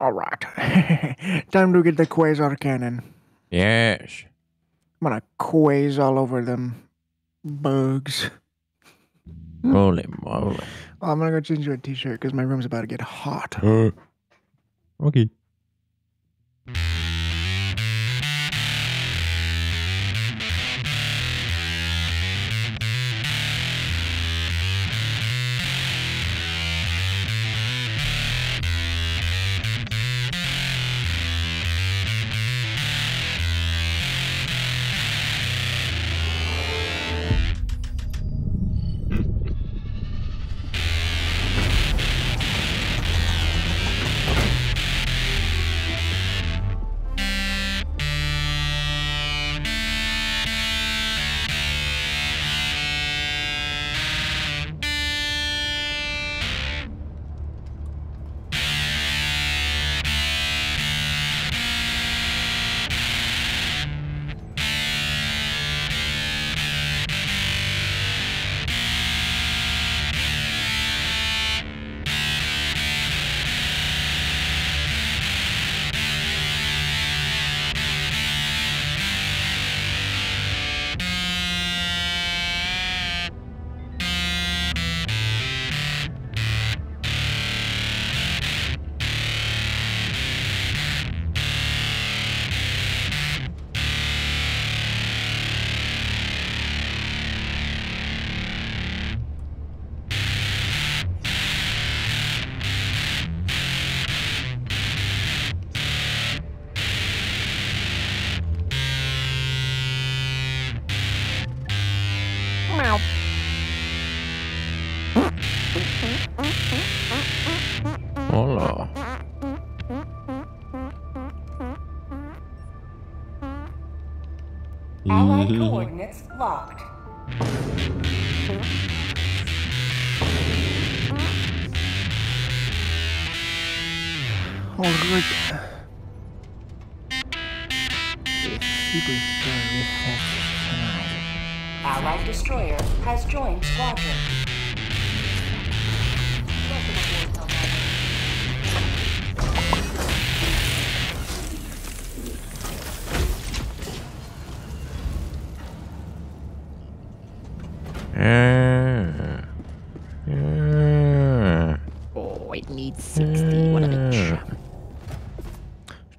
All right. Time to get the quasar cannon. Yes. I'm gonna quaze all over them bugs. Holy moly. I'm gonna go change a t-shirt because my room's about to get hot. okay.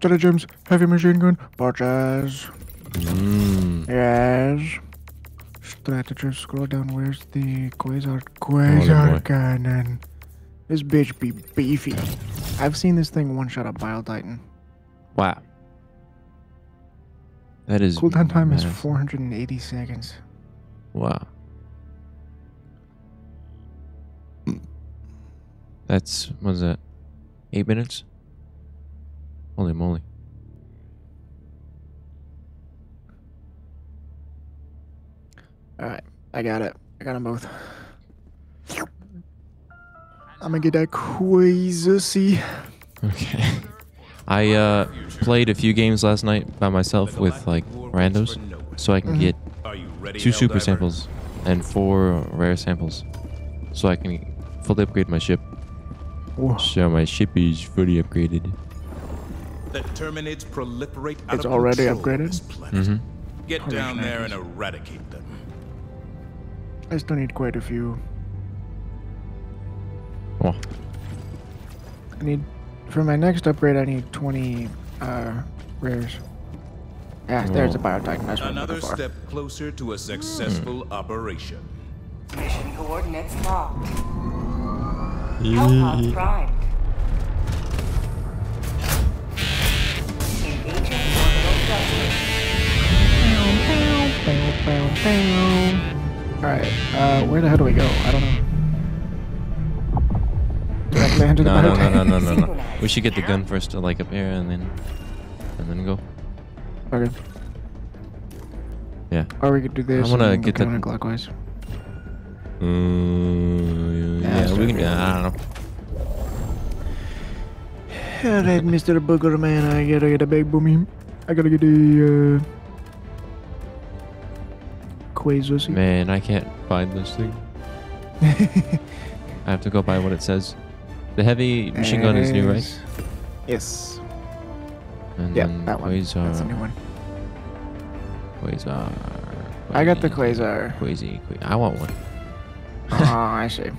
Stratagems, heavy machine gun, barges. Mm. Yes. Stratagems, scroll down. Where's the quasar? Quasar boy. cannon. This bitch be beefy. I've seen this thing one shot a Bile Titan. Wow. That is Cooldown time is 480 seconds. Wow. That's what's that? Eight minutes? Holy moly. Alright, I got it. I got them both. I'm gonna get that Quasar. Okay. I uh played a few games last night by myself with like randos, so I can get two super samples and four rare samples, so I can fully upgrade my ship. Whoa. So my ship is fully upgraded. That Terminids proliferate out It's of already upgraded? this planet. hmm Get down there and eradicate them. I still need quite a few. Oh, I need for my next upgrade. I need 20 uh, rares. Yeah, there's a. Bile Titan. That's what I'm Another step closer to a successful operation. Mission coordinates locked. Hellpod primed. Orbital thrusters. All right, uh, where the hell do we go? I don't know. No, no, no, no, no, no. We should get the gun first to like up here and then, and then go. Okay. Yeah. Or we could do this. I wanna get the- counterclockwise. Uh, yeah, let's we can. Yeah, I don't know. Alright, Mr. Booger Man, I gotta get a big boomy. I gotta get a uh, Quasar. Man, I can't find this thing. I have to go by what it says. The heavy machine gun is new, right? Yes. Yes. And Yeah, then that one. That's a new one. Quasar. I got the Quasar. Quasi. Qua- I want one. oh, I see.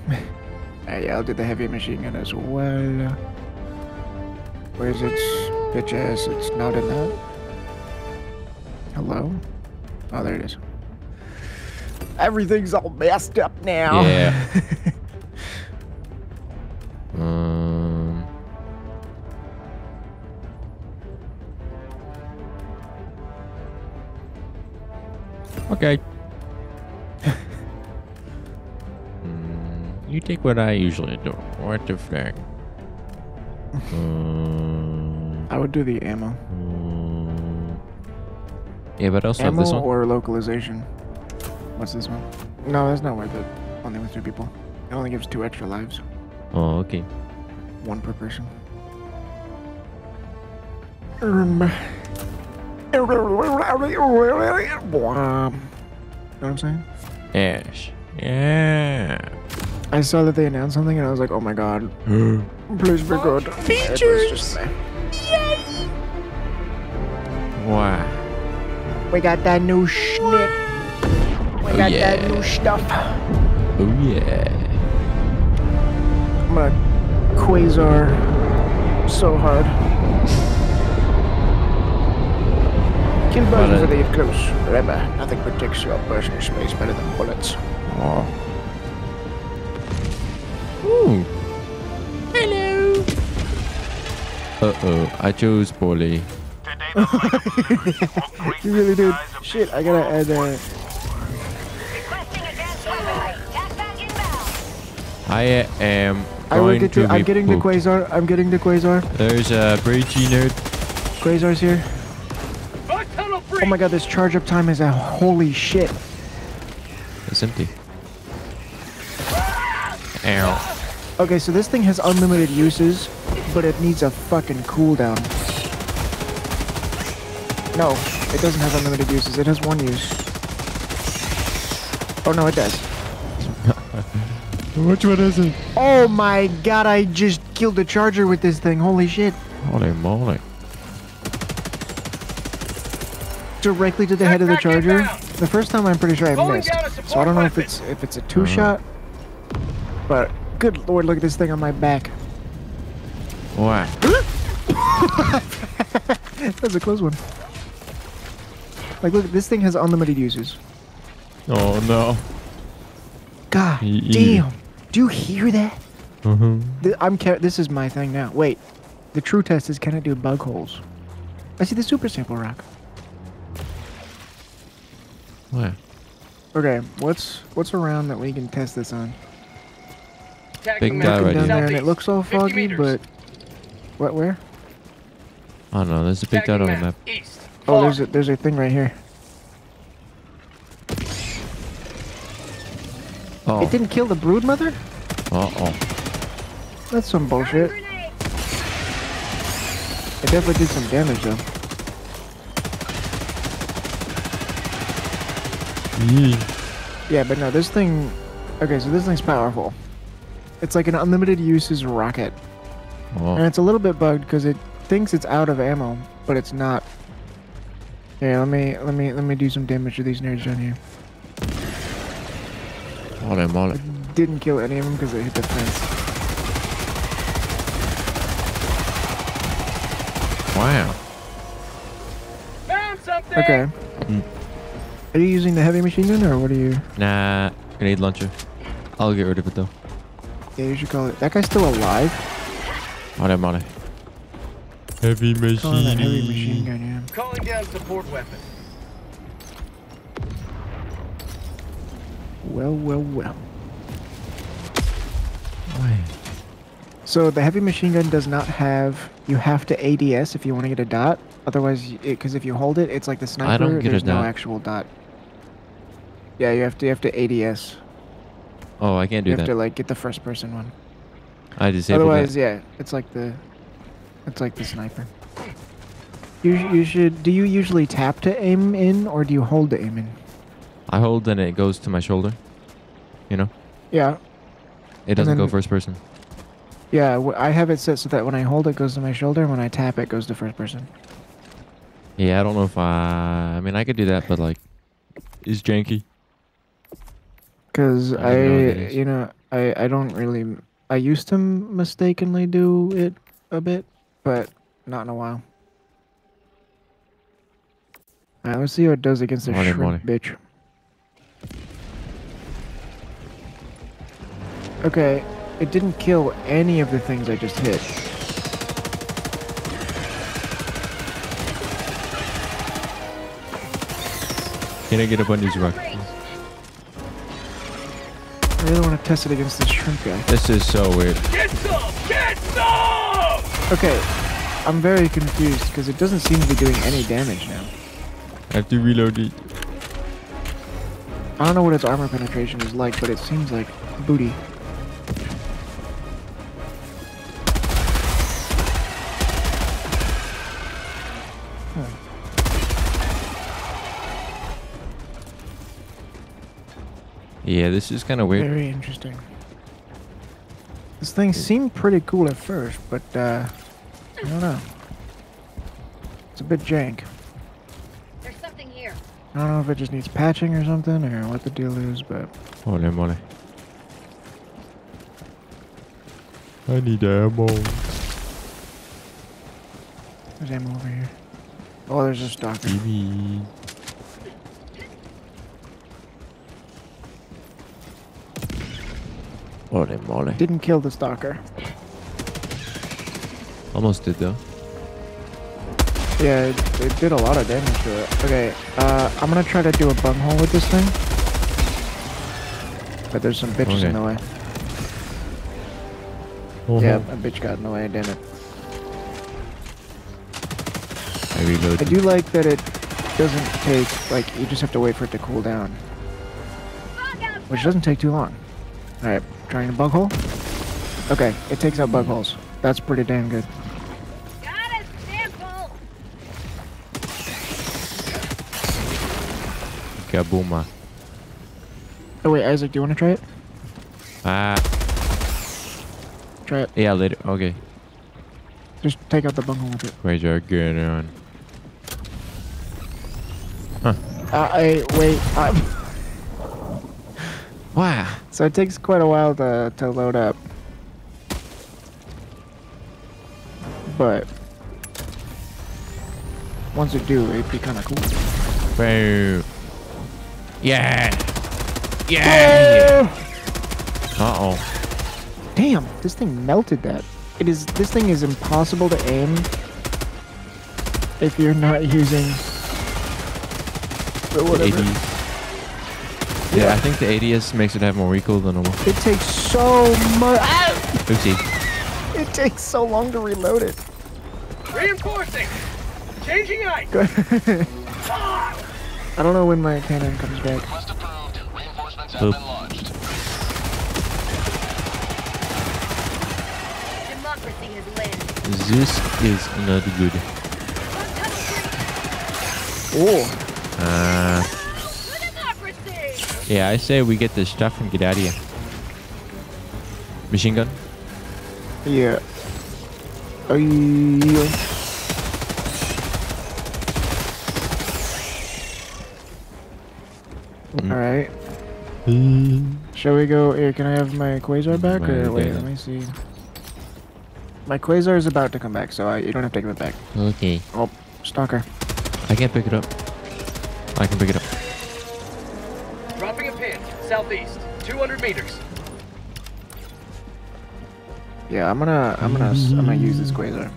Yeah, I'll do the heavy machine gun as well. Where's its bitch ass? It's not in that. Hello? Oh, there it is. Everything's all messed up now. Yeah. Um. Okay. Mm, you take what I usually do. What the fuck? Um, I would do the ammo. Yeah, but I also have ammo this one. or localization. What's this one? No, that's not worth it. Only with two people. It only gives two extra lives. Oh, okay. One per person. Um, know what I'm saying? Ash. Yeah. I saw that they announced something and I was like, oh my god, please be good. Features! Wow. We got that new schnick. We Oh, got yeah. that new stuff. Oh yeah. I'm gonna quasar so hard. Kill birds Well, before they get close. Remember, nothing protects your personal space better than bullets. Oh. Ooh. Hello. Uh oh, I chose poorly. You really did. Shit, I gotta add that. Requesting advanced weaponry. I am I will going get to. I'm getting the quasar. I'm getting the quasar. There's a breachy nerd. Quasar's here. Oh my god, this charge up time is a holy shit. It's empty. Ow. Okay, so this thing has unlimited uses, but it needs a fucking cooldown. No, it doesn't have unlimited uses. It has one use. Oh no, it does. Which one is it? Oh my god, I just killed the charger with this thing. Holy shit. Holy moly. Directly to the head of the charger. The first time I'm pretty sure I missed. So I don't know if it's if it's a two shot. But good lord, look at this thing on my back. Wow. That was a close one. Like look, this thing has unlimited uses. Oh no. God Ye- damn. Do you hear that? Mm-hmm. Th- I'm ca- this is my thing now. Wait. The true test is can it do bug holes? I see the super sample rock. Wow. Okay, what's what's around that we can test this on? Big guy right down there and it looks all foggy, but what? Where? I don't know. There's a big dot on the map. Oh, there's a there's a thing right here. Oh. It didn't kill the brood mother? Uh oh. That's some bullshit. It definitely did some damage though. Yeah, but no, this thing. Okay, so this thing's powerful. It's like an unlimited uses rocket, and Oh. it's a little bit bugged because it thinks it's out of ammo, but it's not. Here, let me let me let me do some damage to these nerds down here. Holy moly. Didn't kill any of them because they hit the fence. Wow. Okay. Mm. Are you using the heavy machine gun or what are you? Nah. Grenade launcher. I'll get rid of it though. Yeah, you should call it. That guy's still alive. Holy moly. Heavy Call it a machine. heavy machine gun, yeah. Calling down support weapon. Well, well, well. Wow. So the heavy machine gun does not have. You have to ADS if you want to get a dot. Otherwise, because if you hold it, it's like the sniper. don't get a there's no dot. actual dot. Yeah, you have to. You have to ADS. Oh, I can't do You have to like get the first person one. I disabled Otherwise, that. yeah, it's like the. It's like the sniper. You, you should. Do you usually tap to aim in, or do you hold to aim in? I hold and it goes to my shoulder. You know, Yeah, it doesn't go first person. yeah. I have it set so that when I hold it goes to my shoulder, and when I tap it goes to first person. Yeah, I don't know if I. I mean, I could do that, but like, is janky. Cause I I, know what it is. you know, I I don't really. I used to mistakenly do it a bit, but not in a while. Alright, let's see how it does against the shrimp money. bitch. Okay, it didn't kill any of the things I just hit. Can I get a on these rocks? I really want to test it against this shrimp guy. This is so weird. Okay, I'm very confused because it doesn't seem to be doing any damage now. I have to reload it. I don't know what its armor penetration is like, but it seems like booty. Yeah, this is kind of weird. Very interesting. This thing seemed pretty cool at first, but uh, I don't know. It's a bit jank. There's something here. I don't know if it just needs patching or something, or what the deal is, but Holy moly. I need ammo. there's ammo over here. Oh, there's a stalker. Baby. Holy moly. Didn't kill the stalker. Almost did though. Yeah, it, it did a lot of damage to it. Okay, uh, I'm gonna try to do a bunghole with this thing. But there's some bitches Okay. in the way. Yeah, a bitch got in the way, damn it. I reload. I do like that it doesn't take, like, you just have to wait for it to cool down. Which doesn't take too long. Alright, trying a bug hole. Okay, it takes out bug holes. That's pretty damn good. Got a sample. Kabooma. Oh wait, Isaac, do you want to try it? Ah, Try it. yeah, later. Okay. Just take out the bug hole with it. Where's our gun on? Uh, I, wait, uh, Wow. so it takes quite a while to, to load up. But, once it do, it'd be kind of cool. Boom. Yeah. Yeah. Uh oh. Damn, this thing melted that. It is. This thing is impossible to aim if you're not using. The whatever. AD. Yeah, I think the ADS makes it have more recoil than normal. It takes so much. Oopsie. It takes so long to reload it. Reinforcing! Changing ice! I don't know when my cannon comes back. Boop. Democracy has landed. This is not good. Oh, Uh, Democracy! Yeah, I say we get this stuff and get out of here. Machine gun? yeah. Oh, yeah. Mm. All right. Shall we go? Here, can I have my quasar back, or wait? Let me see. My quasar is about to come back, so I, you don't have to give it back. Okay. Oh, stalker. I can't pick it up. I can pick it up. Dropping a pin, southeast, 200 meters. Yeah, I'm gonna, I'm gonna, s- I'm gonna use this quasar.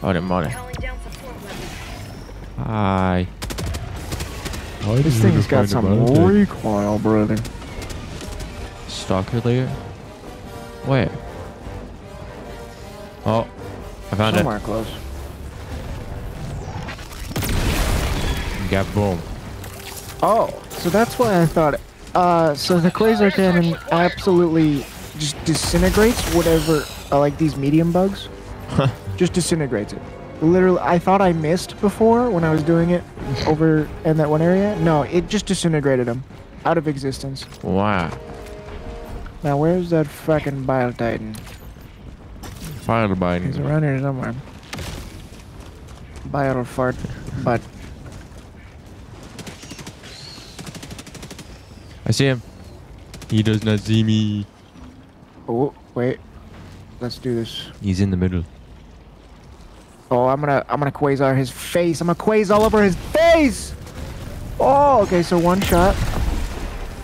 Holy moly. Calling down support weapons. Hi. This thing's got some recoil, brother. Stalker layer? Where? Oh, I found Somewhere close. Got boom. Oh, so that's why I thought. Uh, so the quasar cannon absolutely just disintegrates whatever, uh, like these medium bugs. just disintegrates it. Literally, I thought I missed before when I was doing it over in that one area. No, it just disintegrated them out of existence. Wow. Now, where's that fucking Bile Titan? Fire He's biting. around here somewhere. Bile fart, but I see him. He does not see me. oh wait, let's do this. He's in the middle. Oh, I'm gonna I'm gonna quasar his face. I'm gonna quasar all over his face. Oh, okay. So one shot,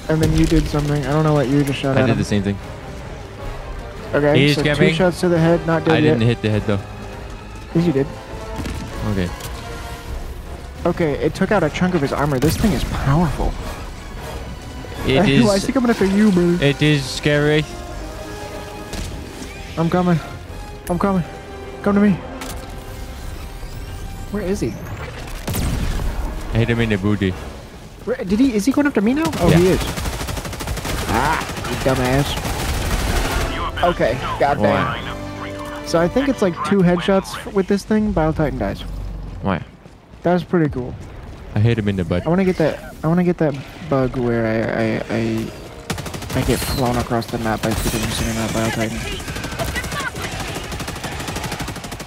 and then you did something. I don't know what you just shot I did him. the same thing. Okay, He's so two shots to the head, not dead I didn't hit the head though. Yes, you did. Okay. Okay, it took out a chunk of his armor. This thing is powerful. It I is. think I'm gonna for you, brother. It is scary. I'm coming. I'm coming. Come to me. Where is he? I hit him in the booty. Where, did he? Is he going after me now? Oh, Yeah. he is. Ah, you dumbass. Okay, goddamn. Why? So I think it's like two headshots with this thing. Bile Titan dies. Why? That was pretty cool. I hit him in the butt. I want to get that. I want to get that bug where I I, I I get flown across the map by freaking sitting that Bile Titan.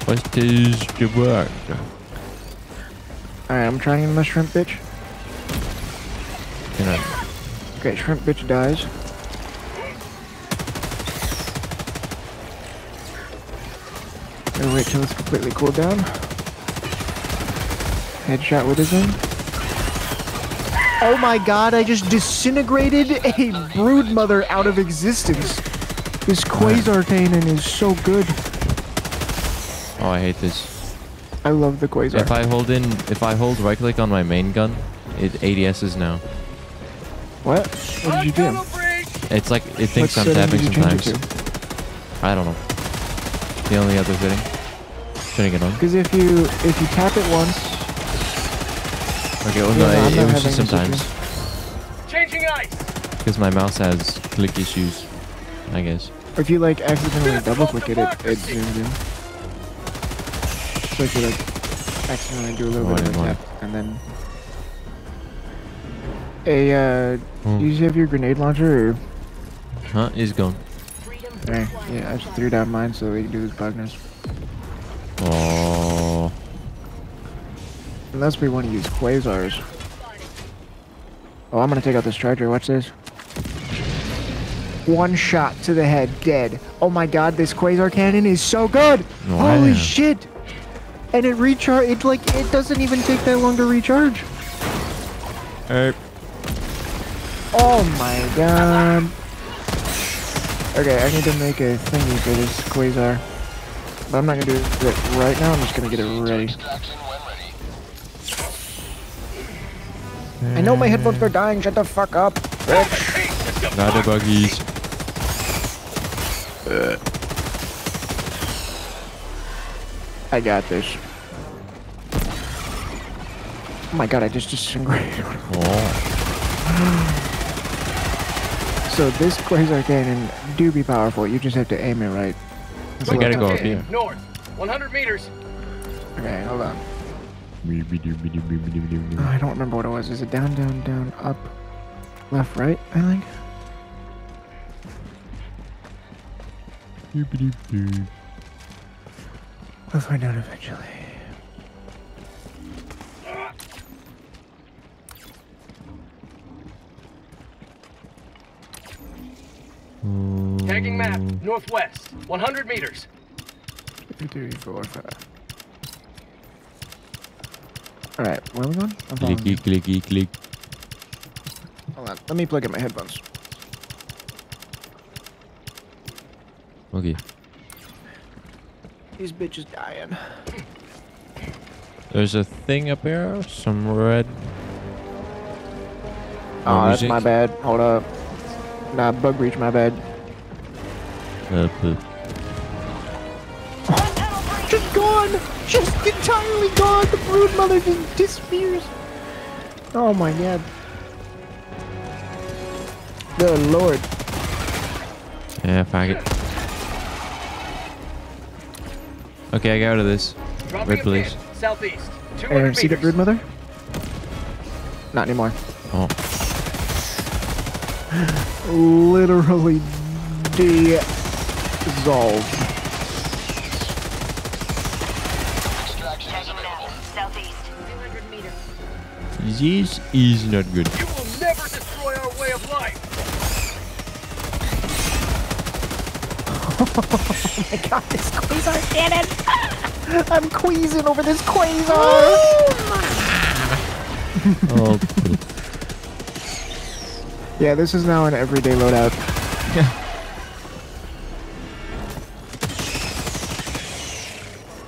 What is the word? All right, I'm trying the shrimp bitch. Can I? Okay, shrimp bitch dies. Gotta wait till it's completely cooled down. Headshot with his own. Oh my god, I just disintegrated a brood mother out of existence. This Quasar Cannon is so good. Oh, I hate this. I love the Quasar. If I hold in, if I hold right click on my main gun, it ADSs now. what? What did you do? It's like it thinks What I'm tapping did you change sometimes. I don't know. The only other setting. Turning it on. Because if you if you tap it once, Okay, well, Yeah, no, no, it, it was just sometimes. Changing ice! Because my mouse has click issues, I guess. or if you like accidentally double click it, it, it zooms in. So if you like accidentally do a little Oh, bit of didn't a want tap and then a uh, Hmm. do you have your grenade launcher or? Huh? He's gone. Hey, yeah, I just threw down mine so we can do this podcast. Oh. Unless we want to use quasars. Oh, I'm gonna take out this charger. Watch this. One shot to the head, dead. Oh my god, this quasar cannon is so good! Oh, Holy shit! And it recharge. It like it doesn't even take that long to recharge. Hey. Oh my god. Okay, I need to make a thingy for this quasar. But I'm not gonna do it right now. I'm just gonna get it ready. I know my headphones are dying. Shut the fuck up. Got the buggies. I got this. Oh my god, I just disintegrated. Oh. So this quasar cannon do be powerful. You just have to aim it right. That's I a gotta go up here. North, 100 meters. Okay, hold on. Oh, I don't remember what it was. Is it down, down, down, up, left, right? I think. We'll find out eventually. Tagging map, northwest, 100 meters. Two, three, four, five. Alright, where are we going? I'm Clicky, clicky, click. Hold on. Let me plug in my headphones. Okay. These bitches dying. There's a thing up here. Some red. Oh, that's my bad. Hold up. Nah, bug breach, my bad. Uh, poop. Just gone! Just entirely gone! The brood mother just disappears! Oh my god. Good lord. Yeah, faggot. Okay, I got out of this. Dropping Red police. pin. Southeast. 200 Air meters. seated broodmother? Not anymore. Oh. Literally dissolved. This is not good. You will never destroy our way of life. oh my God, this quasar cannon! I'm queasing over this quasar! Oh, Yeah, this is now an everyday loadout.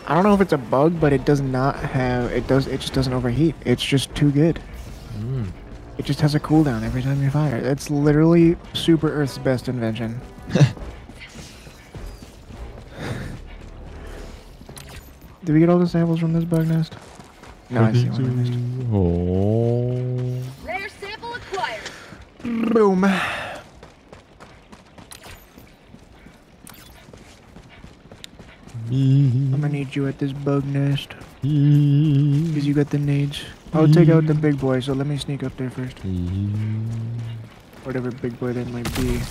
I don't know if it's a bug, but it does not have. It does. It just doesn't overheat. It's just too good. Hmm. It just has a cooldown every time you fire. It's literally Super Earth's best invention. Did we get all the samples from this bug nest? No, I see one. I missed. oh. Rare sample acquired. Boom. Mm-hmm. I'm gonna need you at this bug nest. Mm-hmm. Because you got the nades. I'll take out the big boy, so let me sneak up there first. Mm-hmm. Whatever big boy that might be.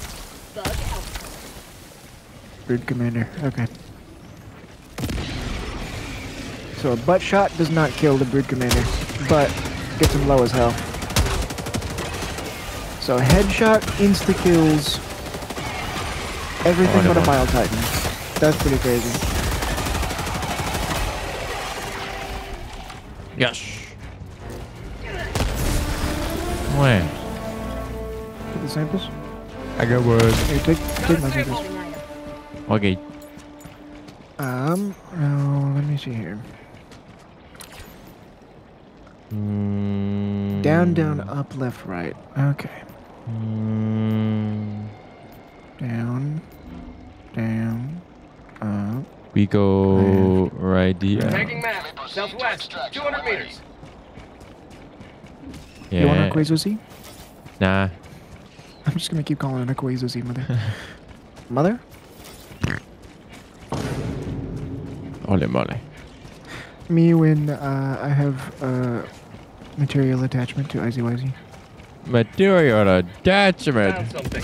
Bird commander. Okay. So a butt shot does not kill the brood commander, but gets him low as hell. So a headshot insta kills everything Oh, but a bile titan. That's pretty crazy. Yes. Where? Get the samples. I got word. Here, take take my samples. Okay. Um, no, let me see here. Mm, Down, down, up, left, right. Okay. mm, Down, down, up. We go right here. Tagging map. Southwest. 200 meters. You want Yeah. a Quazo Z? Nah. I'm just gonna keep calling it a Z, mother. mother? Ole mole. Me when uh, I have uh, material attachment to IZYZ. Material attachment. something.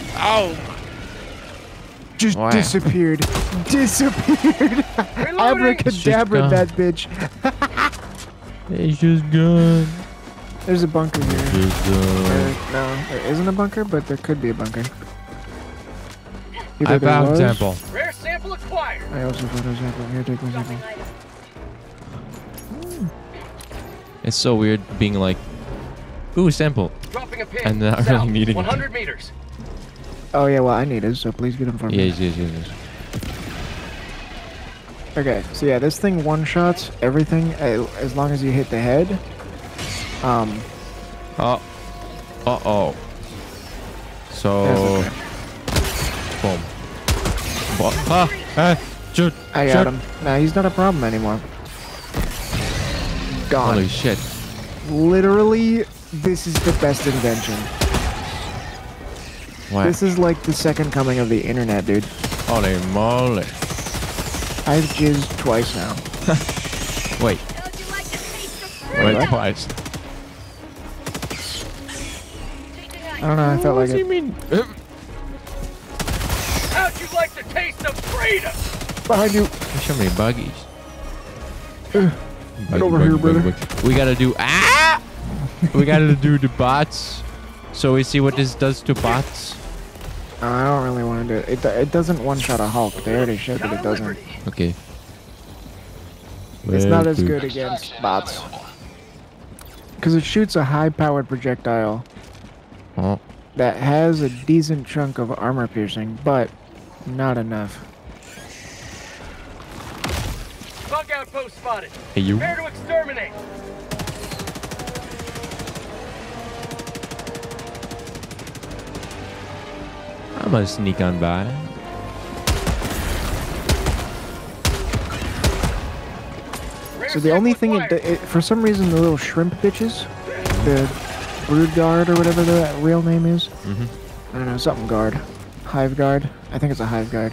Just Wow. disappeared. Disappeared. Reloading. Abracadabra gone. that bitch. It's just gone. There's a bunker here. Just Or, gone. no, there isn't a bunker, but there could be a bunker. I Either there found was- sample. Rare sample acquired. I also found a sample. Here, take my Dropping sample. It's so weird being like, ooh, sample. Dropping a pin. And not South. really needing it. 100 meters. Oh yeah, well I need it, so please get them for me. Yes, yes, yes, yes. Okay, so yeah, this thing one shots everything uh, as long as you hit the head. Um, Oh. Uh oh. So. okay. Boom. What? Ah, ah, shoot. I got shoot. him. Nah, he's not a problem anymore. Gone. Holy shit. Literally, this is the best invention. Wow. This is like the second coming of the internet, dude. Holy moly. I've jizzed twice now. Wait. How'd like to taste the Wait, twice. I don't know, I felt like it. mean? How'd you like the taste of freedom? Behind you. There's so many buggies. Buggy, over buggy, here, buggy, brother. buggy. We gotta do ah. we gotta do the bots. So we see what this does to bots. No, I don't really want to do it. It, it doesn't one-shot a Hulk. They already showed that it doesn't. Okay. It's not Where as to- good against bots. Because it shoots a high-powered projectile Oh, that has a decent chunk of armor piercing, but not enough. Bug outpost spotted. hey you. Prepare to exterminate. I'm gonna sneak on by. So the only thing it, it for some reason the little shrimp bitches, the brood guard or whatever the real name is, Mhm. I don't know something guard, hive guard. I think it's a hive guard.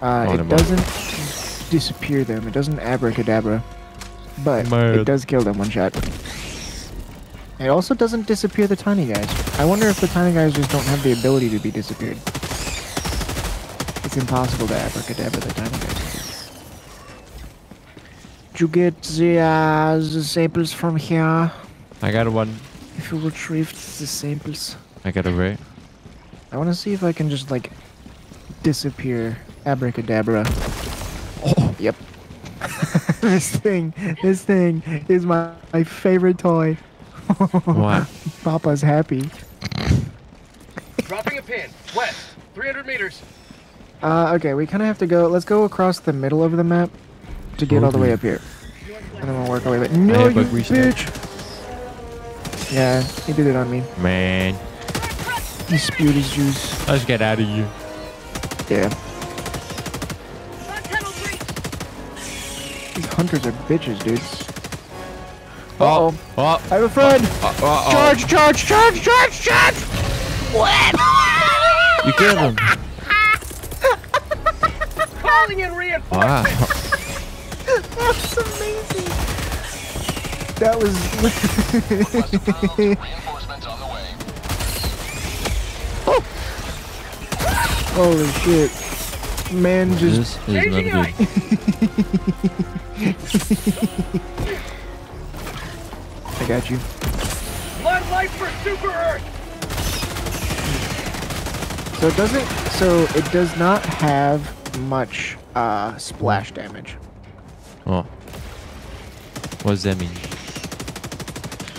Uh, it doesn't disappear them. It doesn't abracadabra, but Mad. it does kill them one shot. It also doesn't disappear the tiny guys. I wonder if the tiny guys just don't have the ability to be disappeared. It's impossible to abracadabra the tiny guys. Did you get the, uh, the samples from here? I got one. If you retrieved the samples. I got a ray. I want to see if I can just like disappear abracadabra. Oh, yep. this thing, this thing is my, my favorite toy. What? Papa's happy. Dropping a pin. West. 300 meters. Uh, okay, we kind of have to go. Let's go across the middle of the map to get all the way up here, and then we'll work our way back. No, you a grease bitch! Yeah, he did it on me. Man. He spewed his juice. Let's get out of here. Yeah, Bug tunnel breach. these hunters are bitches, dude. Oh. Uh-oh. Oh. I have a friend! Uh, uh, Charge, charge, charge, charge, charge! oh. You killed him. Calling in reinforcements. Wow. That's amazing. That was. Reinforcements on the way. Holy shit. Man just. This is not good. ice. I got you. Blood light for Super Earth. So it doesn't. So it does not have much uh, splash damage. Oh. What does that mean?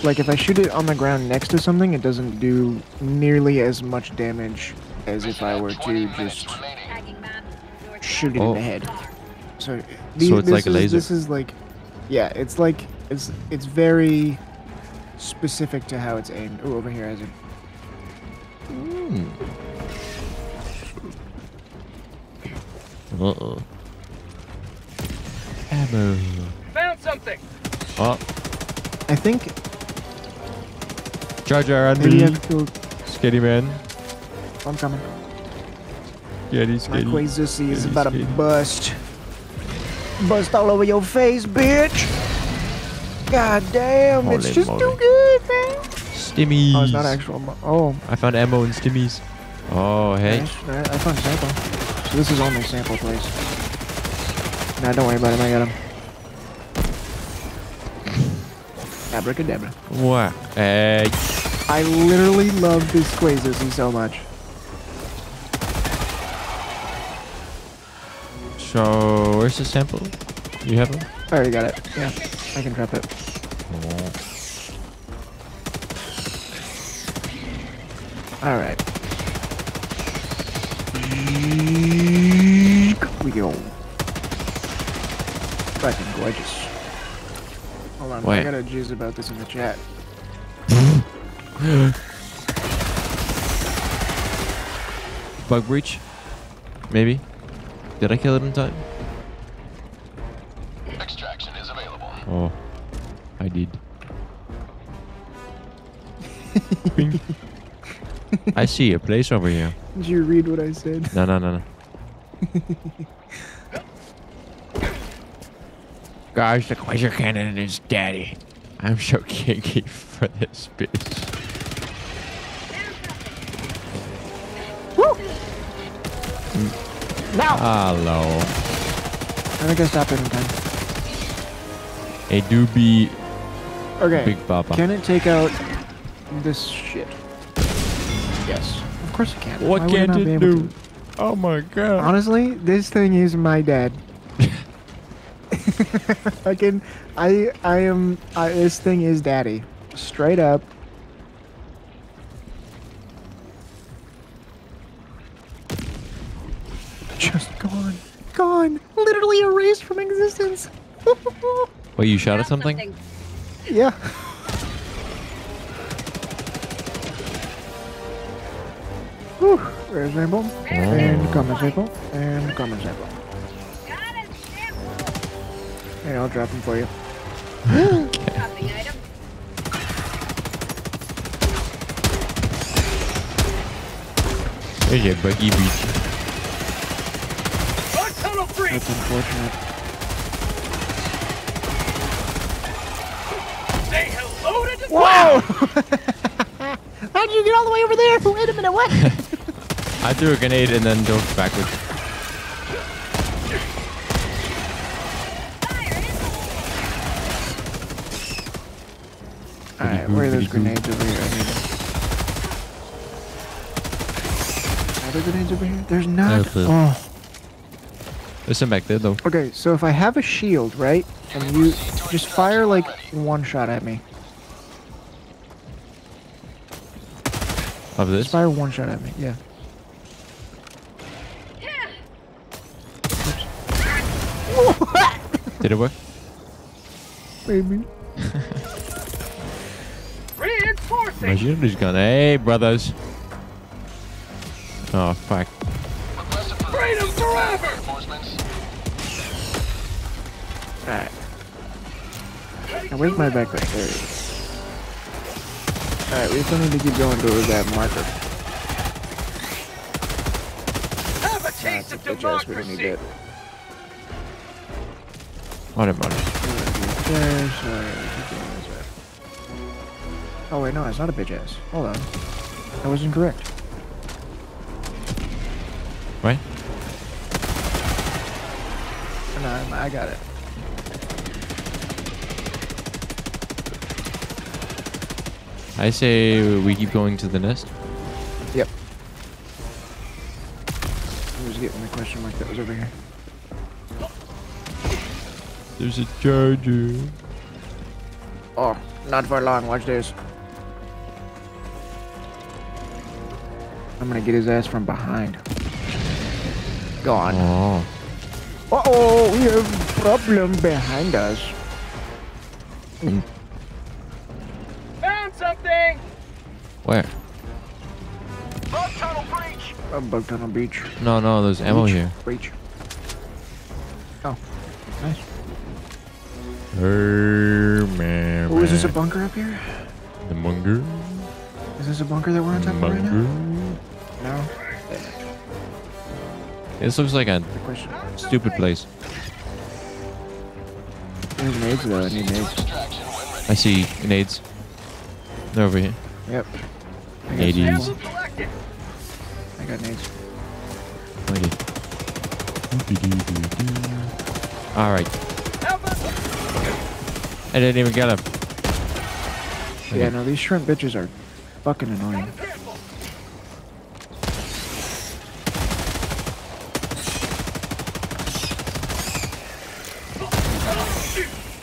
Like if I shoot it on the ground next to something, it doesn't do nearly as much damage as if I were to just Tagging man. Your shoot it Oh. in the head. So, So it's this like a is- laser. This is like, yeah, it's like it's it's very specific to how it's aimed. Oh, over here, Isaac. Hmm. Uh-oh. Ammo. Found something. Oh. I think Jar Jar on maybe me. I've. Skitty man. I'm coming. Skitty, My skitty. Quazusi is Skitty, about to bust. Bust all over your face, bitch. God damn, it's just moly. too good, man. Stimmies. Oh, it's not actual. Oh, I found ammo and stimmies. Oh, hey. nice. I I found sample. So this is only sample place. Nah, don't worry about him. I got him. Abracadabra. What? Hey. I literally love this Quazusi so much. So, where's the sample? You have it? Oh, I already got it. Yeah, I can drop it. All right. We go. Fucking gorgeous. Hold on, I gotta jizz about this in the chat. Bug breach? Maybe? Did I kill it in time? Oh, I did. I see a place over here. Did you read what I said? No, no, no, no. Guys, the laser cannon is daddy. I'm so kinky for this bitch. Mm. Now! Hello. I think I stopped it in time. A doobie Okay. Big Papa. Can it take out this shit? Yes. Of course it can. What Why can't it do? Oh my god. Honestly, this thing is my dad. I can, I, I am, I, this thing is daddy. Straight up. Just gone. Gone. Literally erased from existence. Wait, you shot at Found something? yeah. Whew. Where's Rainbow? And common sample. And common sample. Got Hey, I'll drop them for you. Dropping item. There's a buggy beach. Bug tunnel breach. That's unfortunate. Whoa! How did you get all the way over there? Wait a minute, what? I threw a grenade and then dove backwards. Alright, where are those grenades over here? I need. Are there grenades over here? There's not. Oh. There's some back there though. Okay, so if I have a shield, right? And you just fire like one shot at me. Of this? Just fire one shot at me, yeah. Did it work? Maybe. Reinforcing. My shield is gone. Hey, brothers. Oh, fuck. Request approved. Freedom forever. Reinforcements. Alright. Now, where's my backpack? There it is. Alright, we still need to keep going towards that marker. Have a taste it's of a bitch ass, we don't need democracy. that. Money, money. There's, keep going this way. Oh wait, no, it's not a bitch ass. Hold on. I was incorrect. Right? No, I got it. I say we keep going to the nest. Yep. I was getting the question mark that was over here. There's a charger. Oh, not for long. Watch this. I'm gonna get his ass from behind. Gone. Oh. Uh oh, we have a problem behind us. Where? Bug tunnel breach. A bug tunnel beach. No, no, there's ammo here. Breach. Oh, nice. Hey, man, Oh, is this a bunker up here? The munger? Is this a bunker that we're on top of right now? Munger? No. This looks like a stupid place. There's nades though. I need nades. Extraction when ready. I see nades. They're over here. Yep. I got Nades. I got nades. Alright. I didn't even get him. Yeah, no, these shrimp bitches are fucking annoying.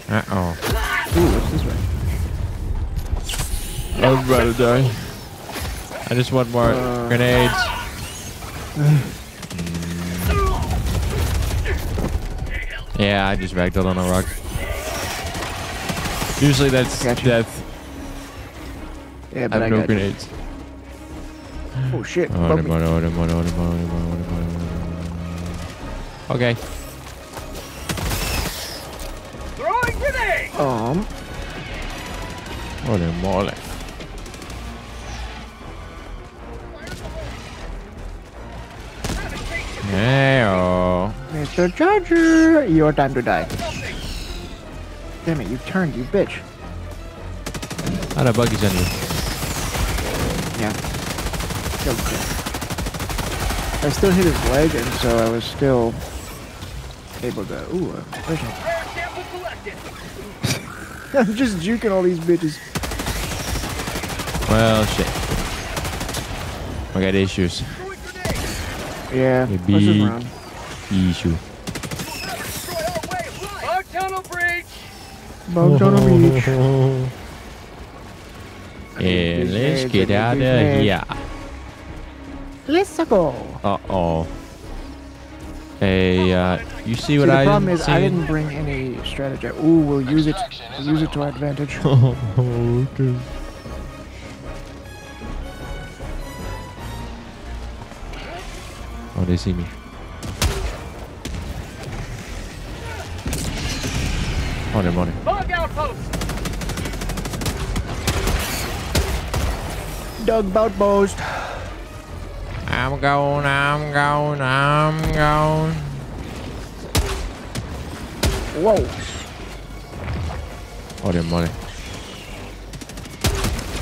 Uh oh. Ooh, what's this way? I'm about to die. I just want more uh, grenades. yeah, I just backed out on a rock. Usually that's gotcha. death. Yeah, but I have I no grenades. You. Oh shit. Okay. Throwing grenade! Um. What a mole. Mr. Charger, your time to die. Damn it, you turned, you bitch. How the buggies on you? Yeah. Killed him. I still hit his leg, and so I was still able to. Ooh, a vision. rare sample collected. I'm just juking all these bitches. Well, shit. I got issues. Yeah, Hey, big- Issue. Bugs on the beach. Yeah, let's nades, get out of these nades. here. Let's go. Uh oh. Hey, uh, you see what See, what the I problem is see? I didn't bring any strategy. Ooh, we'll use it. We'll use it to our advantage. okay. Oh, they see me. On him, on him. Bug outpost. Doug Boutpost. I'm going, I'm going, I'm going. Whoa. On him, on him.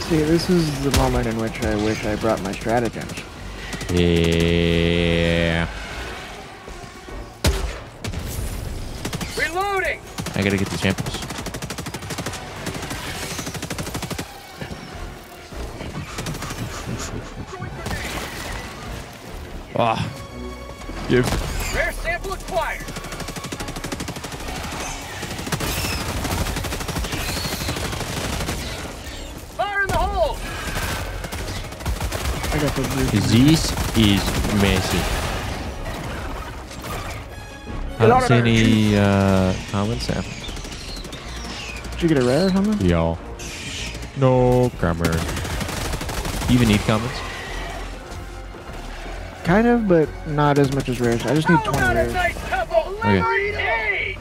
See, this is the moment in which I wish I brought my stratagems. Yeah. I gotta get the samples. Ah. Give. Rare sample acquired! Fire in the hole! I got the. This is messy. I don't see any uh, common samples. Did you get a rare or something? Y'all. No grammar. You even need comments? Kind of, but not as much as rares. I just need 20 about rares. nice couple Liberty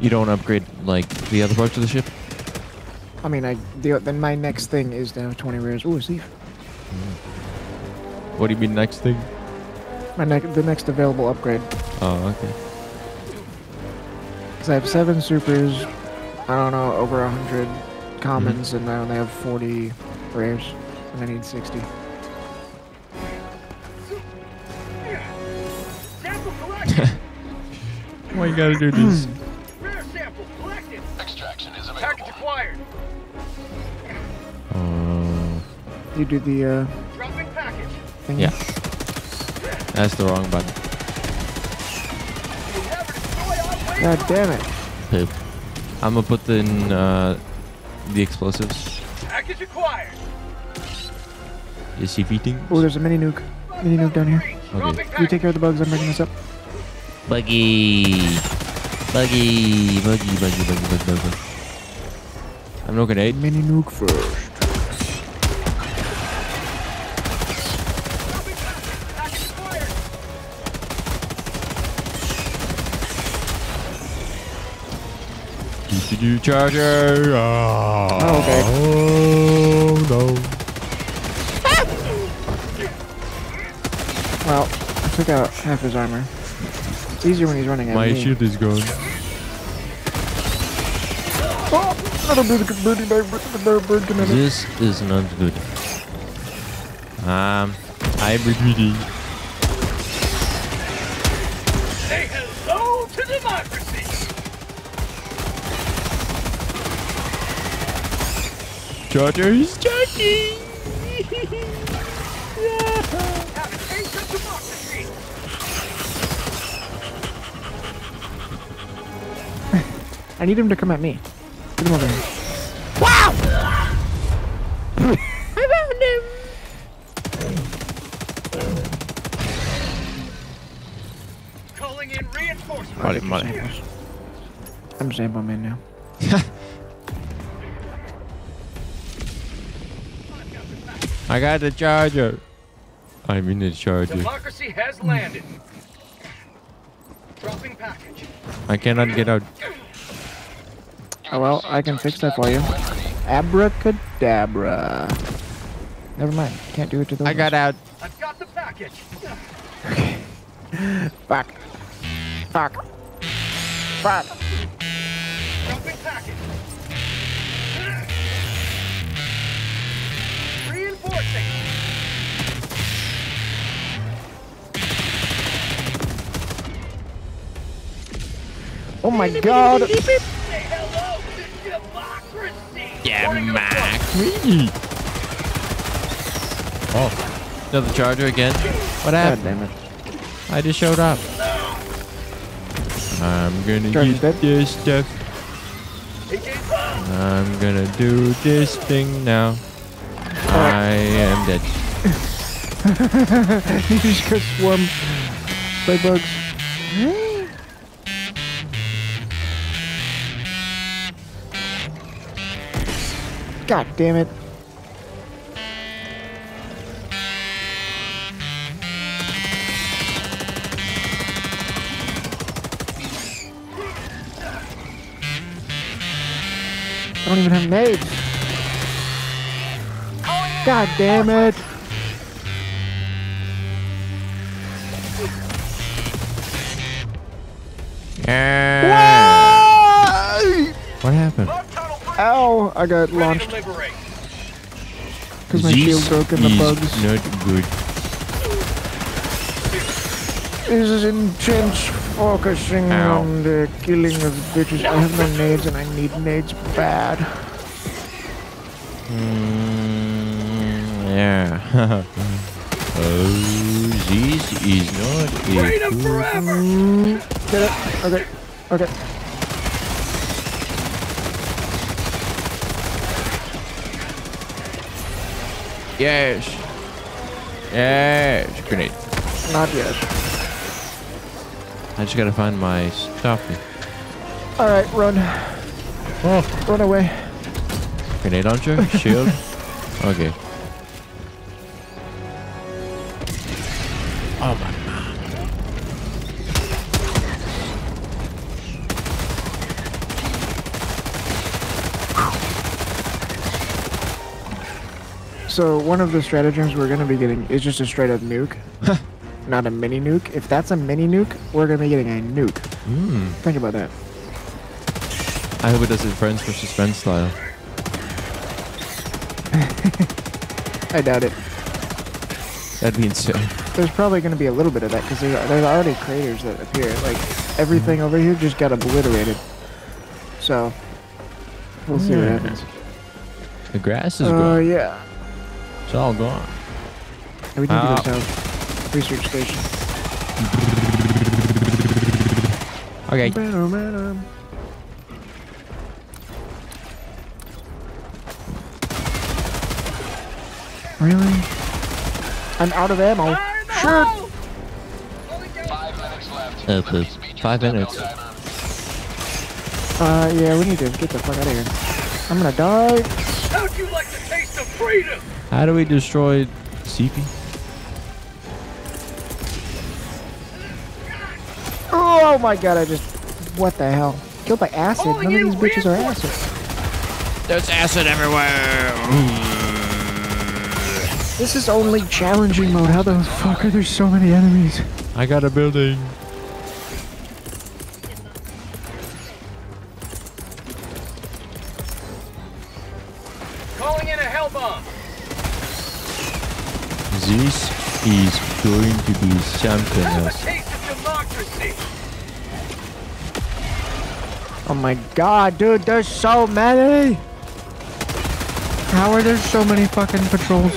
You don't upgrade like the other parts of the ship? I mean, I the, then my next thing is to have 20 rares. Ooh, a thief. What do you mean next thing? My ne- the next available upgrade. Oh, okay. Because I have seven supers, I don't know, over 100 commons, and I only have 40 rares, and I need 60. Sample collected! Why you gotta do this? Rare! Extraction is Package acquired! uh, You do the uh, Dropping package! thing. yeah. That's the wrong button. God damn it. Poop. I'm gonna put in uh, the explosives. Package acquired! Is he beating? Oh, there's a mini nuke. Mini nuke down here. Dropping You take care of the bugs. I'm bringing this up. Buggy. Buggy. Buggy, buggy, buggy, buggy, buggy. I'm no grenade. Mini nuke first. Do do charger. Oh, Oh, okay. Oh no. Well, I took out half his armor. It's easier when he's running My me. shield is gone. This is not good. Um, I'm retreating. Charger is charging. Have a taste of democracy! I need him to come at me. Get him over here. Calling in reinforcements! Money, money. I'm sample man now. I got the charger. I'm in the charger. Democracy has landed. Dropping package. I cannot get out. Oh well, I can fix that for you. Abracadabra. Never mind. Can't do it to those. I got out. I've got the package. Fuck. Fuck. Fuck. Dropping package. Reinforcing. Oh my god. Say hello to democracy. Yeah, Warning Mac. Oh, another charger again. What God happened? damn it. I just showed up. I'm gonna Charger's get dead. this stuff. I'm gonna do this thing now. I am dead. you just got swarmed by bugs. God damn it. I don't even have nades. God damn it. What happened? Log. Ow! I got launched. Because my shield broke in the is bugs. not good. This is intense focusing Ow. on the killing of bitches. I have no nades and I need nades bad. Mm, yeah. oh, this is not a Freedom good- forever! Get it? Okay. Okay. Yes. Yes. Grenade. Not yet. I just gotta find my stuff. Alright, run. Oh, Run away. grenade launcher, shield. Okay. So one of the stratagems we're gonna be getting is just a straight up nuke. Not a mini nuke. If that's a mini nuke, we're gonna be getting a nuke. Hmm. Think about that. I hope it does it friends versus friends style. I doubt it. That'd be insane. There's probably gonna be a little bit of that because there's, there's already craters that appear. Like everything hmm. over here just got obliterated. So we'll see what hmm. happens. The grass is uh, growing. Oh gone. yeah. It's all gone. We need to Ah. go south. Research station. Okay. Really? I'm out of ammo. Sure. Five minutes left. Uh. Five minutes. Uh, yeah, we need to get the fuck out of here. I'm gonna die. How'd you like the taste of freedom? How do we destroy CP? Oh my god, I just. What the hell? Killed by acid? Calling None of these bitches are acid. There's acid everywhere. This is only challenging mode. How the fuck are there so many enemies? I got a building. going to be something else. Oh my god, dude, there's so many! How are there so many fucking patrols?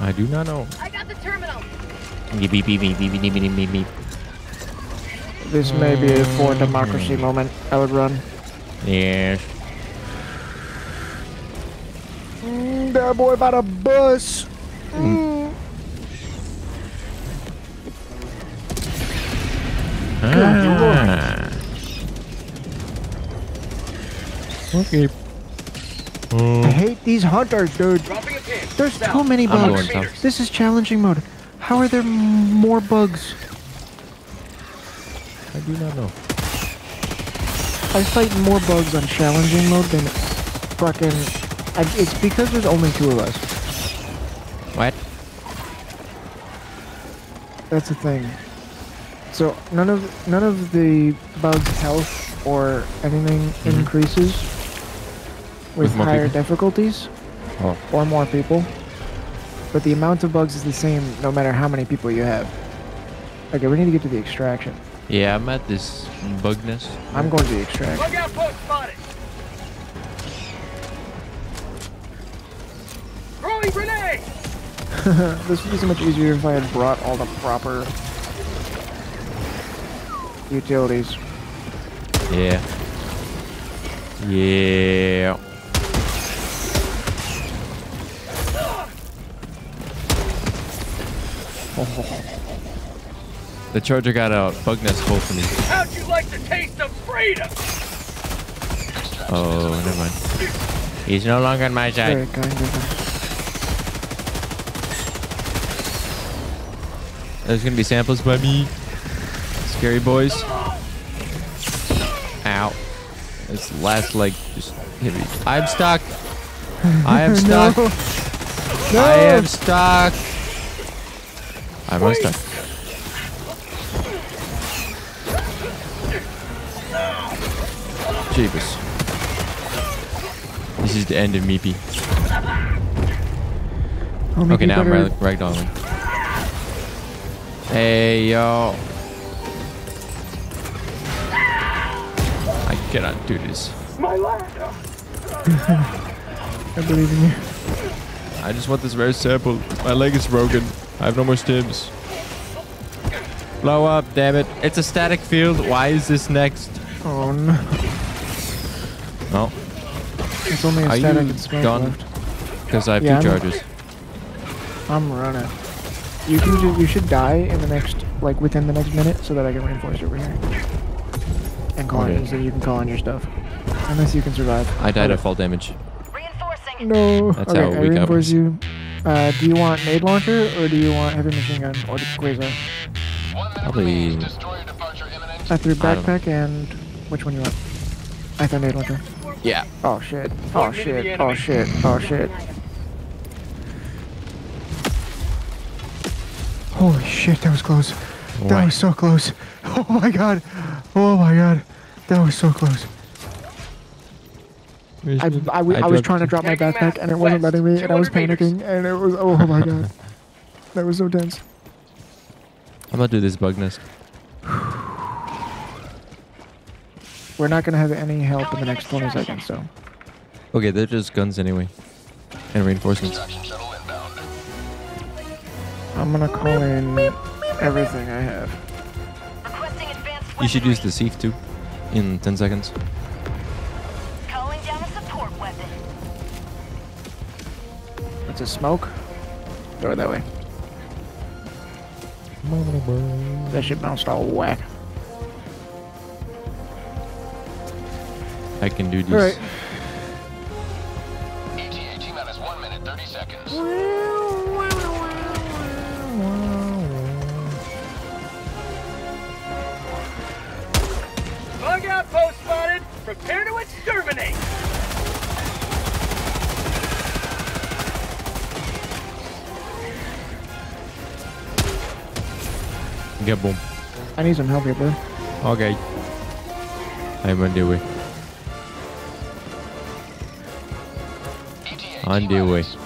I do not know. I got the terminal. Beep, beep, beep, beep, beep, beep, beep, beep. This may be a for democracy mm. moment. I would run. Yes. Mm, that boy about a bus. Mm. Ah. Okay. I hate these hunters, dude. Dropping a. There's too many bugs. This is challenging mode. How are there more bugs? I do not know. I fight more bugs on challenging mode than fucking. I, it's because there's only two of us. What? That's the thing. So none of none of the bugs' health or anything increases with, Mm-hmm. With more higher people? difficulties Oh. or more people. But the amount of bugs is the same no matter how many people you have. Okay, we need to get to the extraction. Yeah, I'm at this bug nest. I'm going to the extraction. Bug outpost spotted. Throwing grenade. this would be so much easier if I had brought all the proper utilities. Yeah. Yeah. The charger got a bug nest hole for me. How'd you like the taste of freedom? Oh, never mind. He's no longer on my Very side. kind of them. There's gonna be samples by me. Scary boys. Ow. This last leg just hit me. I'm stuck. I am stuck. No. I am stuck. I'm unstuck. Jeebus. This is the end of Meepy. Okay, now I'm better- rag- ragdolling. Hey, yo. Cannot do this. My lad. I believe in you. I just want this rare sample. My leg is broken. I have no more stims. Blow up, damn it. It's a static field. Why is this next? Oh no. No, It's only a Are static you and smoke left. because I have Yeah, two I'm- charges. I'm running. You can ju- you should die in the next like within the next minute so that I can reinforce over here. And call Okay. in so you can call on your stuff. Unless you can survive. I died Okay. of fall damage. Reinforcing. No. That's okay, how I weak I reinforce was. you. Uh, do you want nade launcher or do you want heavy machine gun or the quasar? Probably- remains. Destroyer departure imminent. I threw I backpack and which one you want? I threw nade launcher. Yeah. Oh shit. Oh Point me shit. Oh shit. Oh shit. Holy shit, that was close. That Right. was so close. Oh my god. Oh my god. That was so close. I was trying to drop my backpack and it wasn't letting me and I was 200 meters. panicking and it was oh my god. That was so tense. I'm gonna do this bug nest. We're not gonna have any help in the next 20 seconds, so. Okay, they're just guns anyway. And reinforcements. Extraction shuttle inbound. I'm gonna call in everything I have. You should use the sieve too. In 10 seconds. Calling down a support weapon. It's a smoke. Throw it that way. That shit bounced all whack. I can do this. Alright. ETA T minus one minute, 30 seconds. Prepare to exterminate. Get boom. I need some help here, bro. Okay. I'm on the way. ETA On the way. minus.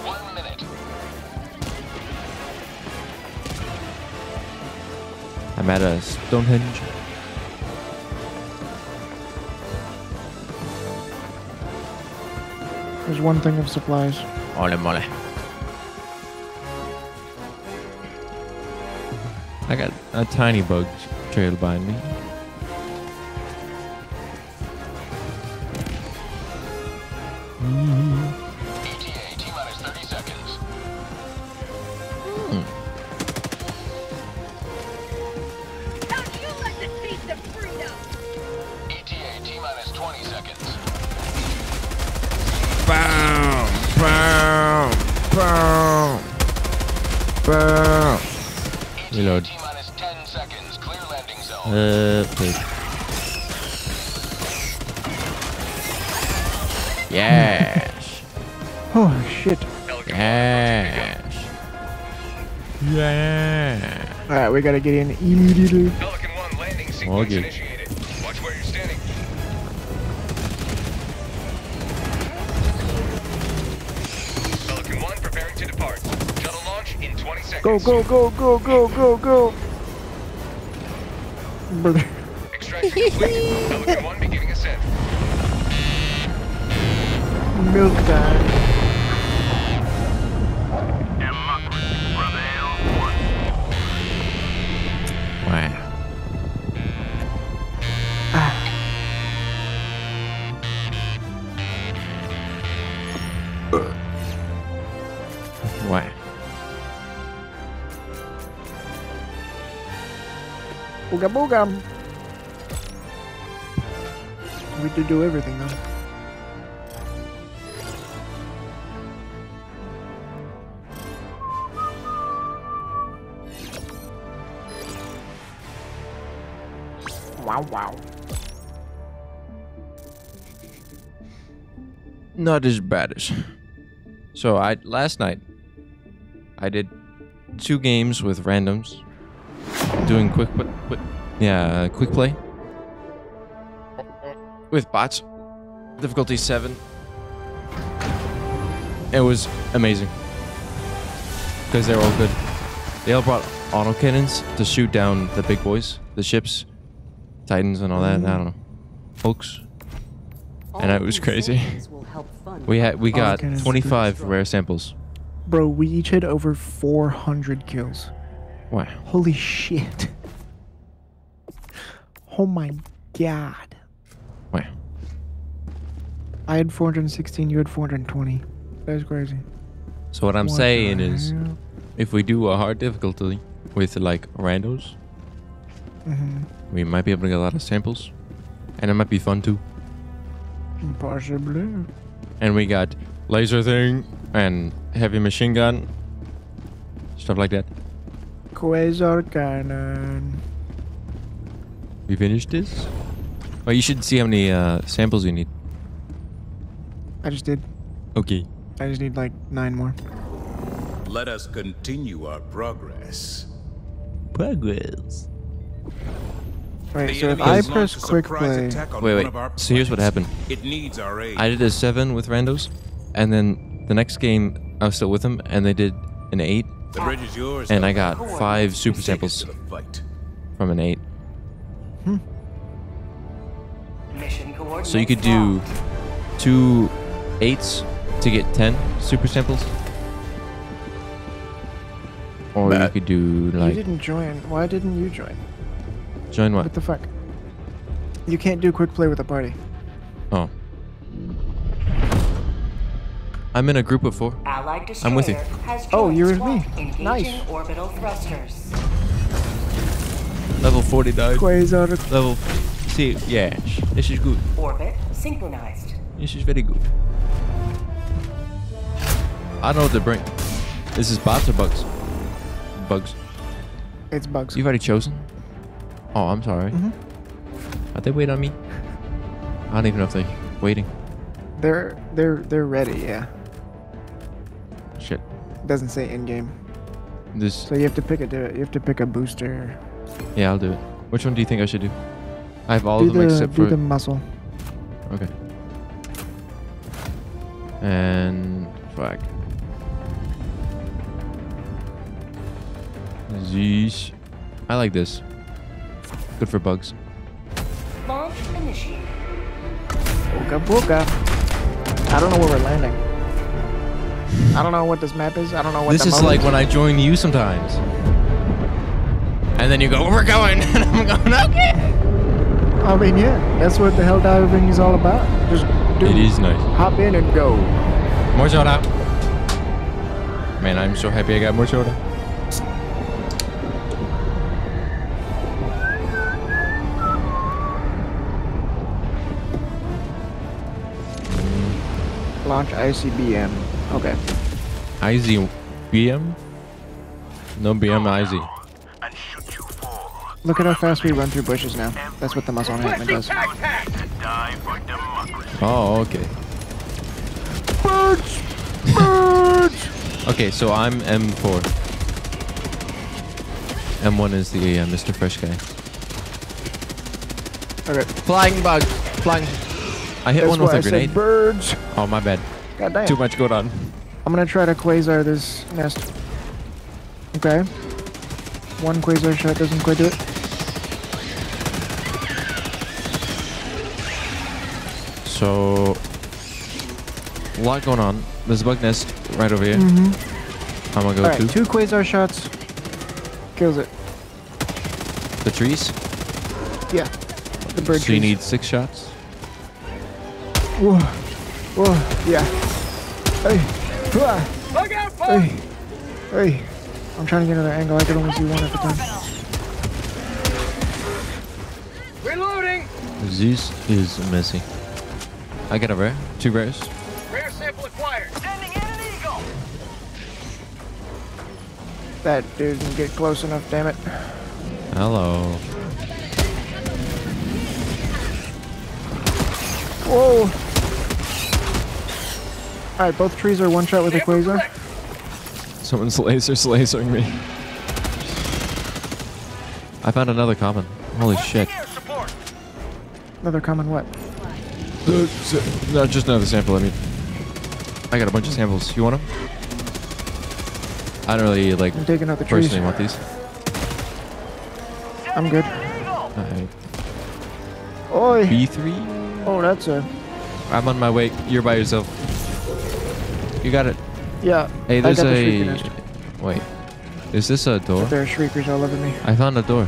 I'm at a Stonehenge. One thing of supplies. Ole mole. I got a tiny bug trail behind me. Get in immediately. Pelican 1 landing sequence Okay. initiated. Watch where you're standing. Pelican 1 preparing to depart. Shuttle launch in 20 seconds. Go, go, go, go, go, go, go. Brother. Extraction complete. Pelican 1 beginning ascent. Milk time. Booga booga. We did do everything though. Wow, wow. Not as bad as. So I last night I did two games with randoms, doing quick, quick, quick yeah, uh, quick play with bots. Difficulty seven. It was amazing. because they're all good. They all brought auto cannons to shoot down the big boys, the ships, Titans, and all that. I don't know, Hulks. And it was crazy. We had we got 25 rare samples. Bro, we each had over 400 kills. Wow. Holy shit. Oh my god. Wow. I had 416, you had 420. That's crazy. So what I'm What saying is, hell? if we do a hard difficulty with like randos, Mhm. we might be able to get a lot of samples, and it might be fun too. Possibly. And we got laser thing and heavy machine gun, stuff like that. Quasar cannon. We finished this. Well, you should see how many uh, samples you need. I just did. Okay. I just need like nine more. Let us continue our progress. Progress. Wait, so if I press launched quick surprise play, Wait, wait. So here's what happened. It needs our aid. I did a seven with randos, and then the next game I was still with them, and they did an eight the bridge is yours. and I got five super samples to the fight. from an eight. Hmm. Mission coordinates So you could do two eights to get ten super samples. Or you Matt. could do like. you didn't join. Why didn't you join? join what? What the fuck? You can't do quick play with a party. Oh. I'm in a group of four. Allied destroyer I'm with you. Oh, you're with me. Nice. orbital thrusters. Level 40 died. Quasar. Level. See, yeah, this is good. Orbit synchronized. This is very good. I don't know what to bring. This is bots or bugs? Bugs. It's bugs. You've already chosen? Oh, I'm sorry. Mhm. Are they waiting on me? I don't even know if they're waiting. They're they're they're ready. Yeah. Shit. It doesn't say in game, This. so you have to pick a you have to pick a booster. Yeah, I'll do it. Which one do you think I should do? I have all do of them the except do for. the muscle. Okay. And flag. Zeesh. I like this. Good for bugs. Launch initiated. Booga booga. I don't know where we're landing. I don't know what this map is. I don't know what this the is mode like when I join you sometimes. And then you go, we're going. and I'm going, okay. I mean, yeah, that's what the hell diving is all about. Just do It is nice. hop in and go. More soda. Man, I'm so happy I got more soda. Launch ICBM. Okay. IZ BM? No BM IZ. Look at how fast we run through bushes now. That's what the muscle enhancement does. Oh, okay. Birds! Birds! Okay, so I'm M4. M1 is the uh, Mr. Fresh guy. Okay. Flying bug. Flying. I hit That's one why with I a said grenade. birds. Oh, my bad. God damn. Too much going on. I'm gonna try to quasar this nest. Okay. One quasar shot doesn't quite do it. So, a lot going on. There's a bug nest right over here. Mm-hmm. I'm gonna go Alright, to two quasar shots. Kills it. the trees. Yeah. The bird so you need six shots. Whoa. Whoa. Yeah. Hey. Hua. Look out, folks! Hey. Hey. I'm trying to get another angle. I could only see one at the time. Reloading! This is messy. I got a rare. Two rares. Rare sample acquired. Sending in an eagle! That dude didn't get close enough, damn it. Hello. Whoa. Alright, both trees are one shot with a quasar. Someone's laser lasering me. I found another common. Holy shit. Another common what? No, just another sample, I mean. I got a bunch of samples. You want them? I don't really like I'm taking out the trees. personally want these. I'm good. Alright. Oi! B3. Oh, that's a. I'm on my way. You're by yourself. You got it. Yeah. Hey, I there's got a. shrieker nest. Wait. Is this a door? There are shriekers all over me. I found a door.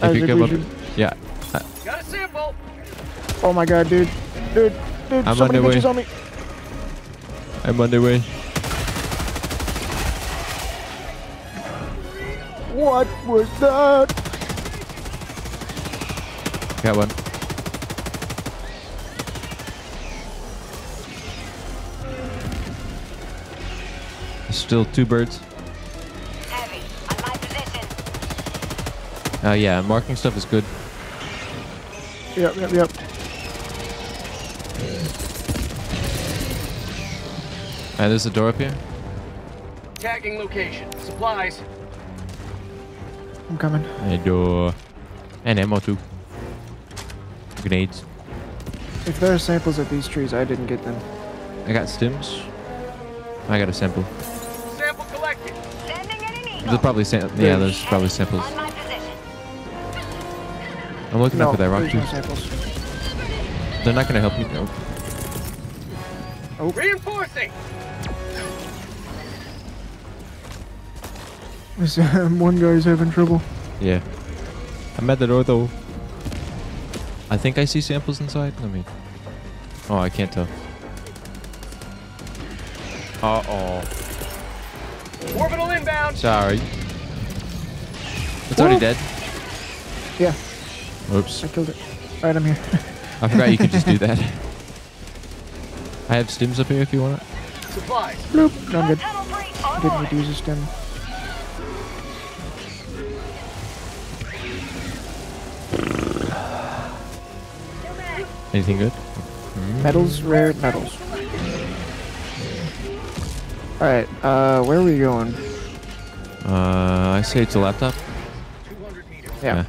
If you Isaac, come we up. should- Yeah. Got a sample. Oh my god, dude. Dude, dude, I'm so on many the way. bitches on me. I'm on the way. What was that? Got one. Still two birds. Heavy. On my position. Uh, yeah, marking stuff is good. Yep, yep, yep. Uh, there's a door up here. Tagging location. Supplies. I'm coming. A door. And ammo too. Grenades. If there are samples of these trees, I didn't get them. I got stims. I got a sample. Sample There's probably sam- yeah, there's probably samples. On my position. I'm looking no, up for that rock there's too. no samples. They're not gonna help me. Oh, Reinforcing. This, um, one guy's having trouble. Yeah. I'm at the door though. I think I see samples inside. Let me. Oh, I can't tell. Uh oh. Orbital inbound. Sorry. It's already dead. Yeah, Oops. I killed it. Alright, I'm here. I forgot you could just do that. I have stims up here if you want it. Supplies. Bloop. No, I'm good. Tunnel breach. On Didn't need to use a stem. Anything good? Metals, rare metals. Alright, uh, where are we going? Uh, I say it's a laptop. 200 meters. Yeah.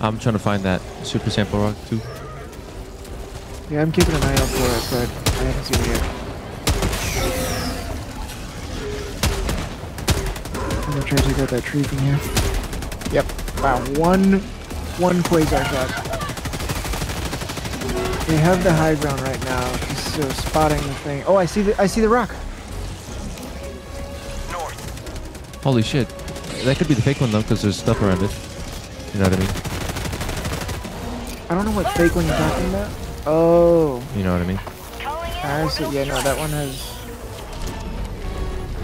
I'm trying to find that super sample rock too. Yeah, I'm keeping an eye out for it, but I haven't seen it yet. I'm gonna try to take out that tree from here. Yep. Wow, one, one quasar shot. We have the high ground right now, so spotting the thing. Oh, I see the, I see the rock. Holy shit. That could be the fake one though, because there's stuff around it. You know what I mean? I don't know what fake one you're talking about. Oh, You know what I mean? I see. Yeah, no, that one has.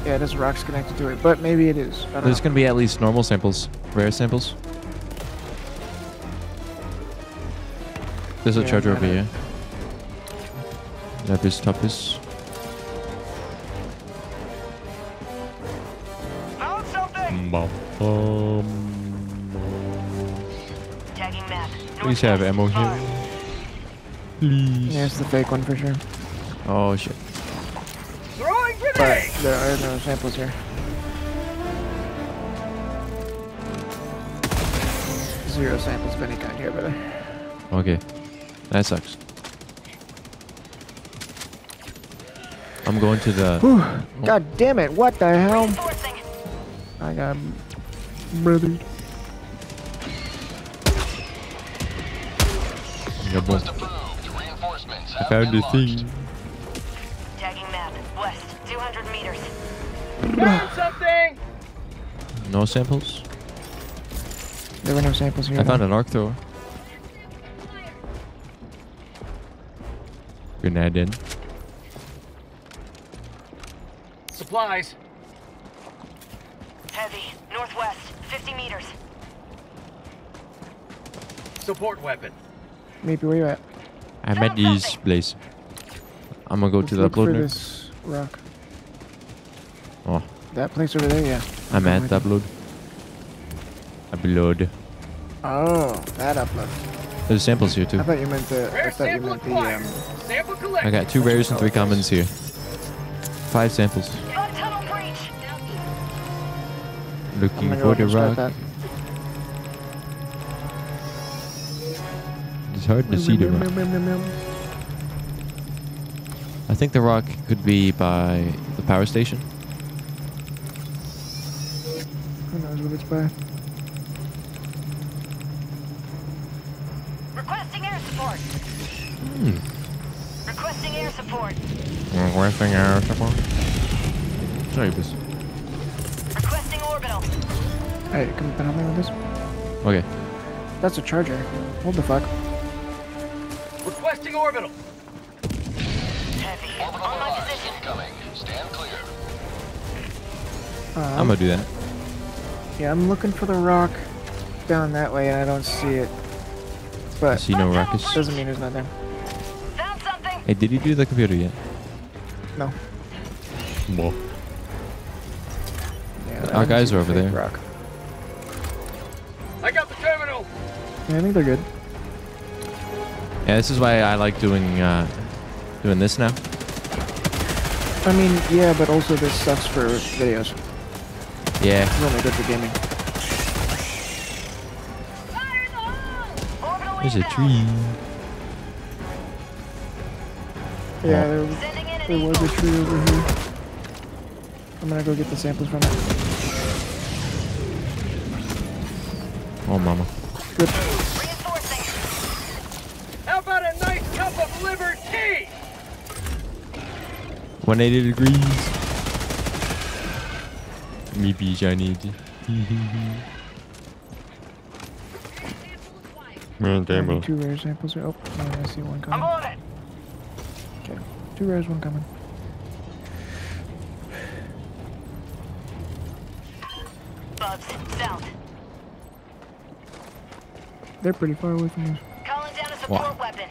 Yeah, there's rocks connected to it, but maybe it is. I don't There's gonna be at least normal samples, rare samples. There's a Yeah, I over here. Lapis topis. Something. Um, Tagging map. Please have Northwest, ammo here. Please. Yeah, it's the fake one for sure. Oh shit. Throwing But there are no samples here. Zero samples of any kind here, brother. Okay. That sucks. I'm going to the. Whew. God damn it! What the hell? Reinforcing. I got brother. Request approved. Reinforcements I found the thing. Tagging map. West. 200 meters. Found something. No samples? There were no samples here. I found an arc thrower. Grenade in. Supplies. Heavy. Northwest. 50 meters. Support weapon. Maybe where you at? I'm at this place. I'm gonna go Let's to the look upload. this rock. Oh, That place over there, yeah. I'm at the you. upload. Upload. Oh, that upload. There's samples here too. I thought you meant the. I Rare thought you sample meant the. Um, Sample collected. I got two rares and three commons here. Five samples. Looking for the rock. that. It's hard to see the rock. I think the rock could be by the power station. Who knows what it's by? Requesting air support. Hmm. Requesting air support. Requesting air support. Sorry, boys. Requesting orbital. Hey, can you help me with this? Okay. That's a charger. Hold the fuck. Requesting orbital. Heavy. Orbital On my position. incoming. Stand clear. Uh, I'm gonna do that. Yeah, I'm looking for the rock down that way, and I don't see it. I But see no rockets. doesn't mean it's not there. Found something. Hey, did you do the computer yet? No. Whoa. Yeah, Our guys are over there. Rock. I got the terminal. Yeah, I think they're good. Yeah, this is why I like doing uh, doing this now. I mean, yeah, but also this sucks for videos. Yeah. It's only good for gaming. Fire in the hole. Orbital There's a tree. Yeah, there, Sending in an there was a tree over here. I'm gonna go get the samples from it. Oh, mama. Good. Reinforcing. How about a nice cup of liver tea? 180 degrees. Me be Chinese. Man, damn. Only two rare samples. Oh, no, I see one I'm coming. on it. Okay. Two rares, one coming. Bubs. South. They're pretty far away from us. Calling down a support What? weapon.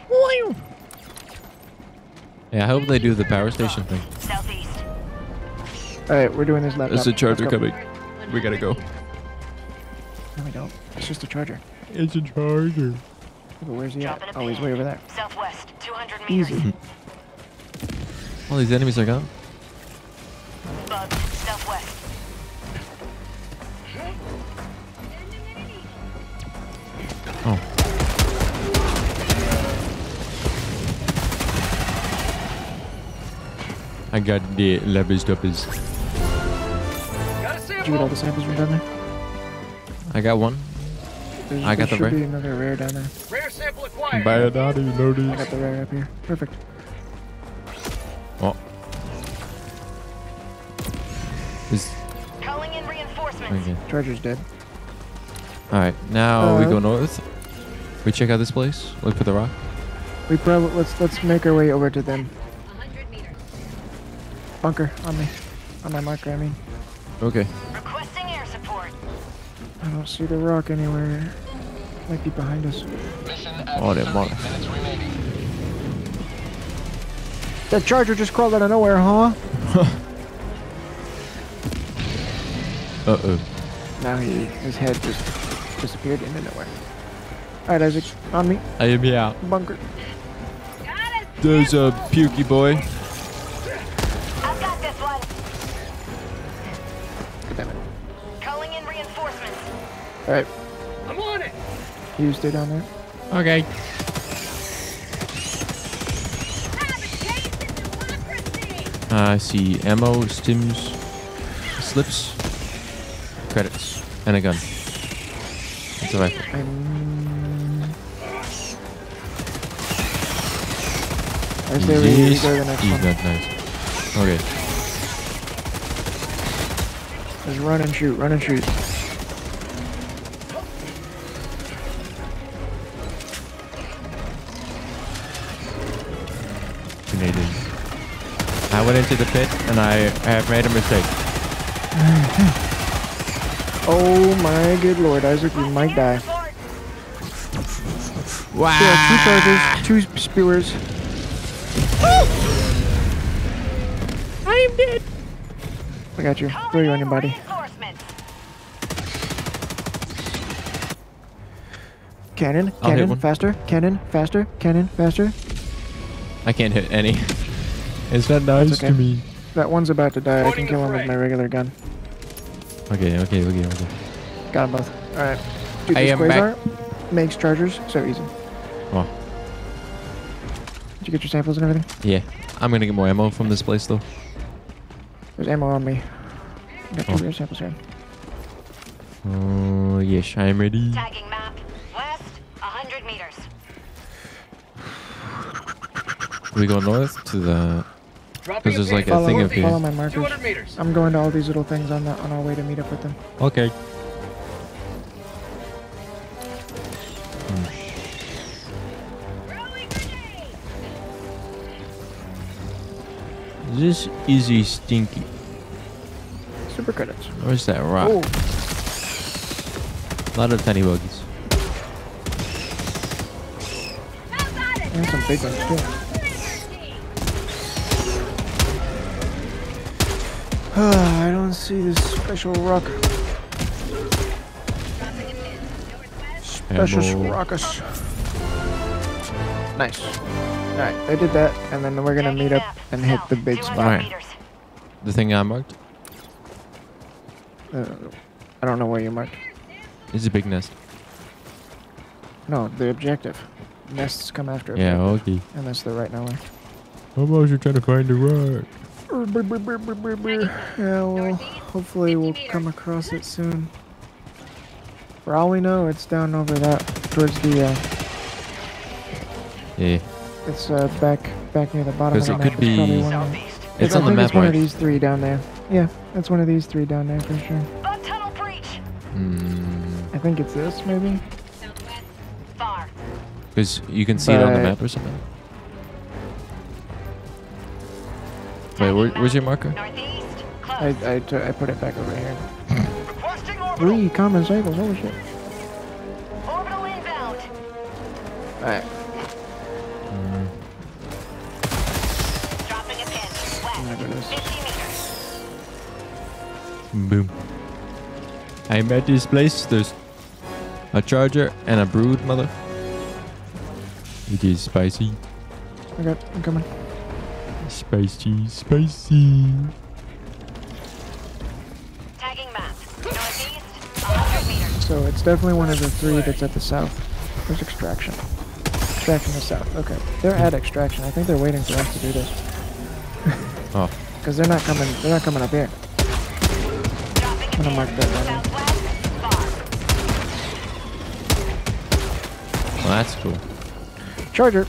Yeah, I hope they do the power station thing. Southeast. Alright, we're doing this laptop. There's a charger coming. We gotta go. No, we don't. It's just a charger. It's a charger. But where's he at? Dropping a Oh, he's way over there. Southwest. 200 meters. Easy. All these enemies are gone. Bubs. Southwest. I got the levers duppers. Got Did you get all the samples from down there? I got one. There's, I got there the should rare. be another rare down there. Rare sample acquired. Biodati I got the rare up here. Perfect. Oh. Is Calling in reinforcements. okay. Charger's dead. Alright, now we Uh, go north. We check out this place. Look for the rock. We probably let's let's make our way over to them. 100 meters. Bunker on me, on my marker. I mean, Okay. Requesting air support. I don't see the rock anywhere. Might be behind us. Mission at Oh, that 30 mark. That charger just crawled out of nowhere, huh? Uh oh. Now he his head just disappeared into nowhere. Alright, Isaac, on me. I am here. Bunker. There's a pukey boy. Alright, I'm on it. you stay down there. Okay. Uh, I see ammo, stims, slips, credits, and a gun. It's a rifle. I'm. I say we Yes. go to the next He's one. not nice. Okay. Just run and shoot, run and shoot. I went into the pit and I have made a mistake. Oh my good lord, Isaac, you might die. Wow. Yeah, two chargers, two spewers. I am dead. I got you. Throw you on your body. Cannon, cannon, faster, cannon, faster, cannon, faster. I can't hit any. It's not nice okay. to me. That one's about to die. I can kill him with my regular gun. Okay, okay, okay, okay. Got them both. Alright. Dude, I this am back. Quasar makes chargers so easy. Oh, Did you get your samples and everything? yeah. I'm gonna get more ammo from this place though. There's ammo on me. Got two Oh. rare samples here. Oh, yes, I'm ready. Tagging map. West, 100 meters. We go north to the. Dropping Because there's like pin. a thing of follow my markers. I'm going to all these little things on the on our way to meet up with them. Okay. Throwing! This is a stinky. Super credits. Where's that rock? Oh, A lot of tiny buggies. How about it? and some big ones too. I don't see this special rock. Special Pebble. rockus. Nice. Alright, I did that, and then we're gonna meet up and hit the big spot. Alright. The thing I marked Uh, I don't know where you marked. is a big nest. No, the objective. Nests come after Yeah, objective. okay. And that's the right now way. How about you trying to find the rock? Yeah, well, hopefully we'll come across it soon. For all we know, it's down over that towards the. Uh, Yeah. it's uh, back back near the bottom of 'Cause the it map. could be- probably one of the- It's I on the think map, It's one of these three down there. Yeah, it's one of these three down there for sure. Bug tunnel breach. Hmm. I think it's this maybe. Because you can see it on the map or something. Wait, where, where's your marker? Northeast. Close. I I, t- I put it back over here. Three common cycles. Holy shit! Orbital inbound. All right, Dropping a pin. West. 50 meters. Boom. I'm at this place. There's a charger and a brood mother. It is spicy. Okay, I'm coming. Spicy, spicy. Tagging map. Northeast. So it's definitely one of the three that's at the south. There's extraction. Extraction is south. Okay, they're at extraction. I think they're waiting for us to do this Oh, because they're not coming. They're not coming up here. Dropping a I'm gonna mark that right now. Southwest. Far. well, that's cool. Charger.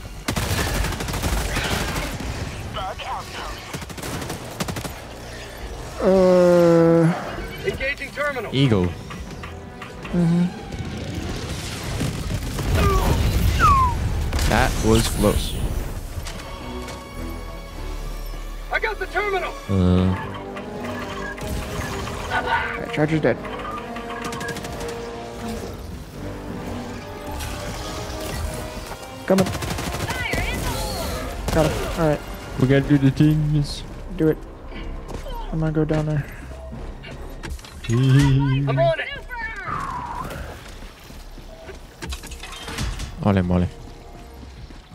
Uh, Engaging terminal. Eagle. That was close. I got the terminal. Uh, alright, charger's dead. Coming. Got him. All right, we gotta do the things. do it. I'm gonna go down there. I'm on it. Ole mole.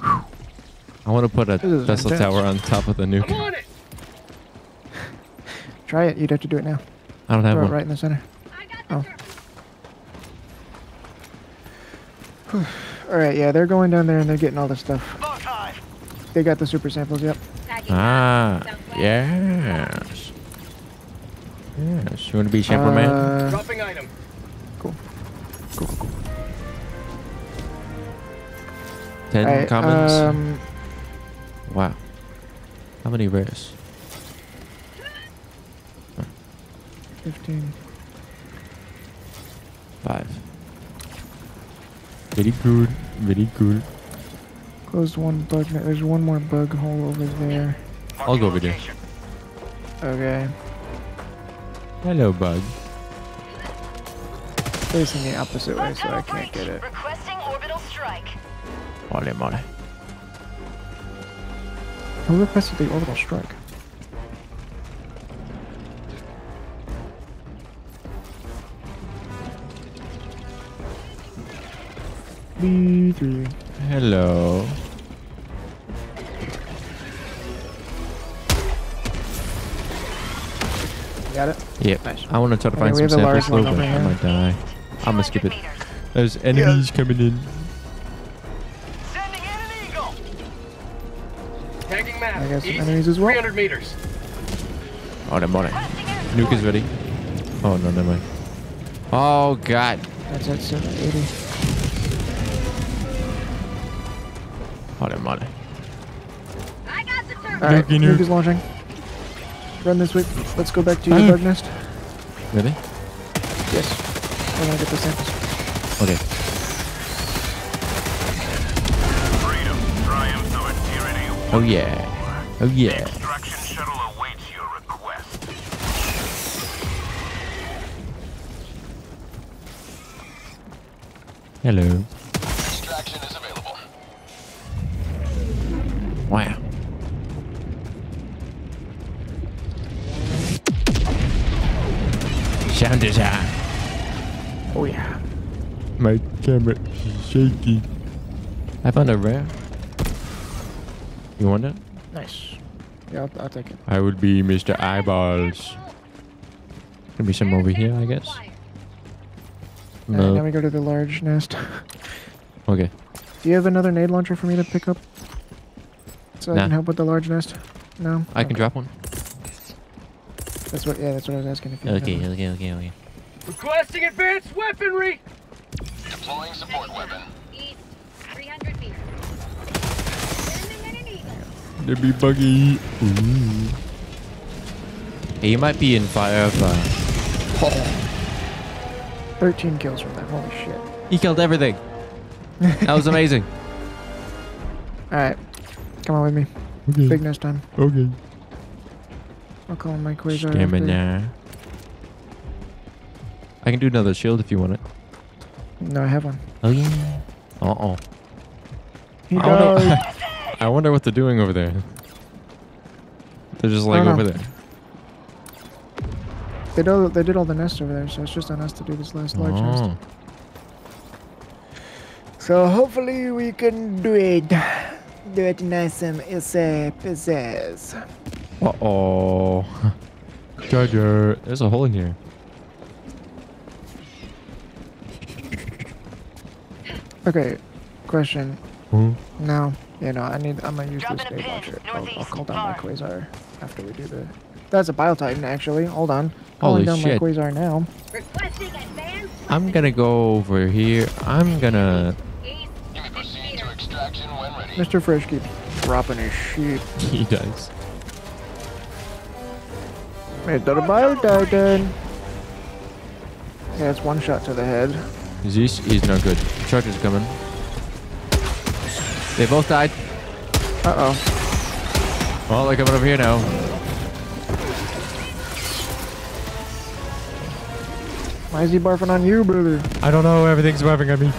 I want to put a This is Tesla intense. tower on top of the I'm nuke. on it. Try it. You'd have to do it now. I don't have Throw it one. right in the center. Oh. All right, yeah, they're going down there and they're getting all this stuff. They got the super samples. Yep. Ah, map. Southwest. yes. Yes. You want to be Shampoo Man? Uh, Dropping item. cool. Cool. Cool. cool. Ten Alright, commons. Um, wow. How many rares? fifteen. Five. Very good. Very good. Closed one bug. There's one more bug hole over there. I'll go over there. Okay. Hello, bug. Facing the opposite way, so I can't get it. Requesting orbital strike. Mole, mole. Who requested the orbital strike? B3. Hello. Got it? Yep. Nice. I want to try to find we some have a large samples one though, but I might die. I'm gonna skip it. There's enemies coming in. Sending in an eagle. Tagging map. I got some East, enemies as well. 300 meters. Oh, the mole. Nuke is ready. Oh no, never mind. Oh god. That's at 780. Hold on, hold on. I got the turret. Alright, Nuke, nuke. nuke is launching. Run this way. Let's go back to your hmm. bug nest. Really? Yes. We're gonna get the samples. Okay. Freedom triumphs over. Oh yeah. Oh yeah. Extraction shuttle awaits your request. Hello. Shaky. I found a rare. You want it? Nice. Yeah, I'll, I'll take it. I would be Mr. Eyeballs. Gonna be some over here, I guess. Uh, Alright, now we go to the large nest. Okay. Do you have another nade launcher for me to pick up? So I can help with the large nest? No? I can drop one. That's what, yeah, that's what I was asking if you had Okay, okay, okay, okay. Requesting advanced weaponry. Deploying support weapon. East, 300 meters. Sending in. There be buggy. Ooh. Hey, you might be in fire of, uh, 13 kills from that, holy shit. He killed everything. That was amazing. Alright, come on with me. okay. Big nest time. Okay. I'll call him my Quasar. after. Stamina. I can do another shield if you want it. No, I have one. Oh yeah. Uh oh. He I wonder. I wonder what they're doing over there. They're just like over know. there. they, do, they did all the nests over there, so it's just on us to do this last large nest. Oh. So hopefully we can do it. Do it nice and easy pieces. Uh oh. Charger. There's a hole in here. Okay, question. Huh? No, you know, I need. I'm gonna use Dropping this a big pin, launcher. I'll, I'll call down my quasar after we do the. That's a Bile Titan, actually. Hold on. Holy Calling down shit. my quasar now. I'm gonna go over here. I'm gonna. East, You may 50 proceed to meters. extraction when ready. Mr. Fresh keeps dropping his shit. He does. Mr. Bile Titan. Yeah, it's one shot to the head. This is not good. Charger's coming. They both died. Uh oh. Well, they're coming over here now. Why is he barfing on you, brother? I don't know. Everything's moving at me.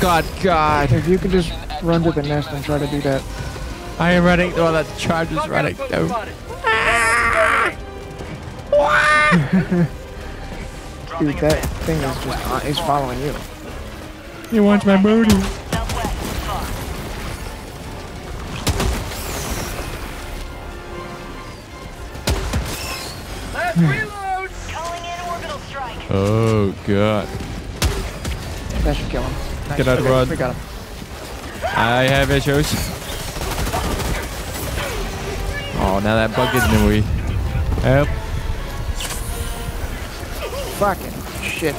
God, God. If you could just run to the nest and try to do that. I am running. Oh, that charger's Bug running. outpost No. spotted. Dude, that thing is just on, is following you. He wants my booty. Southwest, hmm. far. Reload. Calling in orbital strike. Oh, God. That should kill him. Nice. Get out of okay, run. We got him. I have issues. Oh, now that bug is in the way. Help. Fucking shit.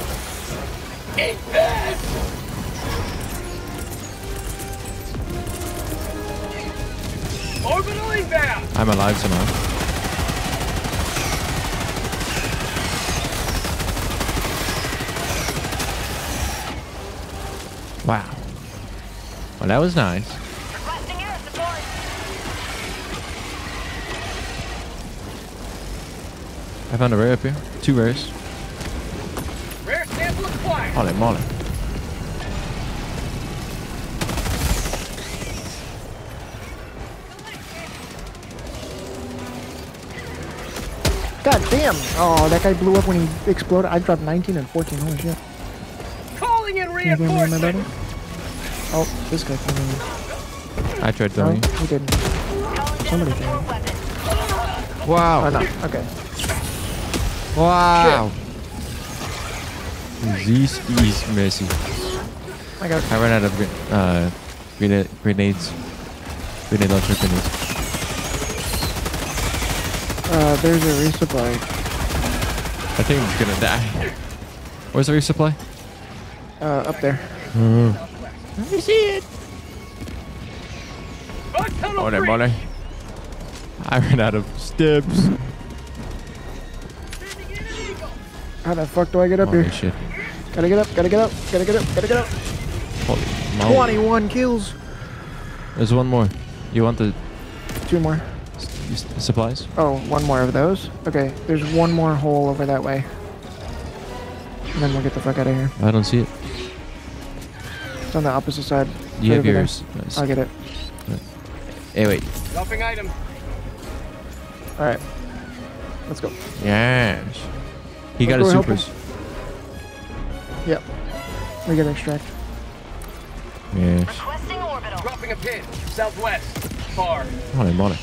Orbital inbound. I'm alive somehow. Wow. Well, that was nice. I found a rare up here. Two rares. Rare sample acquired. Holy moly. God damn! Oh, that guy blew up when he exploded. I dropped 19 and 14. Holy shit. Calling in Can you give me my reinforcement. Oh, this guy came in. I tried No, throwing. he didn't. Somebody down support can. weapon. Oh, Wow. no. Okay. Wow. This is messy. I got I ran out of uh, grenade, grenades. Grenade launcher grenades. Uh, there's a resupply. I think I'm gonna die. Where's the resupply? Uh, up there. Let me see it. Bug tunnel Money, money. I ran out of steps. How the fuck do I get up Holy here? shit. Gotta get up, gotta get up, gotta get up, gotta get up. Holy 21 kills. There's one more. You want the Two more. s- s- supplies? Oh, one more of those? Okay, there's one more hole over that way. And then we'll get the fuck out of here. I don't see it. It's on the opposite side. You Right have yours. Nice. I'll get it. Hey, wait. Dropping item. Alright. Let's go. Yes. He got Let's his go help supers. Yep. We gotta extract. Yes. Requesting orbital. Dropping a pin. Southwest. Far. Money, money.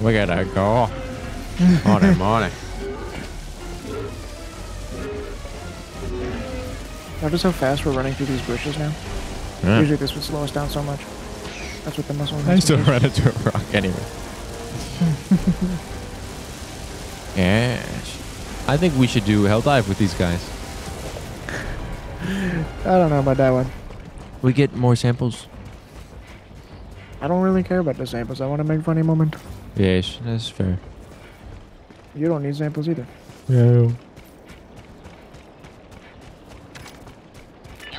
We gotta go. money, money. Notice how fast we're running through these bushes now? Yeah. Usually this would slow us down so much. That's what the muscle I used still run into a rock anyway. yes. I think we should do hell dive with these guys. I don't know about that one. We get more samples. I don't really care about the samples. I want to make funny moment. Yes, that's fair. You don't need samples either. Yeah. You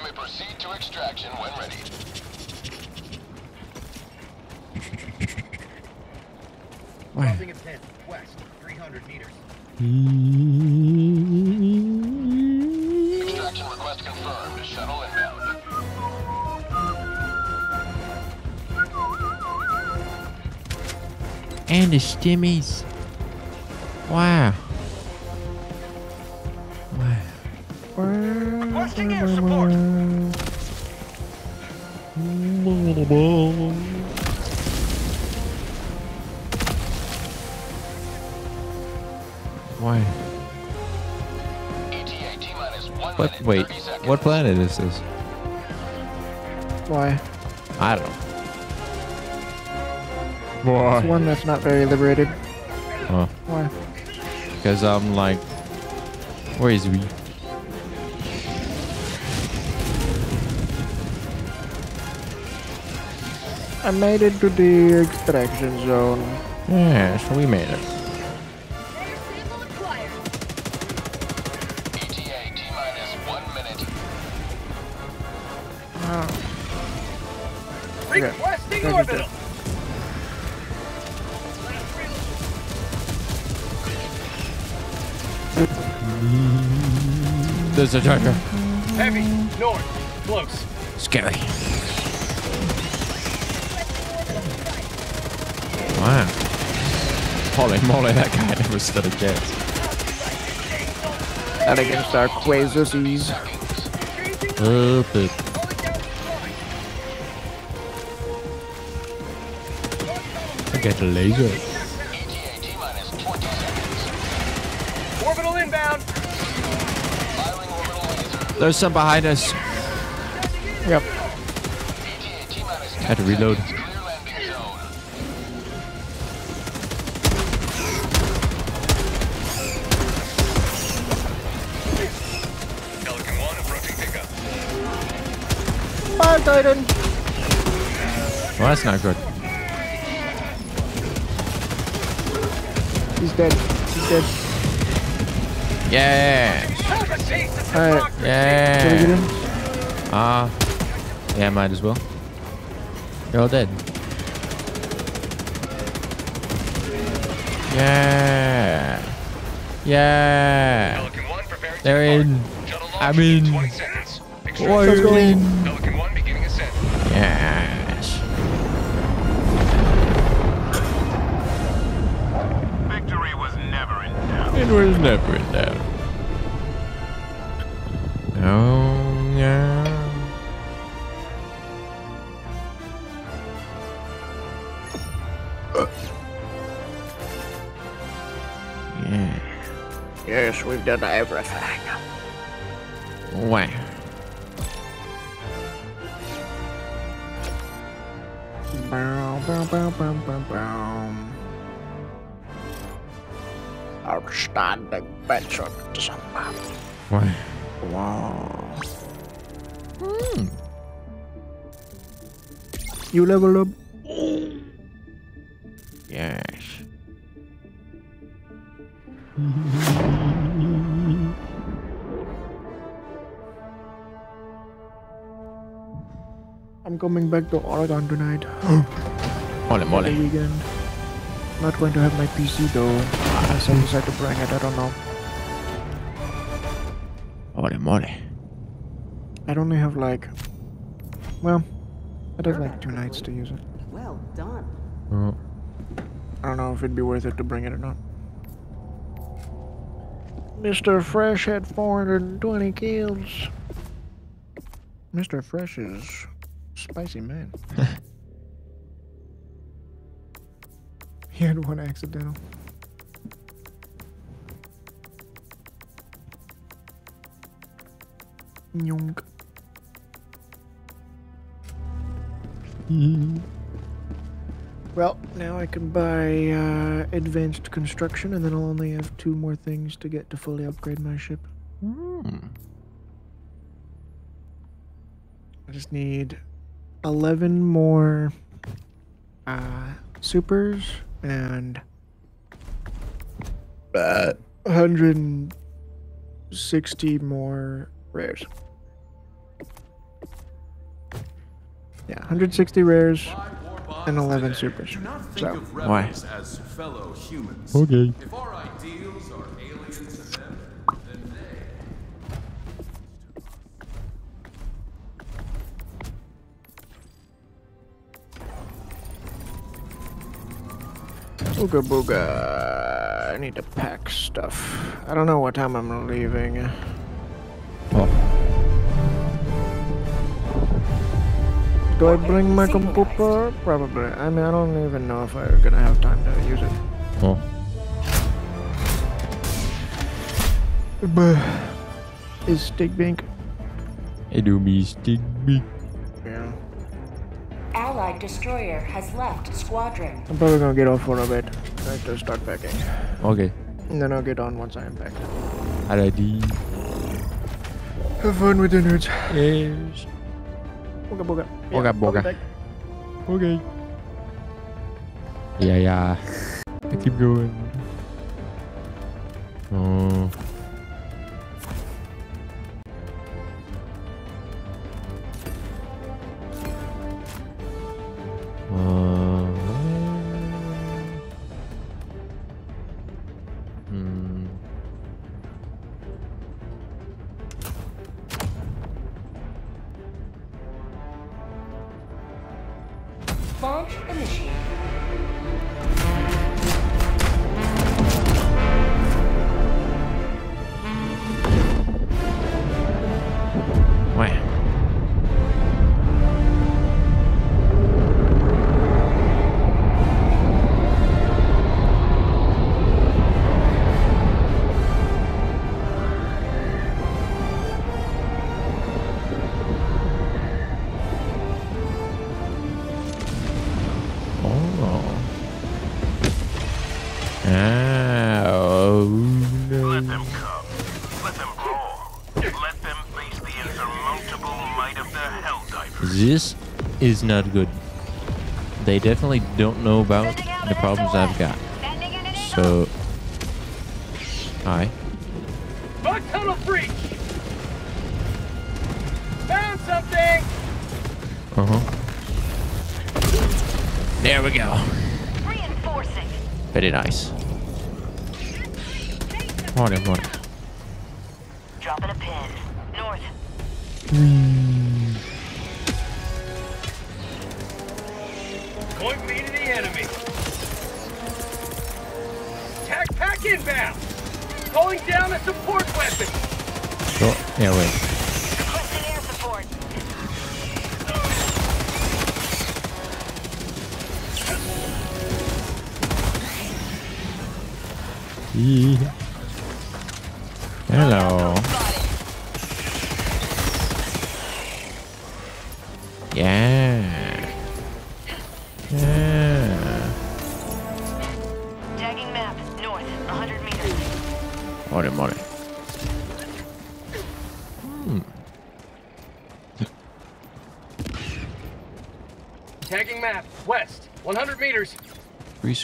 may proceed to extraction when ready. Dropping Extraction request confirmed. Shuttle inbound. And the stimmies. Wow. Wow. Requesting air support. Why? ETA T minus one What? minute, Wait. seconds. What planet is this? Why? I don't know. It's one that's not very liberated. Oh, Why? because I'm like, where is we? I made it to the extraction zone. Yes, we made it. Requesting Register. orbital. There's a charger. Heavy. North. Close. Scary. Wow. Holy moly, that guy never stood a chance. Not against our Quasies. Oh, poop. Get laser. ETA T minus 20 seconds. Orbital inbound. Firing orbital laser. There's some behind us. Yep. ETA T minus 10 Had to reload. seconds. Clear landing zone. Pelican 1 approaching pickup. Bile Titan. Well, that's not good. Dead. He's dead. Yes. Have a taste of Alright. democracy. Did we get Yeah. him? Ah. yeah, might as well. You're all dead. Yeah. Yeah. Pelican 1 preparing They're in. depart. Shuttle launch I'm in in. 20 seconds. Let's Extraction. go. in. It was never doubt. Oh. Yeah. Yes, we've done everything. You level up. Yes. I'm coming back to Oregon tonight. Mole, mole. weekend. Not going to have my PC though. I decide to bring it, I don't know. Mole, mole. I'd only have like, well, I'd have like two nights to use it. Well done. Oh. I don't know if it'd be worth it to bring it or not. Mr. Fresh had 420 kills. Mr. Fresh is spicy man. he had one accidental. Nyonk. Well, now I can buy uh, advanced construction, and then I'll only have two more things to get to fully upgrade my ship. Hmm. I just need 11 more uh, supers and uh, 160 more rares. Yeah, 160 rares and 11 supers. So, Why? as fellow humans. Okay. If our ideals are aliens to them, then they Ooga booga. I need to pack stuff. I don't know what time I'm leaving. Oh. Do I bring my computer? Probably. I mean, I don't even know if I'm gonna have time to use it. Oh. But is Stick Bink? It do be stick big. Yeah. Allied destroyer has left squadron. I'm probably gonna get off for a bit. I have to start packing. Okay. And then I'll get on once I am back. Alrighty. Have fun with the nerds. Yes. Booga booga. Booga I'll be booga. back. Okay. Yeah, yeah. I keep going. Oh. Uh, not good. They definitely don't know about the problems I've got. So,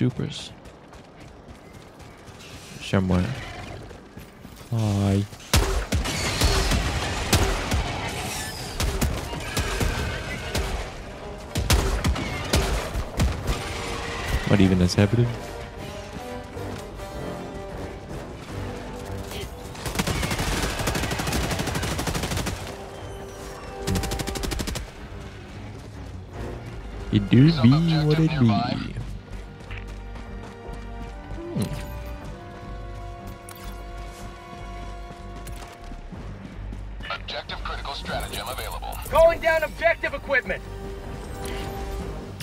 supers.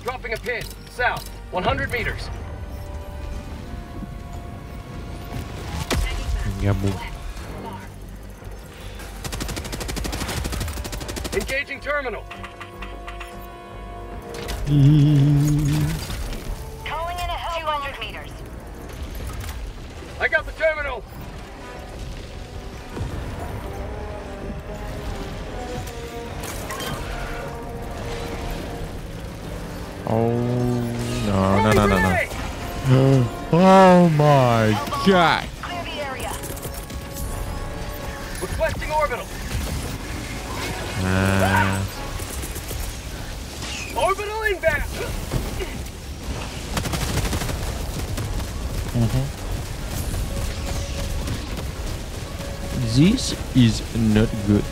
Dropping a pin. South. 100 meters. Yeah, move. Engaging terminal. Calling in a hell 200 meters. I got the terminal. My god! Clear the area. Requesting orbital. Uh, Orbital inbound. this is not good.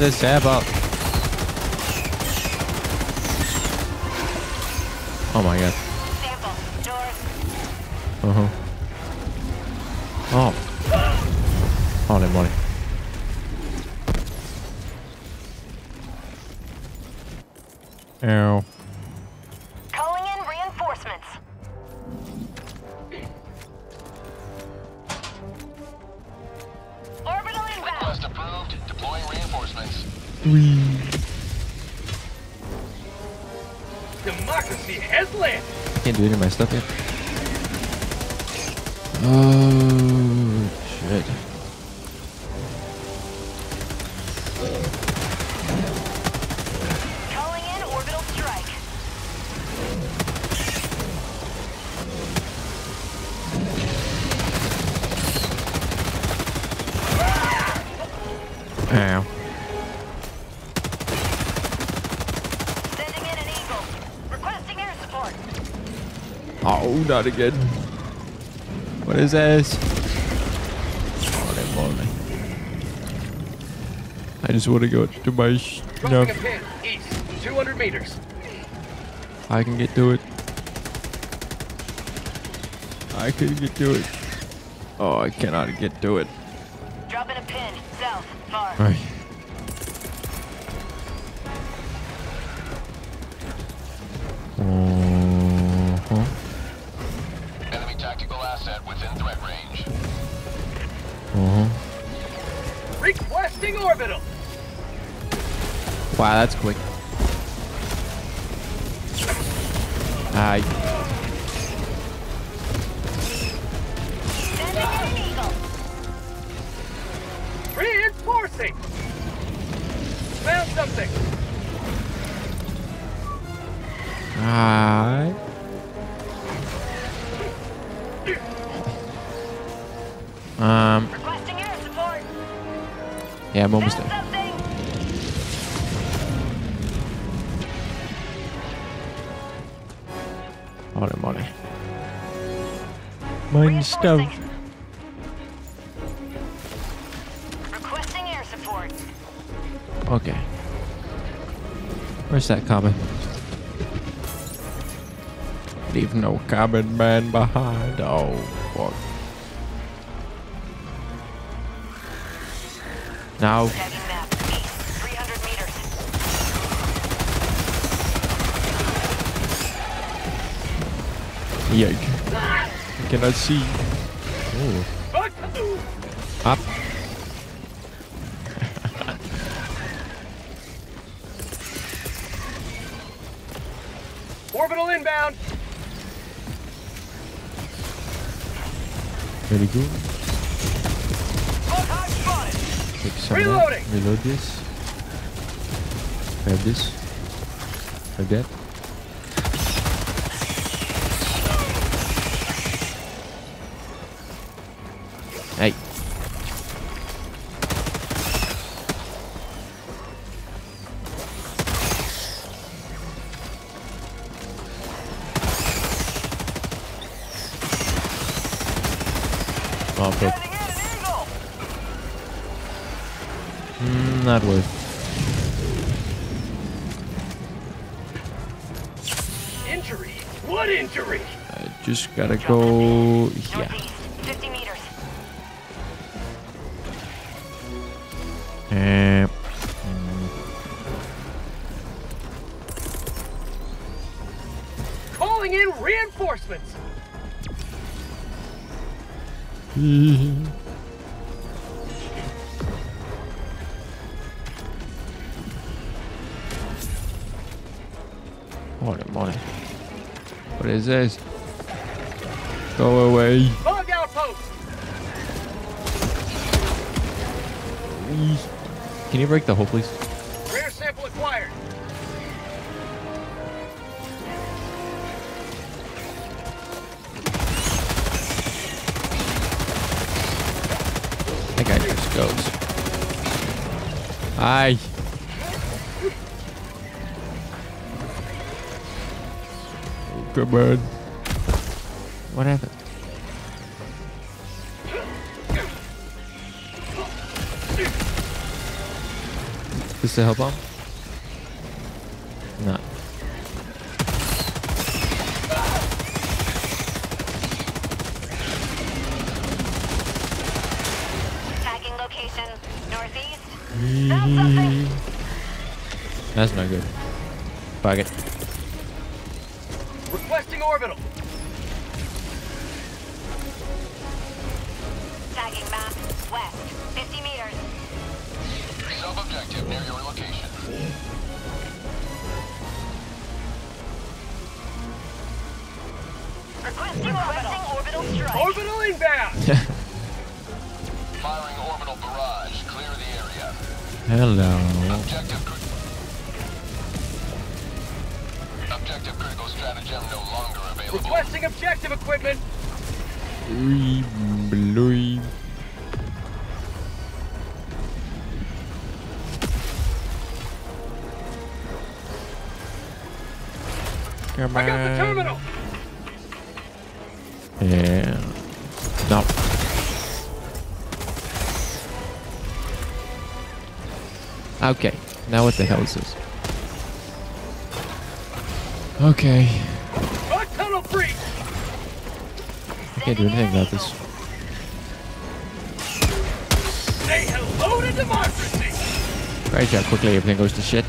Just want up. Not again. What is this? Holy moly. I just want to go to my sh- no. A pin. East. 200 meters. I can get to it. I can get to it. Oh, I cannot get to it. Mine stuff. Uh, Requesting air support. Okay. Where's that cabin? Leave no cabin man behind. Oh, fuck. Now. Tagging map. East, 300 meters. Yike. I cannot see. Good. Take some Reloading. Reload this. Grab this. Like that. Gotta go. 50. Eh, Calling in reinforcements. Morning, morning. What is this? Can you break the hole, please? Rare sample acquired. That guy just goes. Hi. Come on. This the Now what the hell is this? Okay. Tunnel breach. I can't do anything about this. Say hello to democracy. Right how quickly everything goes to shit.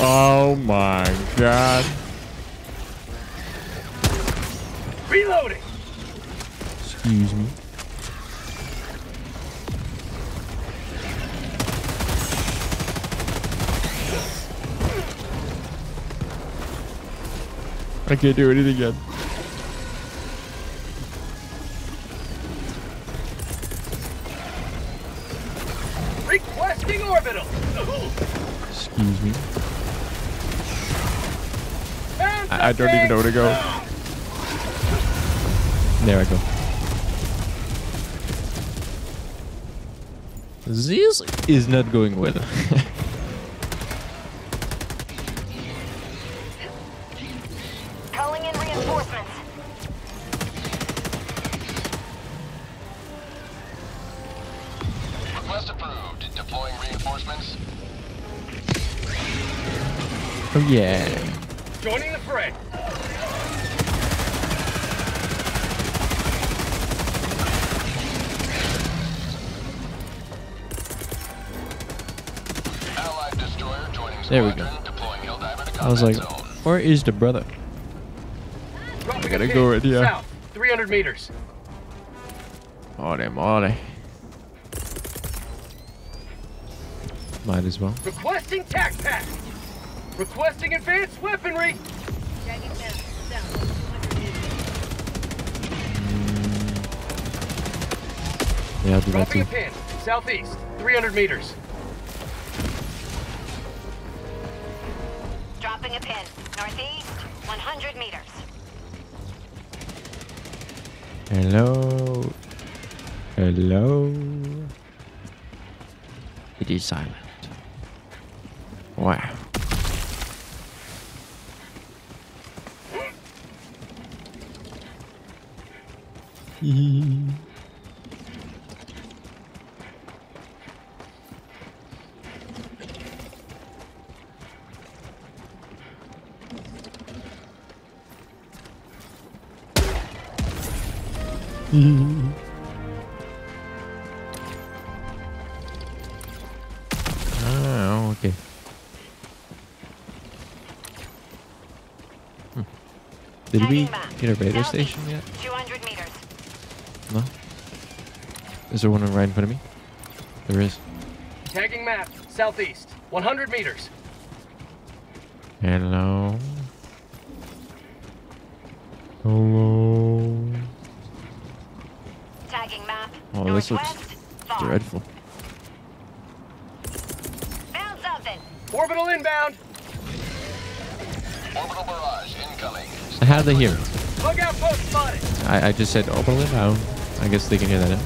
Oh my god. Reloading. Excuse me. I can't do anything yet. Requesting orbital. Excuse me. I, I don't even know where to go. There I go. This is not going well. yeah. Joining the fray. There we go. Deploying Helldiver to I was like, where is the brother? Dropping gotta go right here. South, 300 meters. Mole, mole. Might as well. Requesting tac pack. Requesting advanced weaponry. Tagging down. South. 100 meters. Yeah, I'll do that Dropping too. a pin. Southeast, 300 meters. Dropping a pin. Northeast, 100 meters. Hello. Hello. It is silent. Station yet? 200 meters. No. Is there one right in front of me? There is. Tagging map. Southeast, 100 meters. Hello. Hello. Tagging map. Oh, this looks Northwest, far. dreadful. Found something. Orbital inbound. Orbital barrage incoming. How do they hear I, I just said open it down. I guess they can hear that. Now.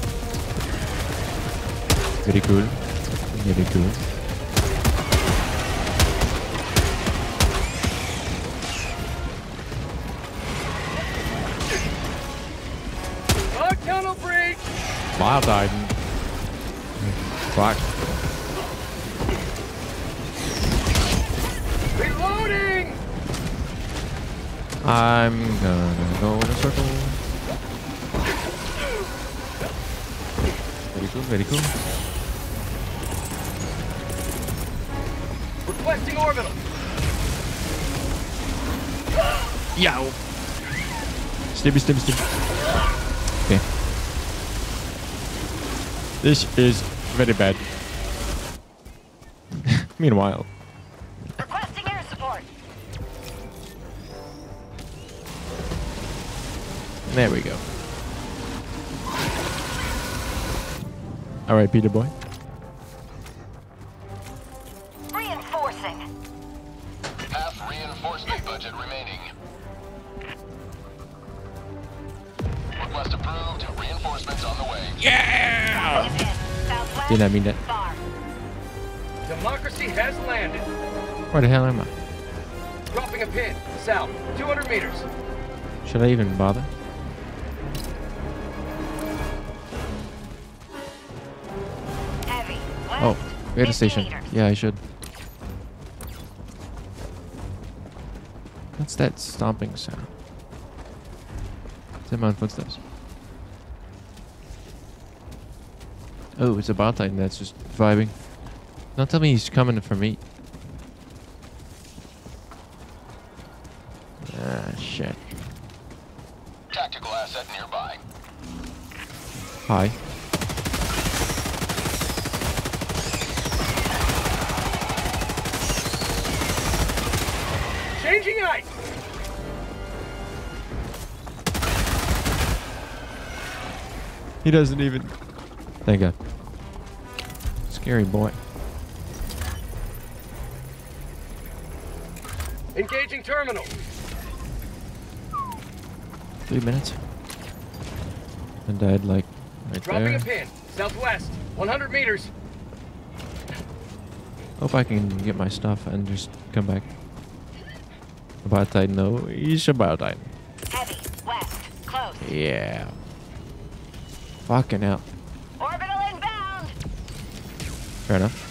Very cool. Very cool. Bug tunnel breach. Wow, Titan. Fuck. Reloading. I'm gonna go in a circle. Very cool, very cool. Requesting orbital. Yow. Stimmy, stimmy, stimmy. Okay. This is very bad. Meanwhile, Requesting air support. there we go. All right, Peter boy. Reinforcing. Half reinforcement budget remaining. Request approved. Reinforcements on the way. Dropping a pin. Southwest, Did I mean that? far. Democracy has landed. Where the hell am I? Dropping a pin. South, 200 meters. Should I even bother? Radar 50 station. meters. Yeah, I should. What's that stomping sound? That my footsteps? Oh, it's a bot titan that's just vibing. Don't tell me he's coming for me. Doesn't even. Thank God. Scary boy. Engaging terminal. Three minutes. And died like right Dropping there. a pin. Southwest, 100 meters. Hope I can get my stuff and just come back. About Titan, no, he's about Titan. Heavy. West. Close. Yeah. Fucking hell. Orbital inbound. Fair enough.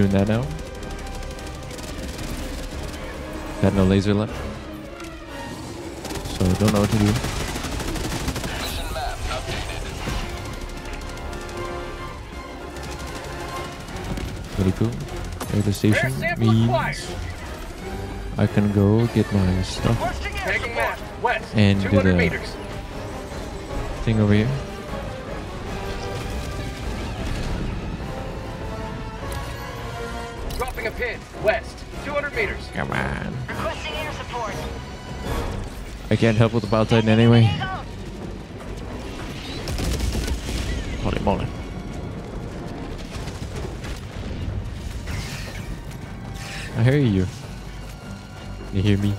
Doing that now. Got no laser left. So don't know what to do. Mission map updated. Pretty cool. Where the station Rare sample acquired. means I can go get my stuff Requesting air Tagging support. map. West. And do 200 the- meters. thing over here. Come on. Requesting air support. I can't help with the Bile Titan anyway. Holy moly. I hear you. You hear me?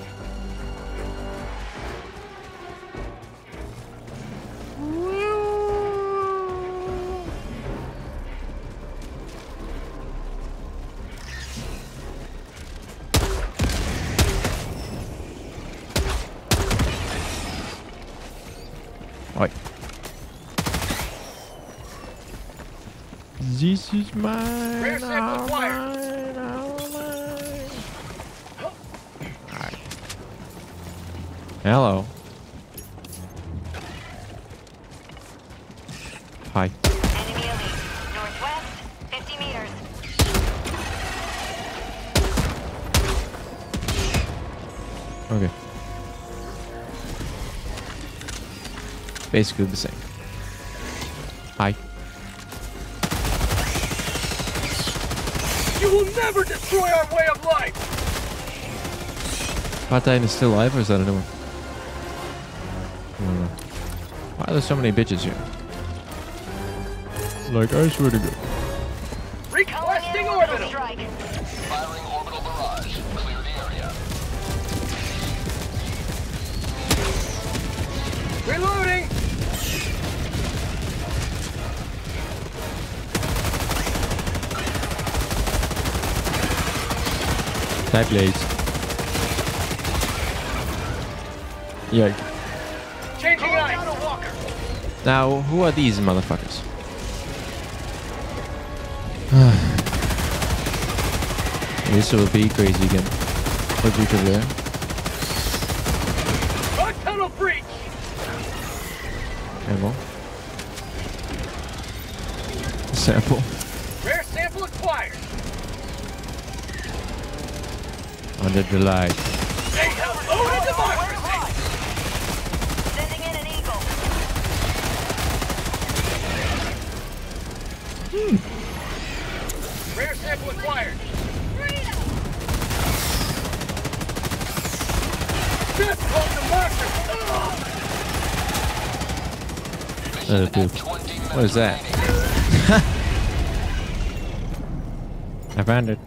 This is mine. Rare sample acquired. mine, all mine. Alright. Hello. Hi. Enemy elite. Northwest, 50 meters. Okay. Basically the same. Destroy our way of life. Bile Titan is still alive or is that a new one? I don't know. Why are there so many bitches here? Like, I swear to God. Calling Requesting orbital orbital. strike. Firing orbital barrage. Clear the area. Reloading. Type blades. Yeah. Changing eyes. Now, who are these motherfuckers? this will be crazy again. What over there? Rock tunnel breach. Ammo. Sample. The light. Hmm. Say hello to democracy. Sending in an eagle. Rare sample acquired. Just called democracy. Dude. 20 minutes What is that? I found it.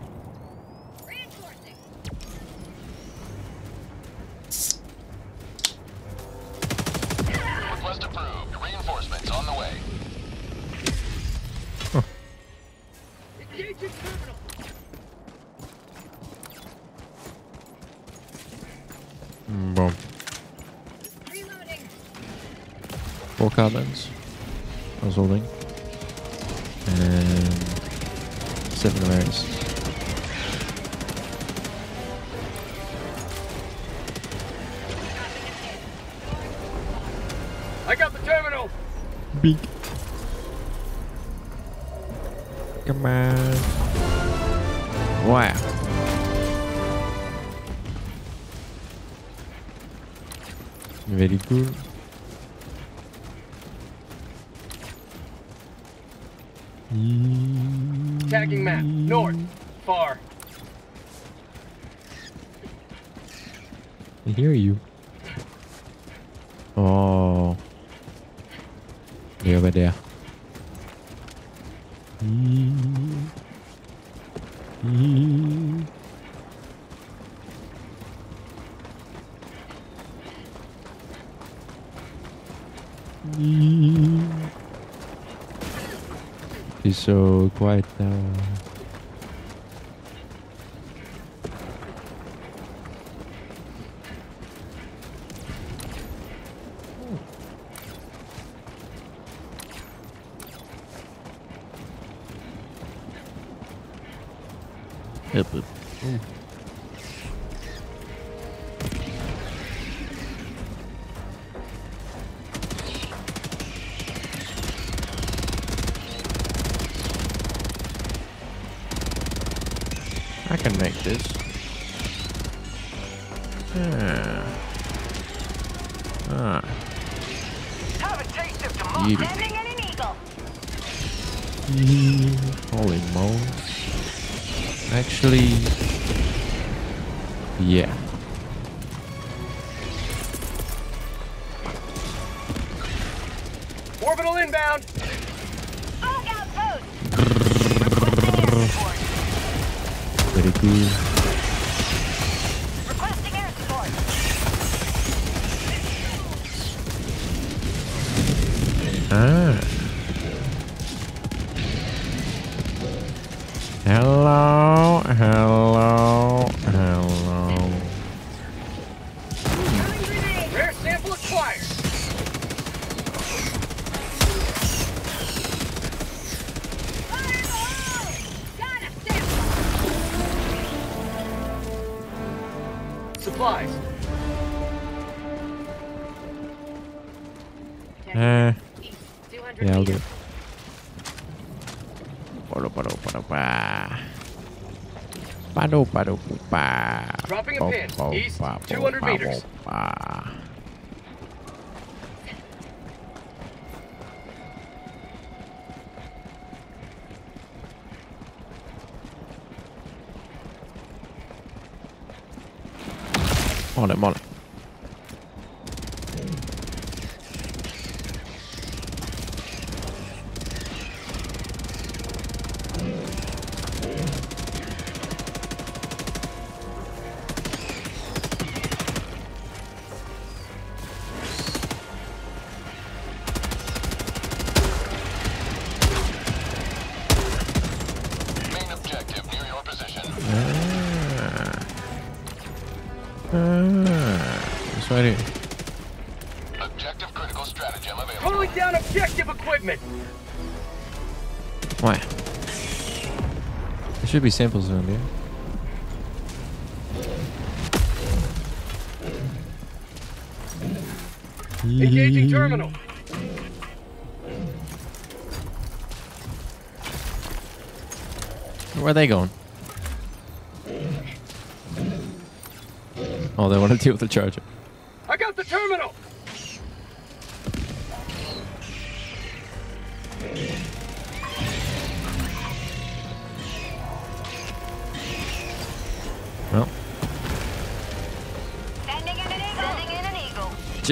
Dropping a pin. East, 200 meters. be samples around here. Engaging terminal. Where are they going? Oh, they want to deal with the charger.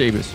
Davis.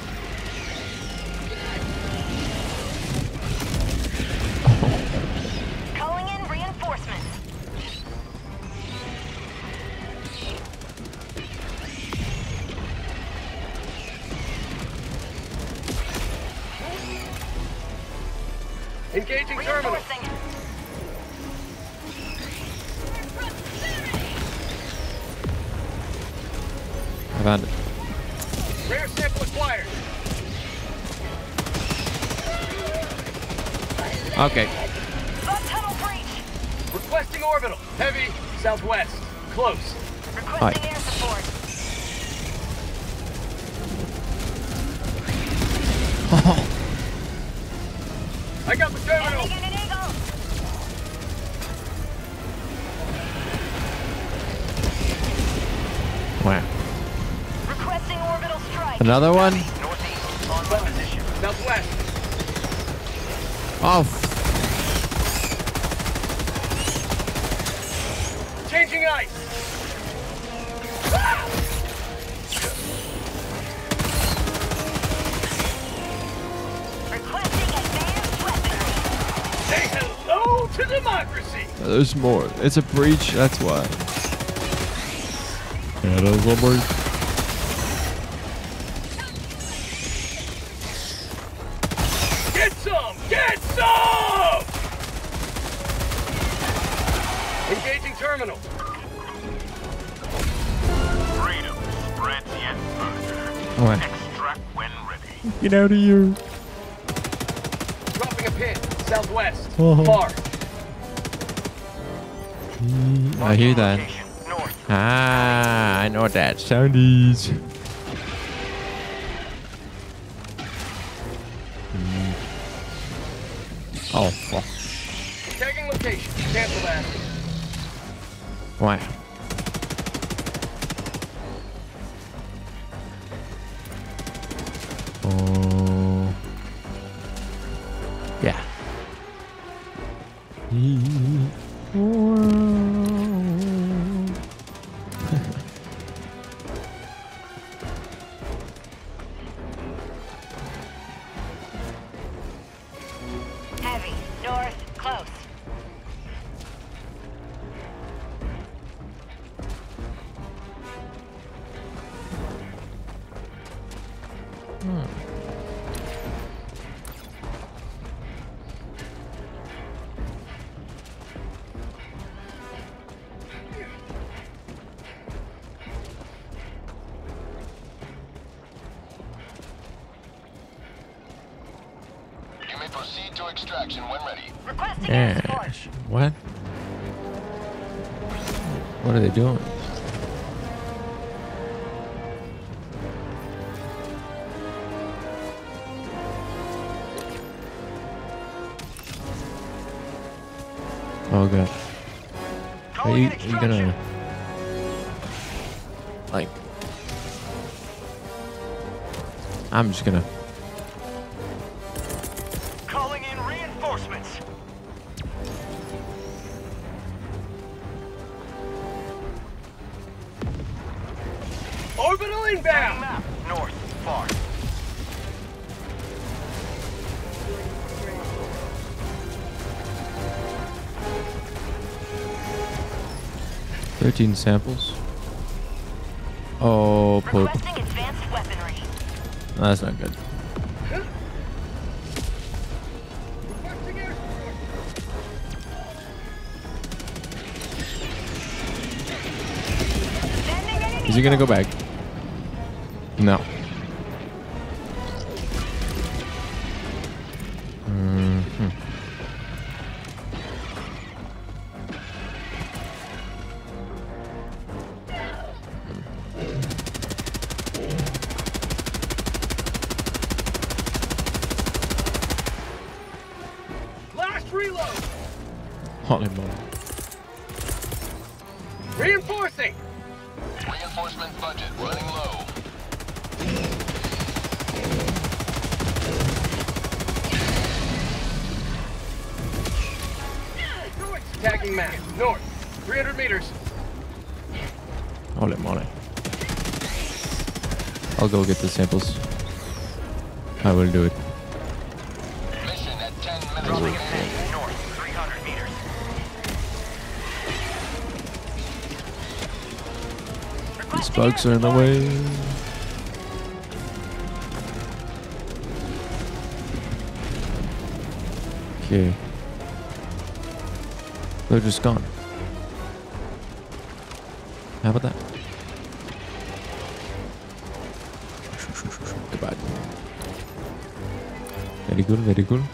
I got the terminal! Where? Requesting orbital strike. Another one? Northeast, on position. Southwest. Oh, There's more. It's a breach. That's why. Yeah, that was one breach. Get out of here. Dropping a pin, southwest, uh -huh. far. I hear that. Ah, I know that sound is. I'm just gonna Calling in reinforcements. Orbital inbound. map. North. Far. thirteen samples. That's not good. Is he gonna go back? No. Are in the way. Okay. They're just gone. How about that? Goodbye. Very good, very good.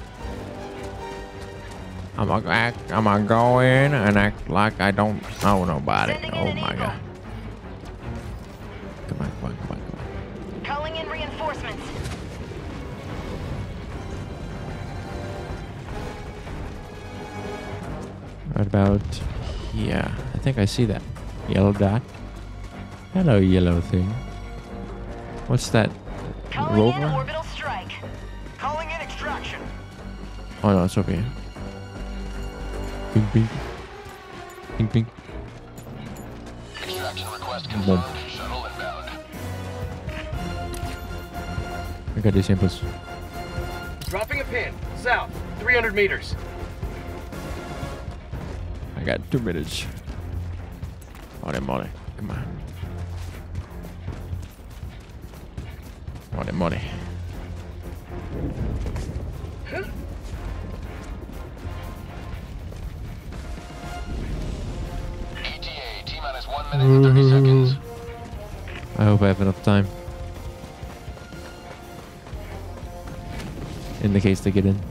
I'm gonna act, I'm gonna go in and act like I don't know nobody. Sending Oh my god. Think I see that. Yellow dot. Hello, yellow thing. What's that? Calling in orbital strike. Calling in extraction. Oh no, it's over here. Ping, ping. Ping, ping. Extraction request confirmed. Shuttle inbound. I got these samples. Dropping a pin. South. 300 meters. I got two minutes. Minus 1 minute and 30 seconds. I hope I have enough time. In the case they get in.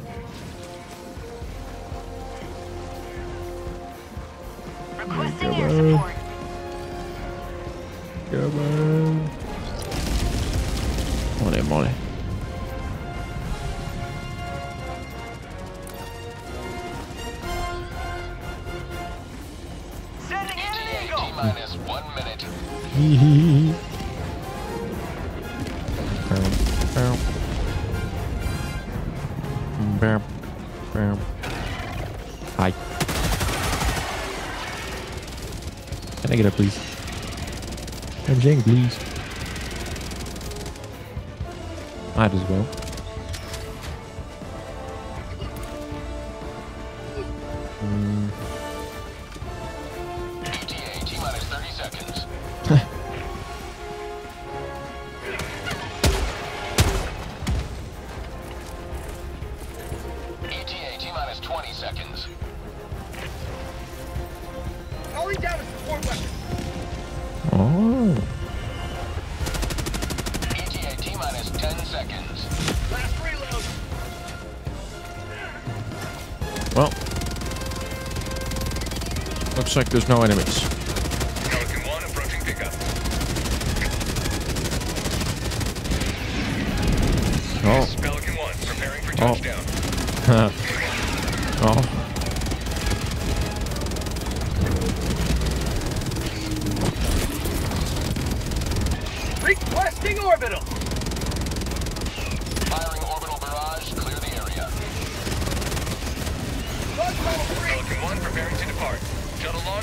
there's no enemies.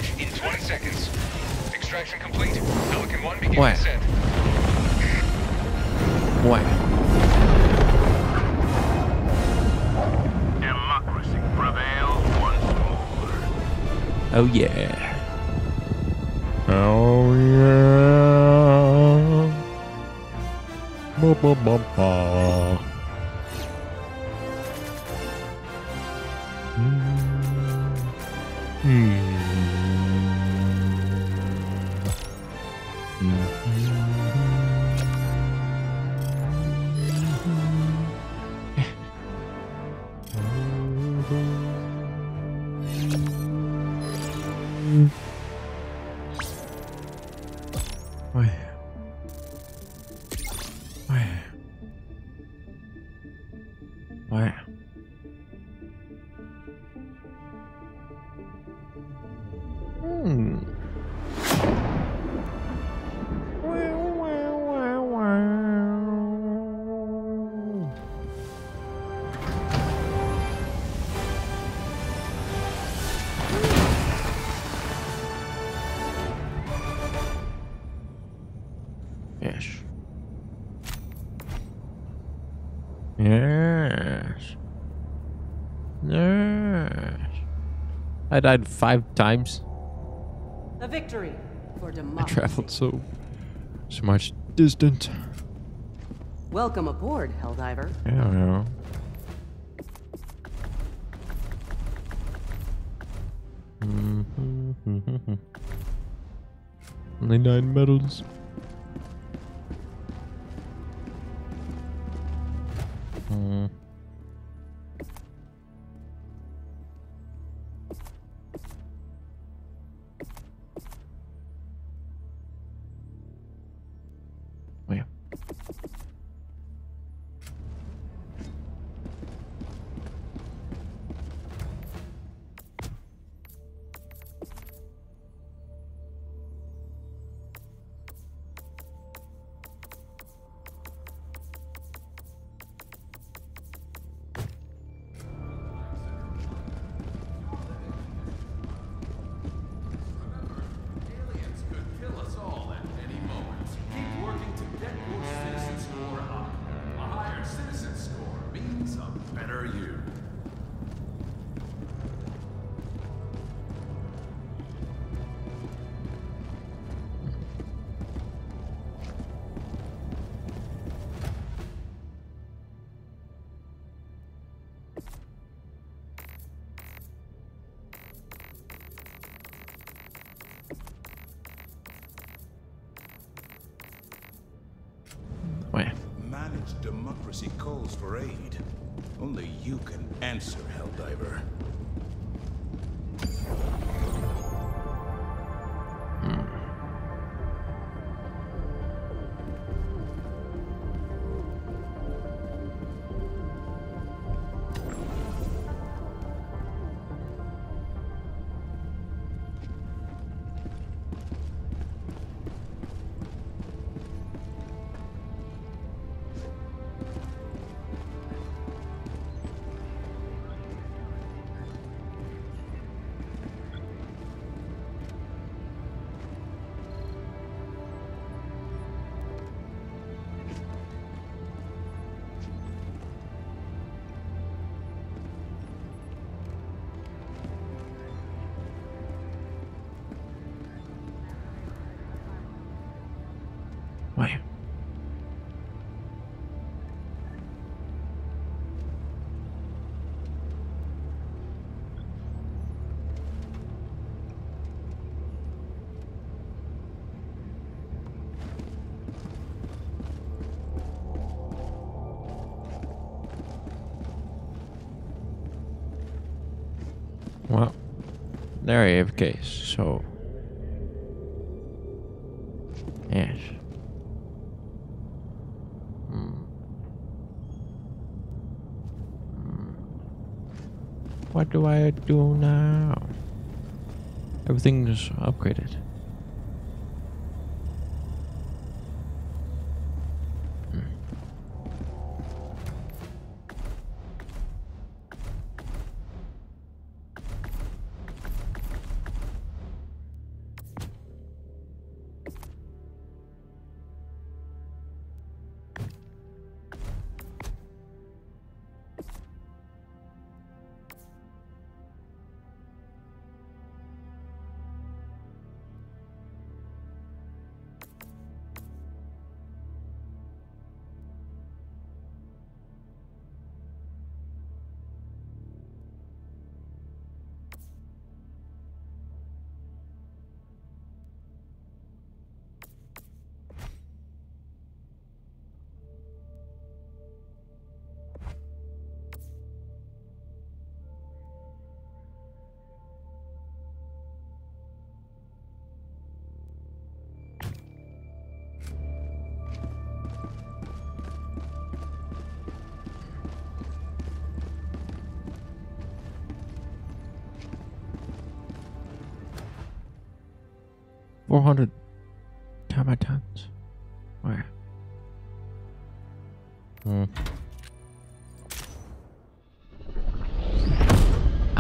launch in 20 seconds. Extraction complete. Pelican 1 begins ouais. descent. Ouais. Democracy prevails once more. Oh yeah. Oh yeah. Ba, ba, ba, ba. I died five times. A victory for democracy. I traveled so, so much distance. Welcome aboard, Helldiver. I don't know. Mm-hmm, mm-hmm, mm-hmm. Only nine medals. Have case. So, yes. Hmm. Hmm. What do I do now? Everything's upgraded.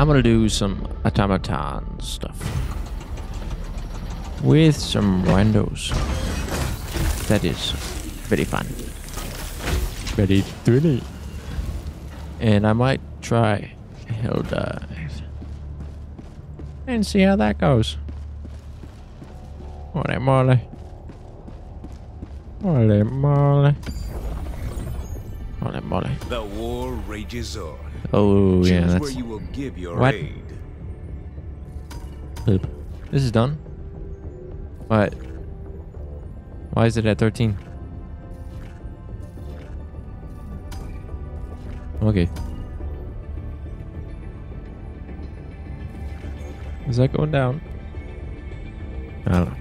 I'm gonna do some automaton stuff with some randos. That is very fun. Very thrilling. And I might try Helldive and see how that goes. Holy moly. Holy moly. Rages on. Oh, yeah, that's... where you will give your What? aid. Boop. This is done? What? Why is it at 13? Okay. Is that going down? I don't know.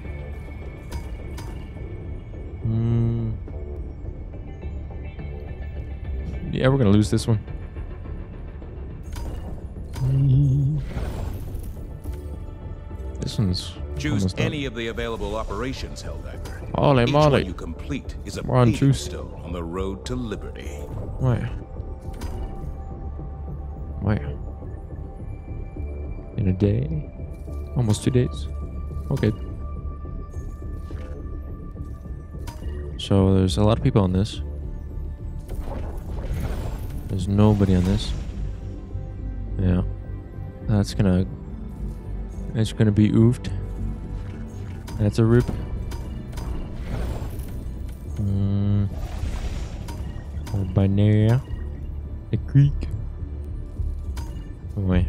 We're gonna lose this one. This one's Choose any of the available operations, Helldiver. Holy Each moly. one you complete is a We're on juice. stone on the road to liberty. Where? Where? In a day? Almost two days? Okay. So there's a lot of people on this. There's nobody on this. Yeah. That's gonna... That's gonna be oofed. That's a rip. Hmm. Or near the creek. Oh, wait.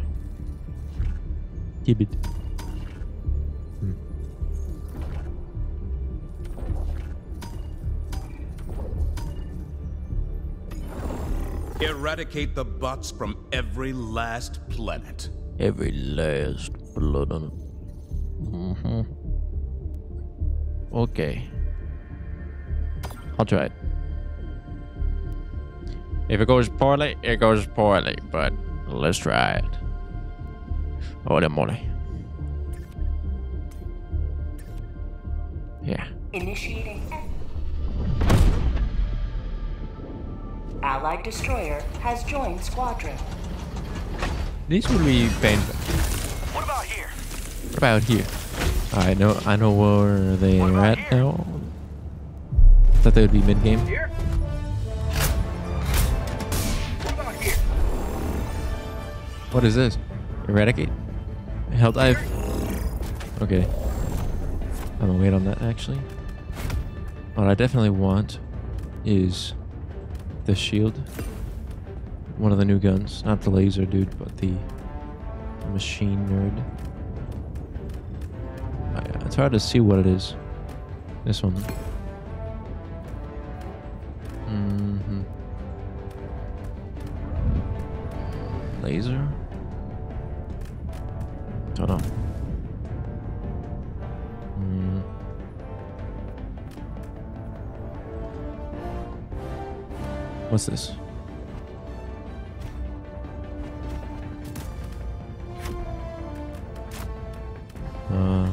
Eradicate the bots from every last planet. Every last blood on it. hmm Okay. I'll try it. If it goes poorly, it goes poorly, but let's try it. Holy moly. Yeah. Initiating. Allied destroyer has joined squadron. This will be painful. What about here? What about here? I know I know where they are at now. Thought they would be mid game. Here? What here? What is this? Eradicate? Hell dive? Okay. I'm gonna wait on that actually. What I definitely want is the shield. One of the new guns. Not the laser dude, but the machine nerd. I- It's hard to see what it is. This one. hmm Laser? Hold on. What's this? Uh,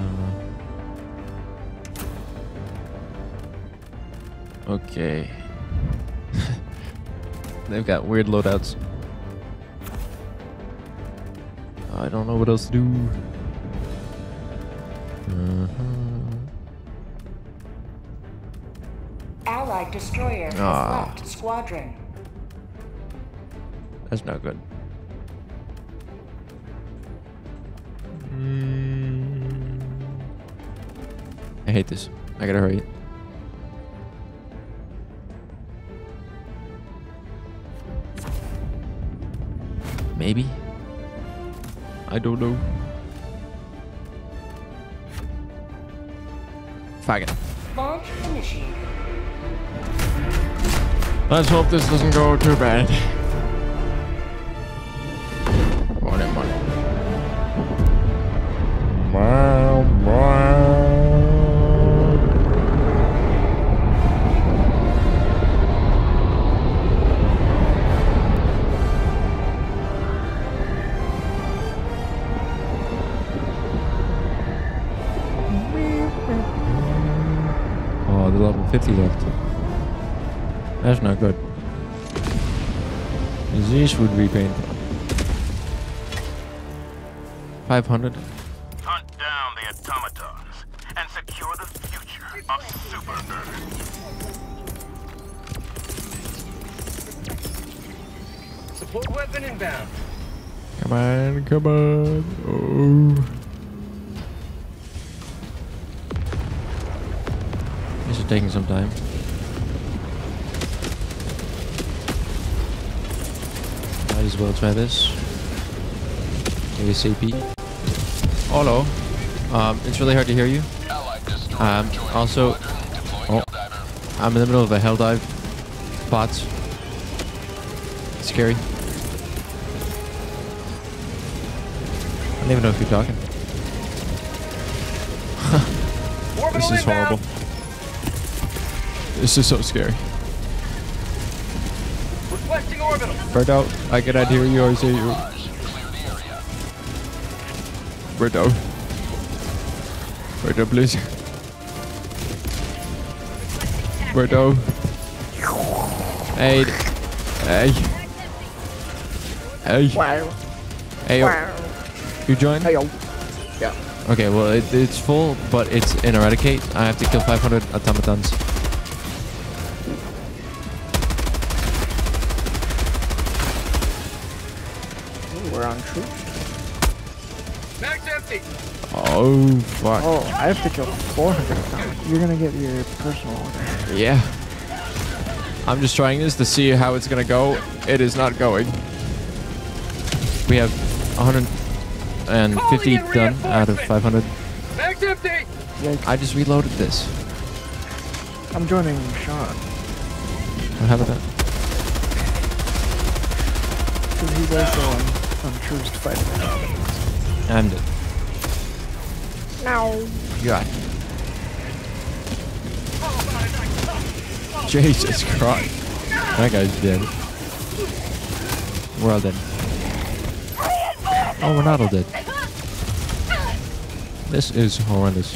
okay. They've got weird loadouts. I don't know what else to do. Uh-huh. Allied destroyer has Ah. left squadron. That's not good. Mm. I hate this. I gotta hurry. Maybe? I don't know. Fuck it. Let's hope this doesn't go too bad. Money. Wow, wow. Oh, the level 50 left. That's not good. This would be painful. 500. Hunt down the automatons and secure the future of Super Earth. Support weapon inbound. Come on, come on. Oh. This is taking some time. Might as well try this. ASAP. Hello. Um, it's really hard to hear you. Um, also, oh, I'm in the middle of a hell dive. Bots. Scary. I don't even know if you're talking. this is horrible. This is so scary. Requesting orbital. Bird out. I cannot hear you or see you. Bird out. Bird out, please. Bird out. Hey. Hey. Hey. Wow. Hey. Wow. You join? Hey, yo. Yeah. Okay, well, it, it's full, but it's in Eradicate. I have to kill 500 automatons. Oh, fuck. Oh, I have to kill 400 automatons. You're gonna get your personal order. Yeah. I'm just trying this to see how it's gonna go. It is not going. We have 150 done out of 500. Max empty. Yikes. I just reloaded this. I'm joining Sean. What happened? to- Because he's also on, on troops to fight the I'm dead. No. God. Jesus Christ. That guy's dead. We're all dead. Oh, we're not all dead. This is horrendous.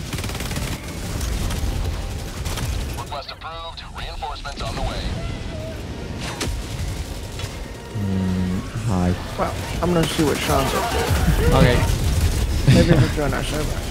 Request approved. Reinforcements on the way. Mm, hi. Well, I'm gonna see what Sean's up to. Okay. Maybe we'll join our server.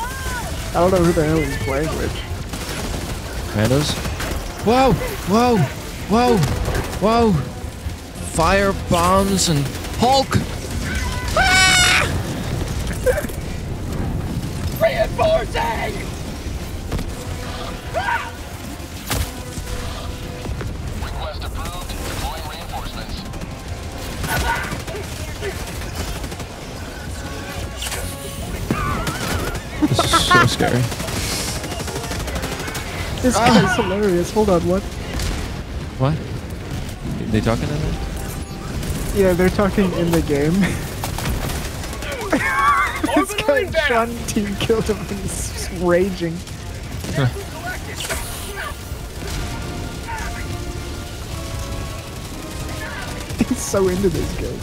I don't know who the hell he's playing with. randos. Whoa! Whoa! Whoa! Whoa! Fire bombs and Hulk! This ah. guy's hilarious. Hold on, what? What? They talking in there? Yeah, they're talking in the game. this guy, Sean team killed him and he's raging. he's so into this game.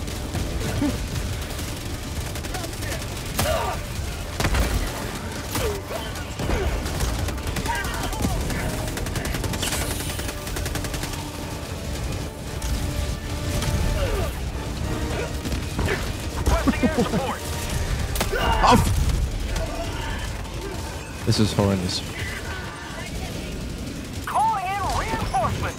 This is horrendous. Calling in reinforcements.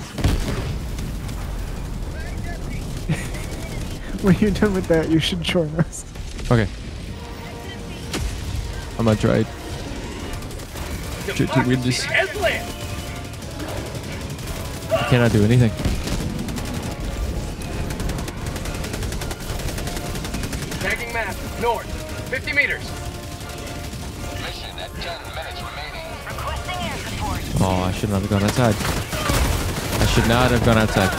When you're done with that, you should join us. Okay. I'm gonna try to, to win this. I cannot do anything. Tagging map, north, 50 meters. I should not have gone outside. I should not have gone outside.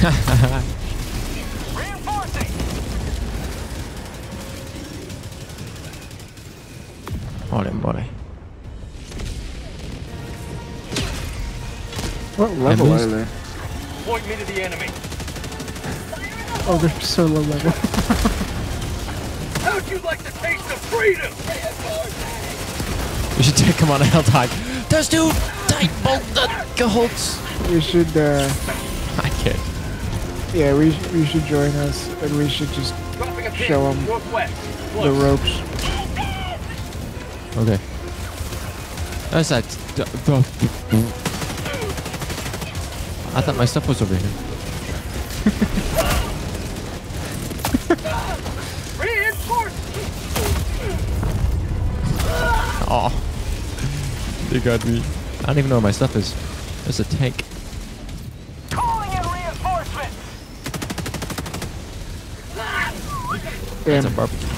Reinforcing. Ore, more. What level Enemies? are they? Point me to the enemy. Oh, they're so low level. How'd you like the taste of freedom? We should take him on a hell dive. There's two tight bolt holds. we should, uh, I can't. yeah, we, we should join us and we should just Dropping a pin, show them the ropes. Okay. That's that. I thought my stuff was over here. They got me. I don't even know where my stuff is. There's a tank. Calling in reinforcements. That's a Damn. barbecue.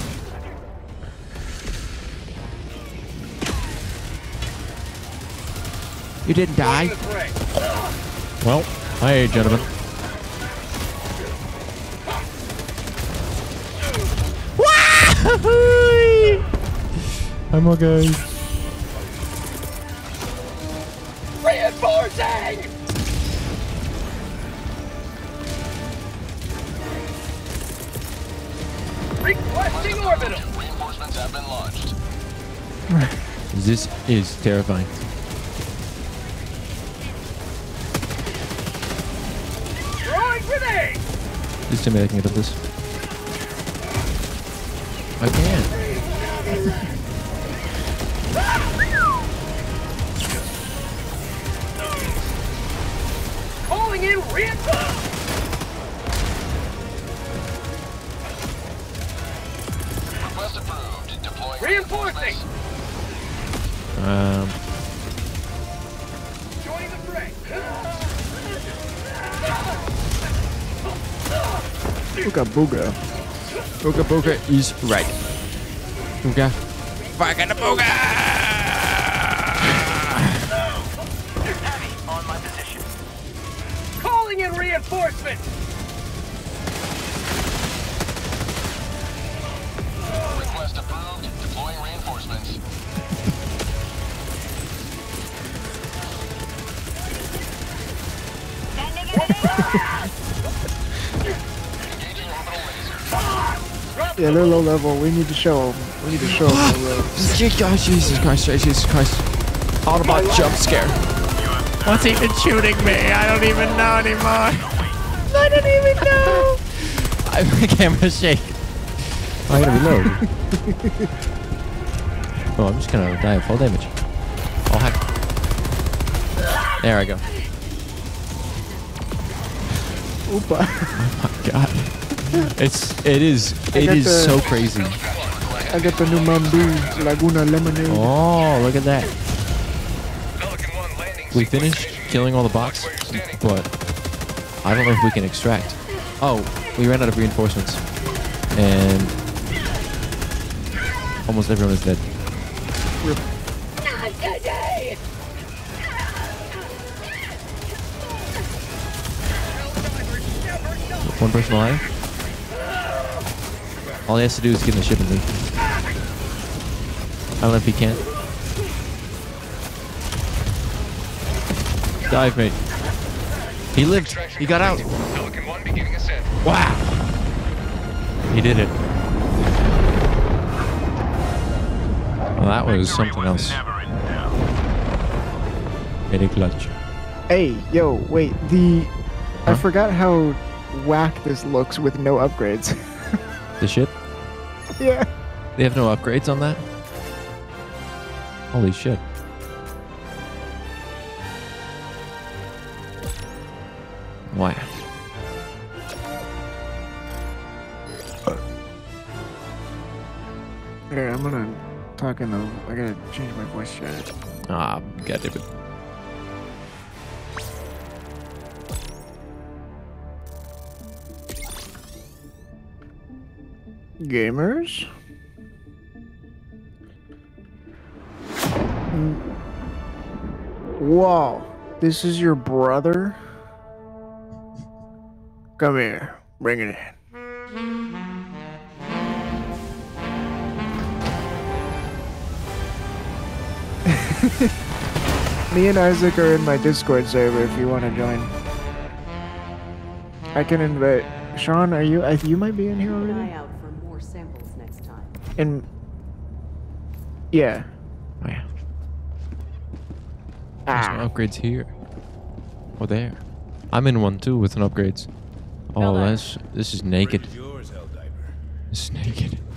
You didn't die? Well, hey, gentlemen. I'm okay. This is terrifying. Throwing grenade! Please tell me I can get up this. Is right. Booga. Fucking Booga! Heavy on my position. Calling in reinforcements! Yeah, they're low level. We need to show them. We need to show them the ropes. Oh, Jesus Christ, Jesus Christ, Jesus Christ. Autobot jump scare. What's even shooting me? I don't even know anymore. I don't even know. I, my camera shake. I gotta reload. oh, I'm just gonna die of full damage. Oh heck. There I go. Oopa. Oh my god. It's it is it is the- so crazy. I got the new Mambu Laguna Lemonade. Oh, look at that. We finished killing all the bots, but I don't know if we can extract. Oh, we ran out of reinforcements. And almost everyone is dead. One person alive. All he has to do is get in the ship and leave. I don't know if he can. Dive, mate. He lived. He got out. Pelican 1 beginning ascent. Wow. He did it. Well, that was something else. Very clutch. Hey, yo, wait. The I forgot how whack this looks with no upgrades. The ship? Yeah. They have no upgrades on that? Holy shit. Gamers? Whoa, this is your brother? Come here, bring it in. Me and Isaac are in my Discord server if you want to join. I can invite. Sean, are you? You might be in here already. eye out for more samples next time. And yeah. Oh, yeah. Ah. There's no upgrades here. Or there. I'm in one too with an upgrades. Oh, Helldiver. that's this is naked. Yours, Helldiver. This is naked.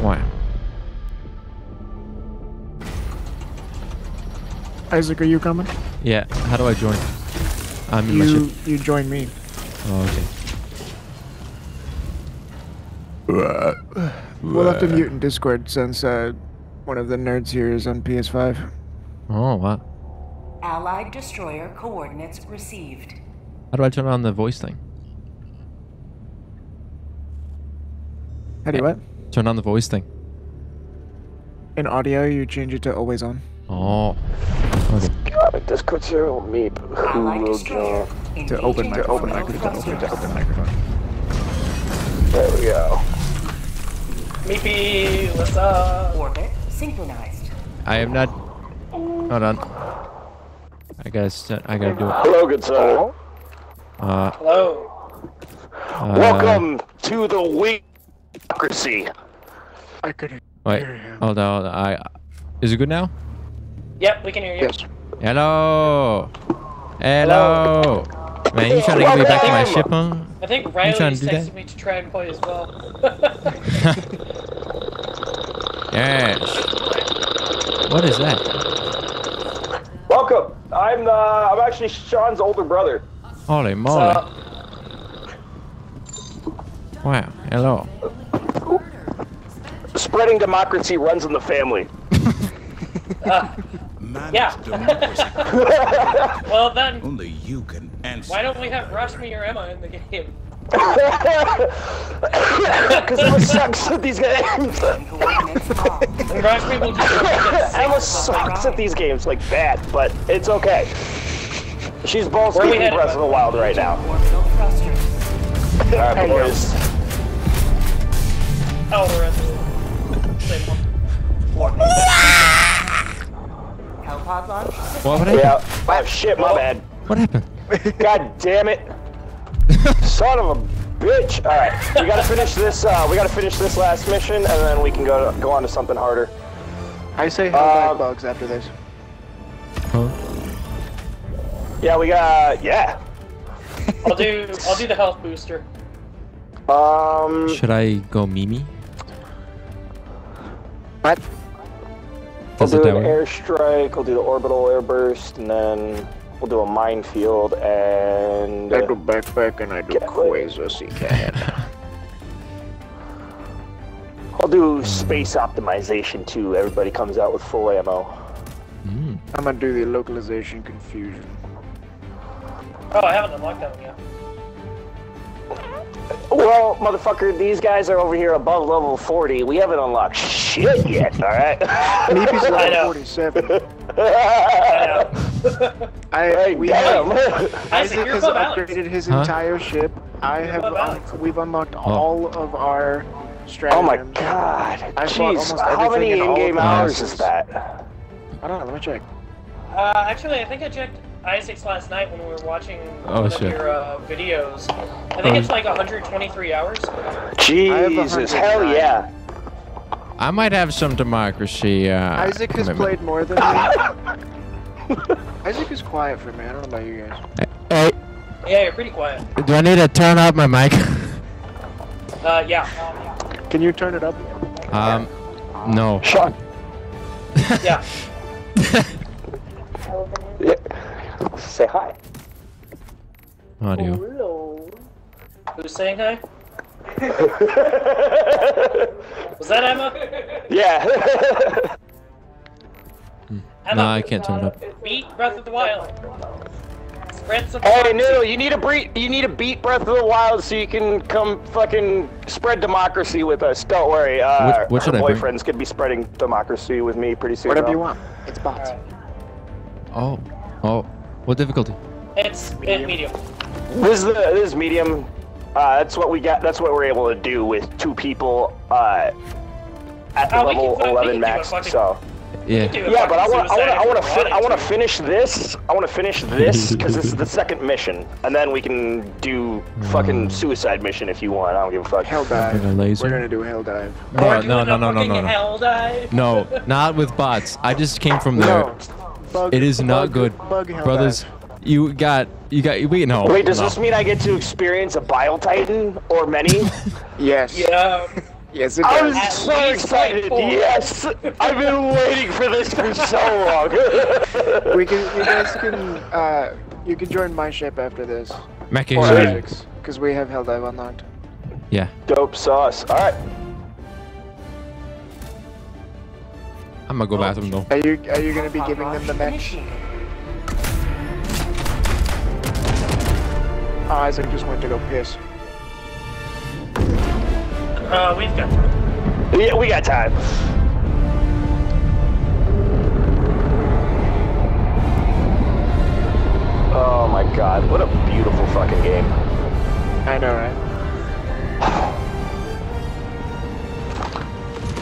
Wow. Isaac, are you coming? Yeah. How do I join? I'm You you join me. Oh, okay. We'll have to mute in Discord since uh, one of the nerds here is on PS5. Oh, wow. Allied destroyer coordinates received. How do I turn on the voice thing? How do you what? Turn on the voice thing. In audio, you change it to always on. Oh. Okay. Discord serial meep. Allied destroyer To open engaging to open orbital microphone. Open to open microphone. There we go. Meepy, what's up? Orbit synchronized. I am not. Hold on. I gotta. Set, I gotta do it. Hello, good sir. Uh. Hello. uh, Welcome to the weakocracy. I could. Wait. Hold on. Hold on. I. Is it good now? Yep, we can hear you. Yes. Hello. Hello. Man, you trying to get me back to my ship, huh? I think You Riley trying to do texted that? me to try and play as well. Yes. What is that? Welcome. I'm uh, I'm actually Sean's older brother. Holy moly. Wow. Hello. Spreading democracy runs in the family. yeah. well then, Only you can answer. why don't we have Rashmi or Emma in the game? Because Emma sucks at these games. And Rashmi will just Emma sucks at these games like bad, but it's okay. She's balls Where we deep in Breath of the Wild right now. Alright, boys. Oh, we're at the same one. Hellpod launch. What happened? Yeah. Oh shit, my bad. What happened? God damn it. Son of a bitch. Alright, we gotta finish this uh we gotta finish this last mission and then we can go go on to something harder. I say hell Uh, bugs after this. Huh? Yeah, we got yeah. I'll do I'll do the health booster. Um, Should I go Mimi? What? we'll do an airstrike. I'll do the orbital airburst, and then we'll do a minefield and. I do backpack and I do Get away. quasar seacat. I'll do space optimization too. Everybody comes out with full ammo. Mm. I'm gonna do the localization confusion. Oh, I haven't unlocked that one yet. Well, motherfucker, these guys are over here above level 40. We haven't unlocked shit yet, alright? Meepy's I level know. 47. I know. I Hey, we damn! have, Isaac, Isaac you're has above Alex. upgraded his Huh? entire ship. I have un- we've unlocked all of our oh my god. I bought Jeez, how many in all of in-game hours is that? I don't know. Let me check. Uh, actually, I think I checked Isaac's last night when we were watching Oh, one shit. of your uh, videos. I think Oh. it's like 123 hours. Jesus, hell yeah. I might have some democracy. Uh, Isaac has commitment. played more than me. Isaac is quiet for me. I don't know about you guys. Hey, Yeah, you're pretty quiet. do I need to turn up my mic? Uh, yeah. Can you turn it up? um, no. Sean. Yeah. Yeah. Say hi. Audio. Hello. Who's saying hi? Was that Emma? Yeah. Emma, No, I can't turn it up. beat Breath of the Wild. Spread some hey, democracy. Noodle, you need a bre- you need to beat Breath of the Wild so you can come fucking spread democracy with us. Don't worry. Uh, What- what should her I bring? boyfriend's gonna be spreading democracy with me pretty soon. Whatever though. you want. It's bots. Oh. Oh. What difficulty? It's medium. medium. This is the this is medium. Uh, that's what we got. That's what we're able to do with two people uh, at the Oh, we can level 11 can max. fucking- So Yeah. Yeah, but I want I want I want to fin- I want to finish this. I want to finish this because this is the second mission, and then we can do fucking suicide mission if you want. I don't give a fuck. Hell dive. Bring a laser. We're gonna do hell dive. No, We're no, no, no, no, no, no. Hell dive. No, not with bots. I just came from there. No. Bug, It is not bug- good, Bug brothers. dive. You got, you got. Wait, no. Wait, does no. this mean I get to experience a Bile Titan or many? Yes. Yeah. Yes, it I'm does. So excited! Yes, I've been waiting for this for so long. we can. You guys can. Uh, you can join my ship after this. Mecha Or Hero. Isaac's, because we have hell dive unlocked. Yeah, Dope sauce. All right. I'm gonna go bathroom though. Are you Are you gonna be giving them the mech? Initiated. Oh, Isaac just went to go piss. Uh, we've got time. Yeah, we got time. Oh my god, what a beautiful fucking game. I know, right?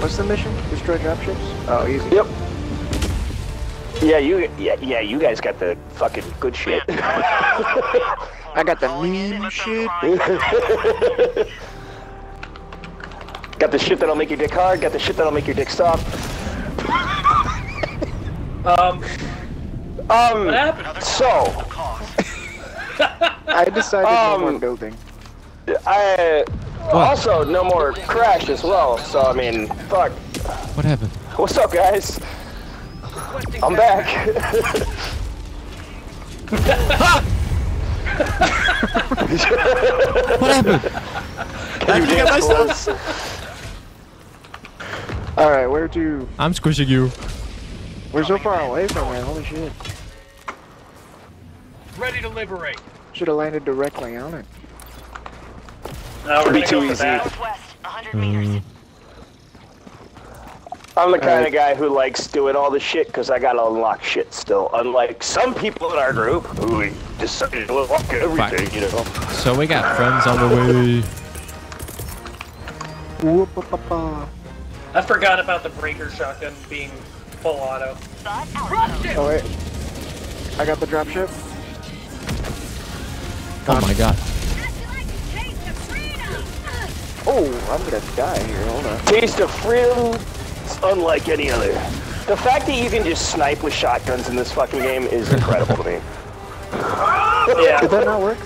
What's the mission? Destroy dropships? Oh, easy. Yep. Yeah, you yeah, yeah, you guys got the fucking good shit. I got the mean shit. got the shit that'll make your dick hard, got the shit that'll make your dick soft. Um, Um what so I decided no more Um, building. I also no more crash as well, so I mean fuck. What happened? What's up guys? I'm back. What happened? Can you dance for us? All right, where to? I'm squishing you. We're so far away from it. Holy shit! Ready to liberate. Should have landed directly on it. No, we're Be too easy. that. 100 meters. I'm the kind Alright. of guy who likes doing all the shit because I gotta unlock shit still. Unlike some people in our group who decided to unlock everything, you know. So we got friends on the way. I forgot about the breaker shotgun being full auto. Spot. Oh wait, I got the dropship. Oh my god. Oh, I'm gonna die here. Hold on. Taste of freedom, it's unlike any other. The fact that you can just snipe with shotguns in this fucking game is incredible to me. Yeah. Did that not work?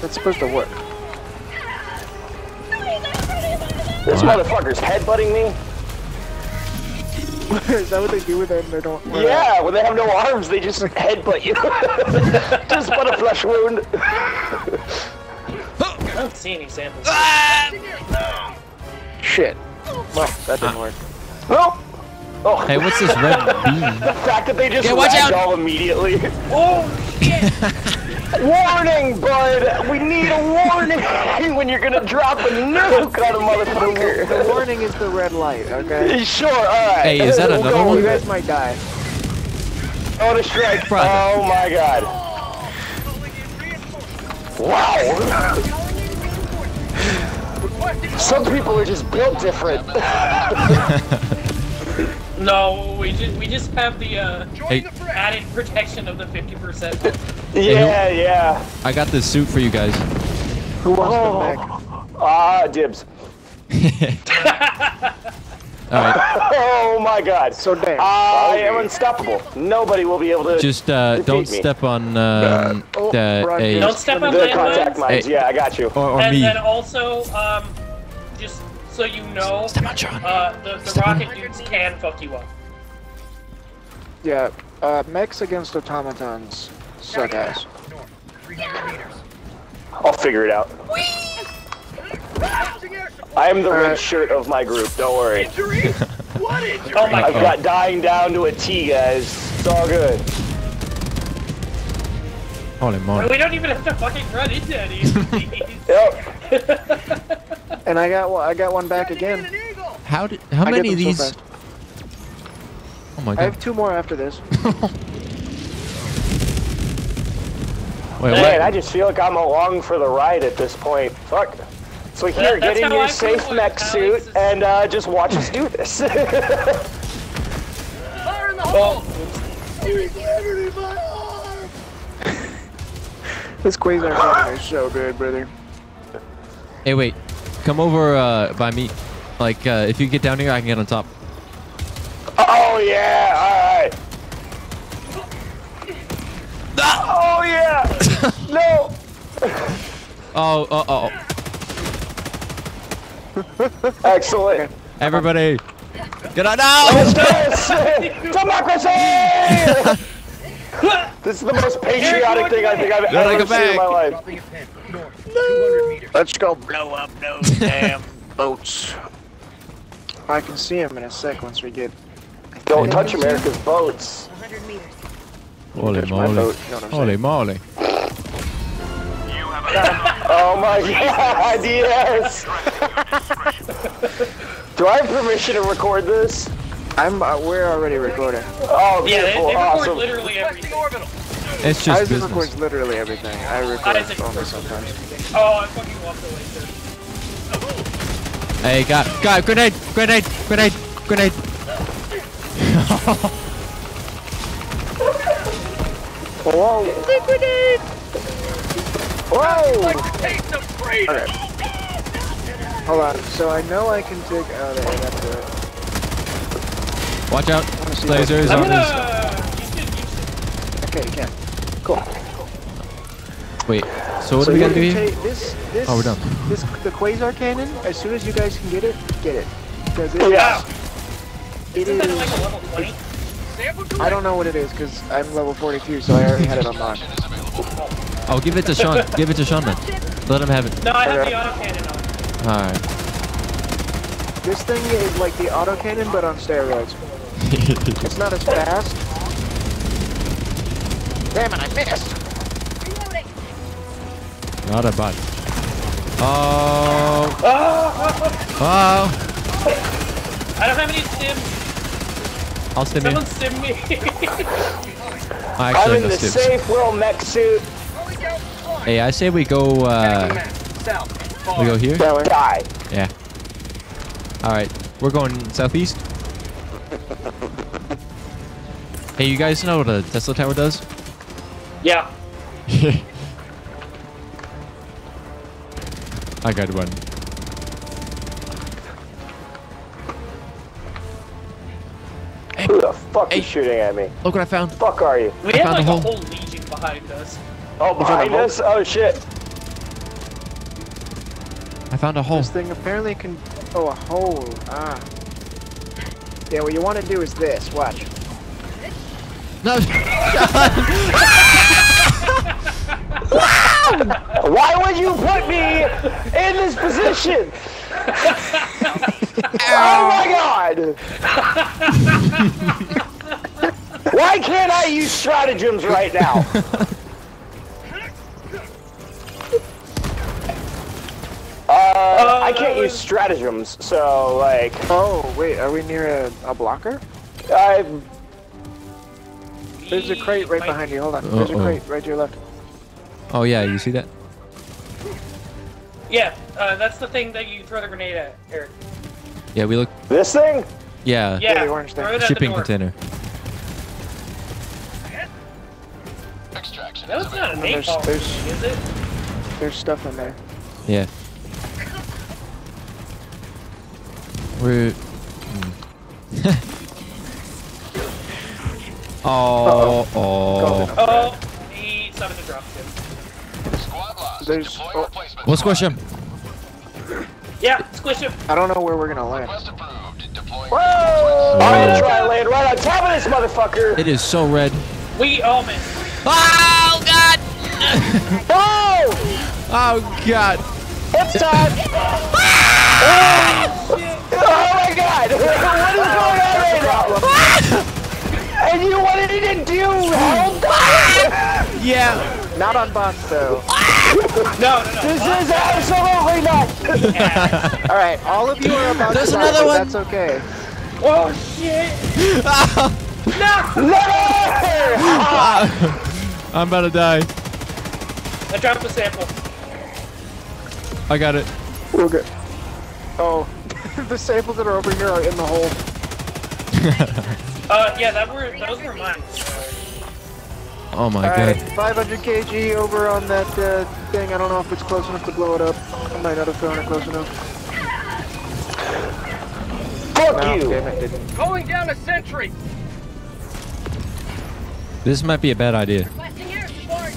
That's supposed to work. This motherfucker's headbutting me. Is that what they do with them? They don't. wear Yeah, when they have no arms, they just headbutt you. just but a flesh wound. I don't see any samples. that? Ah. Shit. Well, that didn't work. Oh. Oh. Hey, what's this red beam? The fact that they just Yeah, watch out! ragdoll immediately. Oh shit! warning, bud! We need a warning when you're gonna drop a nuke on a motherfucker. The warning is the red light, okay? Sure, alright. Hey, is that We'll another go one? You guys might die. Oh, the strike. Brother. Oh my god. Wow. Some people are just built different. No, we just we just have the uh, Hey, added protection of the fifty percent. yeah, yeah. I got this suit for you guys. Who wants Oh. them back? Ah, dibs. All right, Oh my god. So damn. I am unstoppable. Nobody will be able to just uh, don't me. step on um, Oh, the, Brock, a, Don't step on the contact landmines. mines. Hey. Yeah, I got you. or, or And me. then also, um, just so you know, Step on Sean. uh, the, the Step on rocket dudes can fuck you up. Yeah, uh, mechs against automatons suck ass. I'll figure it out. I am the red Alright. shirt of my group. Don't worry. What injury? Oh my oh. I've god. got dying down to a T, guys. It's all good. Holy moly. We don't even have to fucking run into any of these. Yep. And I got one. I got one back again. How did? How I many of them so these? oh my God. I have two more after this. Wait, Man, what? I just feel like I'm along for the ride at this point. Fuck. So here, that's get in your I safe mech Alex suit is- and uh, just watch us do this. Fire in the Well, hole! You in my arm! This Quasar cannon is so good, brother. Hey, wait. Come over uh, by me. Like, uh, if you get down here, I can get on top. oh yeah, all right. Oh yeah. no. Oh, oh, oh. Excellent. Everybody. Get on now! Yes! Democracy! this is the most patriotic thing I think I've Gotta ever go seen in my life. Dropping a pin. North. 200 meters. Let's go blow up those damn boats. I can see them in a sec once we get. Don't touch America's boats. 100 meters. Holy moly. boat, you know Holy saying? moly. Oh my god, yes! Do I have permission to record this? I'm. Uh, we're already recording. Oh, yeah, they, beautiful, they record awesome. literally everything. It's just Isaac business. records literally everything. I record Isaac only sometimes. Oh, I fucking walked away, too. Hey, got, got, grenade, grenade, grenade, grenade. Whoa! Liquidate! Whoa! Like the taste of freedom! Okay. Hold on. So I know I can take. out Oh, there. That's it. Watch out. wanna Lasers I'm on this. gonna. You should, you should. Okay, you can. Cool. Wait, so what so do we you gotta do here? This, this, Oh, we're done. This, the quasar cannon. As soon as you guys can get it, get it. Because it, Yeah. it Isn't that is. like a level 20? I don't know what it is because I'm level 42, so I already had it unlocked. Oh. Oh, give it to Sean. give it to Sean then. Let him have it. No, I have Okay. the autocannon on. Alright. This thing is like the autocannon, but on steroids. It's not as fast. Damn it, I missed! Reloading. Not a bot. Oh. Oh. oh. I don't have any stims. I'll stim you. Someone stim me. I I'm in the stims. safe will mech suit. Hey, I say we go, uh, South. we go here? Die. Yeah. Alright, we're going southeast. Hey, you guys know what a Tesla tower does? yeah. I got one. Who the fuck is shooting at me? Look what I found. Fuck are you? We I have like a a whole legion behind us. Oh, behind us? Oh shit. I found a hole. This thing apparently can. Oh, a hole. Ah. Yeah, what you want to do is this. Watch. No. Why would you put me in this position? oh my god! Why can't I use stratagems right now? Uh, I can't use stratagems, so like Oh, wait. Are we near a, a blocker? I There's a crate right behind you. Hold on. There's a crate right to your left. Oh yeah, you see that? Yeah, uh, that's the thing that you throw the grenade at, Eric. Yeah, we look. this thing. Yeah. Yeah, the orange thing. throw the Shipping container. Extraction. That was not a There's- napalm, is it? There's stuff in there. Yeah. We're. hmm. oh, oh. Oh, he summoned a dropship. Squad lost. There's. Oh. We'll squish him. Yeah, squish him. I don't know where we're gonna land. Request approved. Whoa! I'm gonna try and land right on top of this motherfucker. It is so red. We omen. Oh God! Oh! Oh God! It's time! oh, oh my god! What is going on right now? What? And you wanted to do hell Yeah. Not on bots though. No, no, no. This is absolutely not! All right, all of you are about There's to die, another but one. That's okay. Oh shit! No! Ah. I'm about to die. I dropped a sample. I got it. We're good. Oh, the samples that are over here are in the hole. Uh, yeah, that were those were mine. Oh my All right, God. 500 kg over on that uh, thing. I don't know if it's close enough to blow it up. I might not have thrown it close enough. Fuck No, you! damn it. Calling down a sentry. This might be a bad idea. Requesting air support.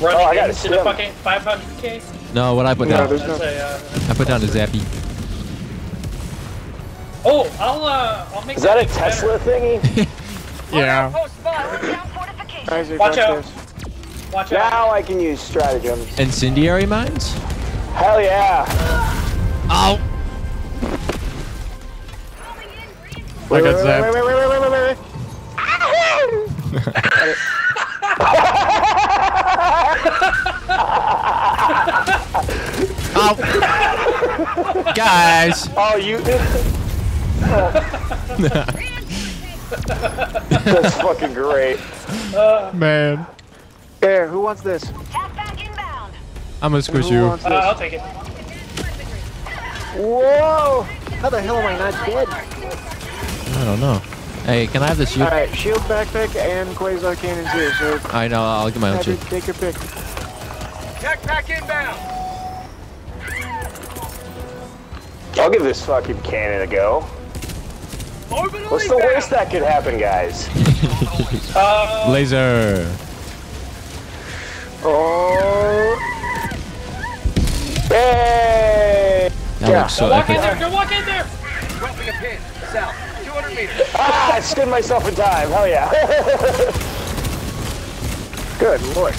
Running Oh, I gotta into the fucking 500k. No, what I put No, down. there's no. a, uh, I put down a zappy. oh, I'll uh, I'll make Is that a thing Tesla thingy? Yeah. Post spot. Down fortifications. Isaac, Watch out. upstairs. Watch out. now I can use stratagems. Incendiary mines? Hell yeah! Oh. Wait, I got wait, wait, wait, wait, wait, wait, wait, wait, wait. Oh. Guys. Oh, you. That's fucking great. Man. There, who wants this? Tap back inbound. I'm gonna squish you. Uh. I'll take it. Whoa! How the hell am I not dead? I don't know. Hey, can I have the shield? Alright, shield backpack and quasar cannons here, so I know, I'll get my own have you shield. take your pick. Backpack inbound. I'll give this fucking cannon a go. Orbital What's the worst that could happen, guys? Uh, Laser. Oh. Hey! That Yeah. looks so walk in there. Go walk in there. Dropping a pin. South. 200 meters. Ah, I stood myself in time. Hell yeah. Good lord.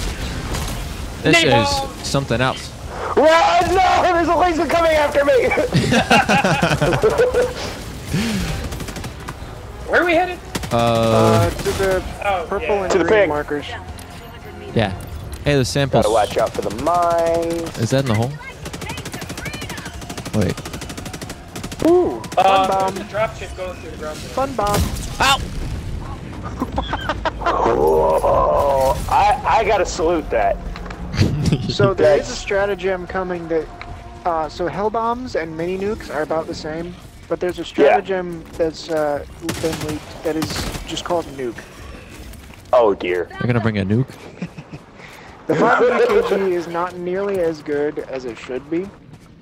This Napalm. is something else. Run! No! There's a laser coming after me! Where are we headed? Uh, Uh, to the Oh, purple yeah. and To the green pig. markers. yeah. Hey, the samples. Gotta watch out for the mines. Is that in the hole? Wait. Ooh, fun Uh, bomb. there's a dropship going through the ground. Fun bomb. Ow! Oh, I, I gotta salute that. So there is a stratagem coming that, uh, so hell bombs and mini nukes are about the same, but there's a stratagem that's uh, been leaked that is just called nuke. Oh dear. They're gonna bring a nuke. The 500 kg is not nearly as good as it should be,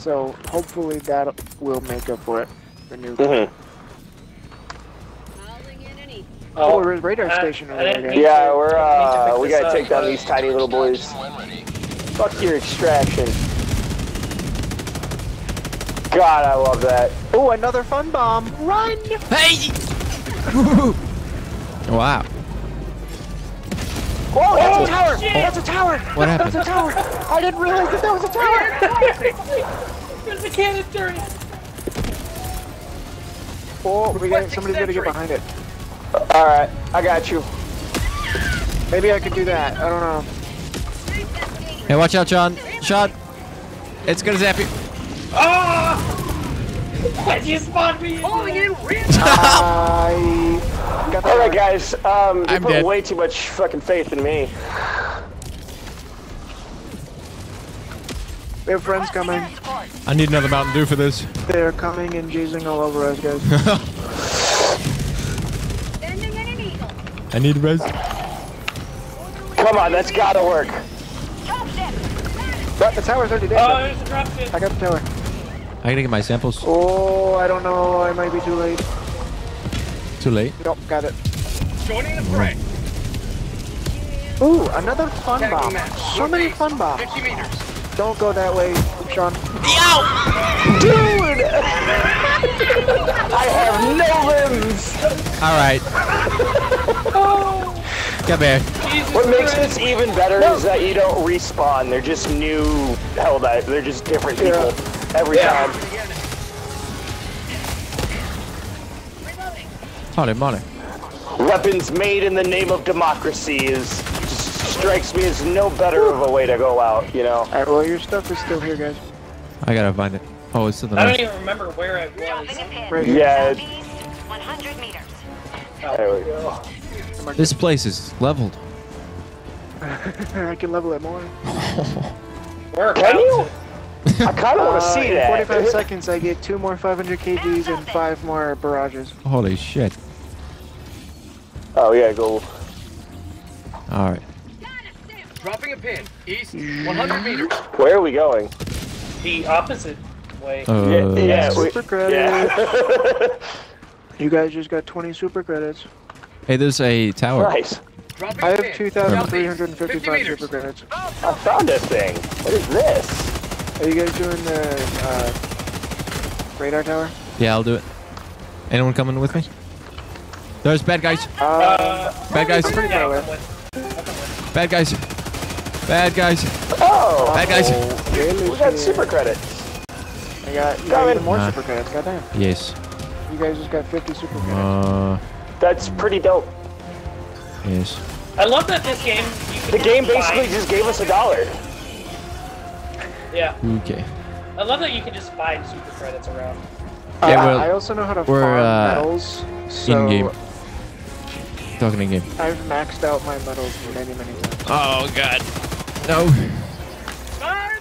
so hopefully that will make up for it. The nuke. Mhm. Calling Oh, we're at radar I- station I over there, guys. Yeah, we're I to uh, we gotta up, take down these tiny little boys. Fuck your extraction. God, I love that. Oh, another fun bomb! Run! Hey! wow. Whoa, that's Oh, a tower! shit! That's a tower! What happened? That's a tower! I didn't realize that that was a tower! There's a cannon turret. Oh, we got somebody's gotta get behind it. All right, I got you. Maybe I could do that. I don't know. Hey, watch out, Sean. Sean. It's gonna zap you. Ah! Why'd you spawn me? Falling in real I All right, guys. Um, you I'm put dead. way too much fucking faith in me. We have friends coming. I need another Mountain Dew for this. They're coming and jizzing all over us, guys. Sending in an eagle. I need res. Come on, that's gotta work. But the tower's already Oh, there's a dropship. I got the tower. I gotta get my samples. Oh, I don't know. I might be too late. Too late. Nope, got it. Joining the fray. Ooh, another fun Tagging bomb. map. So many fun bombs. 50 meters. Don't go that way, Sean. Dude! I have no limbs! All right. Come here. What makes this even better is that you don't respawn. They're just new Helldive. They're just different people every time. Holy moly. Weapons made in the name of democracy is strikes me as no better of a way to go out, you know? Alright, well, your stuff is still here, guys. I gotta find it. Oh, it's to the I don't even remember where it was. Right here. Yeah, 100 meters. there we go. This place is leveled. I can level it more. We're Can you? To. I kind of want to Uh, see in that. 45 seconds, I get two more 500 kgs and five more barrages. Holy shit. Oh, yeah, go. All right. Dropping a pin. East, 100 meters. Where are we going? The opposite way. Uh, yeah, yeah, we, Super credits. yeah. You guys just got 20 super credits. Hey, there's a tower. nice. Dropping I a have pin. Southeast, 50 2,355 super credits. I found a thing. What is this? Are you guys doing the uh, radar tower? Yeah, I'll do it. Anyone coming with me? There's bad guys. Uh, Bad guys. pretty Yeah, far away. come with. I'll come with. Bad guys. Bad guys. Oh, Bad guys. really? we got super credits. I got, got even more super credits. Goddamn. Yes. You guys just got 50 super credits. Uh, That's pretty dope. yes. I love that this game. You The game buy- basically just gave us a dollar. Yeah. Okay. I love that you can just buy super credits around. Uh, Yeah, well, I also know how to we're, farm uh, metals. So In-game. Talking in game. I've maxed out my metals many, many times. Oh god. No.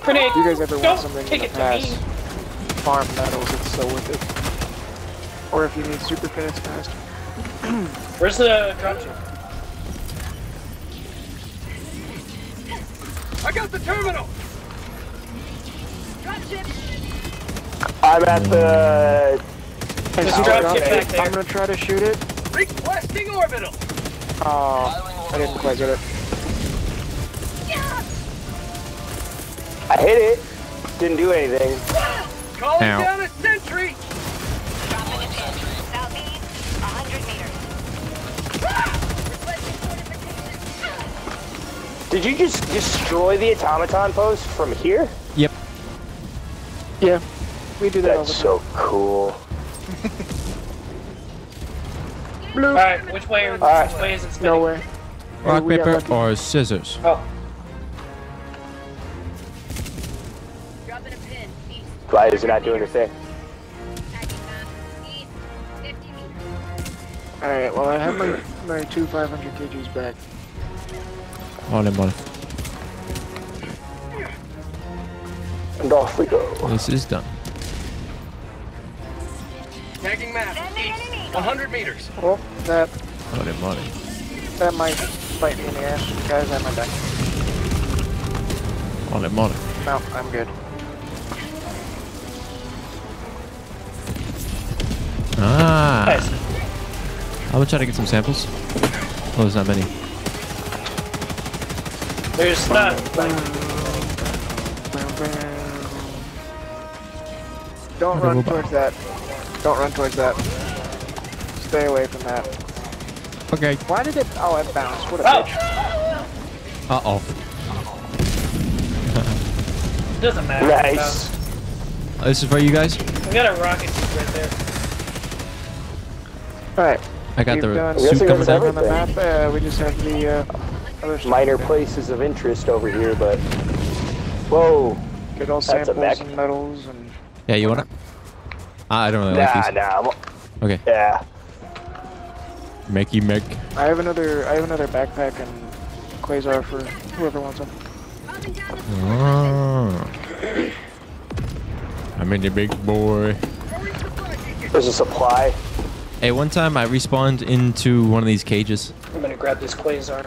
Grenade. If you guys ever Don't want something take in it the past, me. farm metals, it's so worth it. Or if you need super credits fast. Where's the dropship? I got the terminal. I'm at the. Hey, Just drop credits. back there. I'm gonna try to shoot it. Requesting orbital. Oh, I didn't quite get it. I hit it. Didn't do anything. Calling Ow. down a sentry. Dropping a pin. Southeast, 100 meters. Did you just destroy the automaton post from here? Yep. Yeah, we do that all the That's time. so cool. Blue. Alright, which way, Alright. which way is it spinning? No way. Rock, we paper, or scissors? Oh, Dropping a pin. Why is it not doing the thing? Tagging map. East. 50 meters. Alright, well I have my, my two 500 kgs back. Holy moly. And off we go. This is done. Tagging map. East, 100 meters. Oh, that Holy moly. that might bite me in the ass. Guys, I might die. Holy moly. No, I'm good. Ah. nice. I'm gonna try to get some samples. Oh, there's not many. There's not like Don't run we'll- towards that. Don't run towards that. Stay away from that. Okay. Why did it? Oh, it bounced. What a Oh. bitch. Uh oh. doesn't matter. Nice. This is for you guys. We got a rocket ship right there. All right. I got We've the done suit Yes, coming yes, down. on the map. Uh, we just have the uh, other. Minor places of interest over here, but whoa. Get all That's a samples mech. and medals and. Yeah, you wanna? Ah, I don't really Nah, like these. nah. I'm- Okay. Yeah. Makey Meg. I have another. I have another backpack and quasar for whoever wants them. Oh. I'm in the big boy. There's a supply. Hey, one time I respawned into one of these cages. I'm gonna grab this quasar.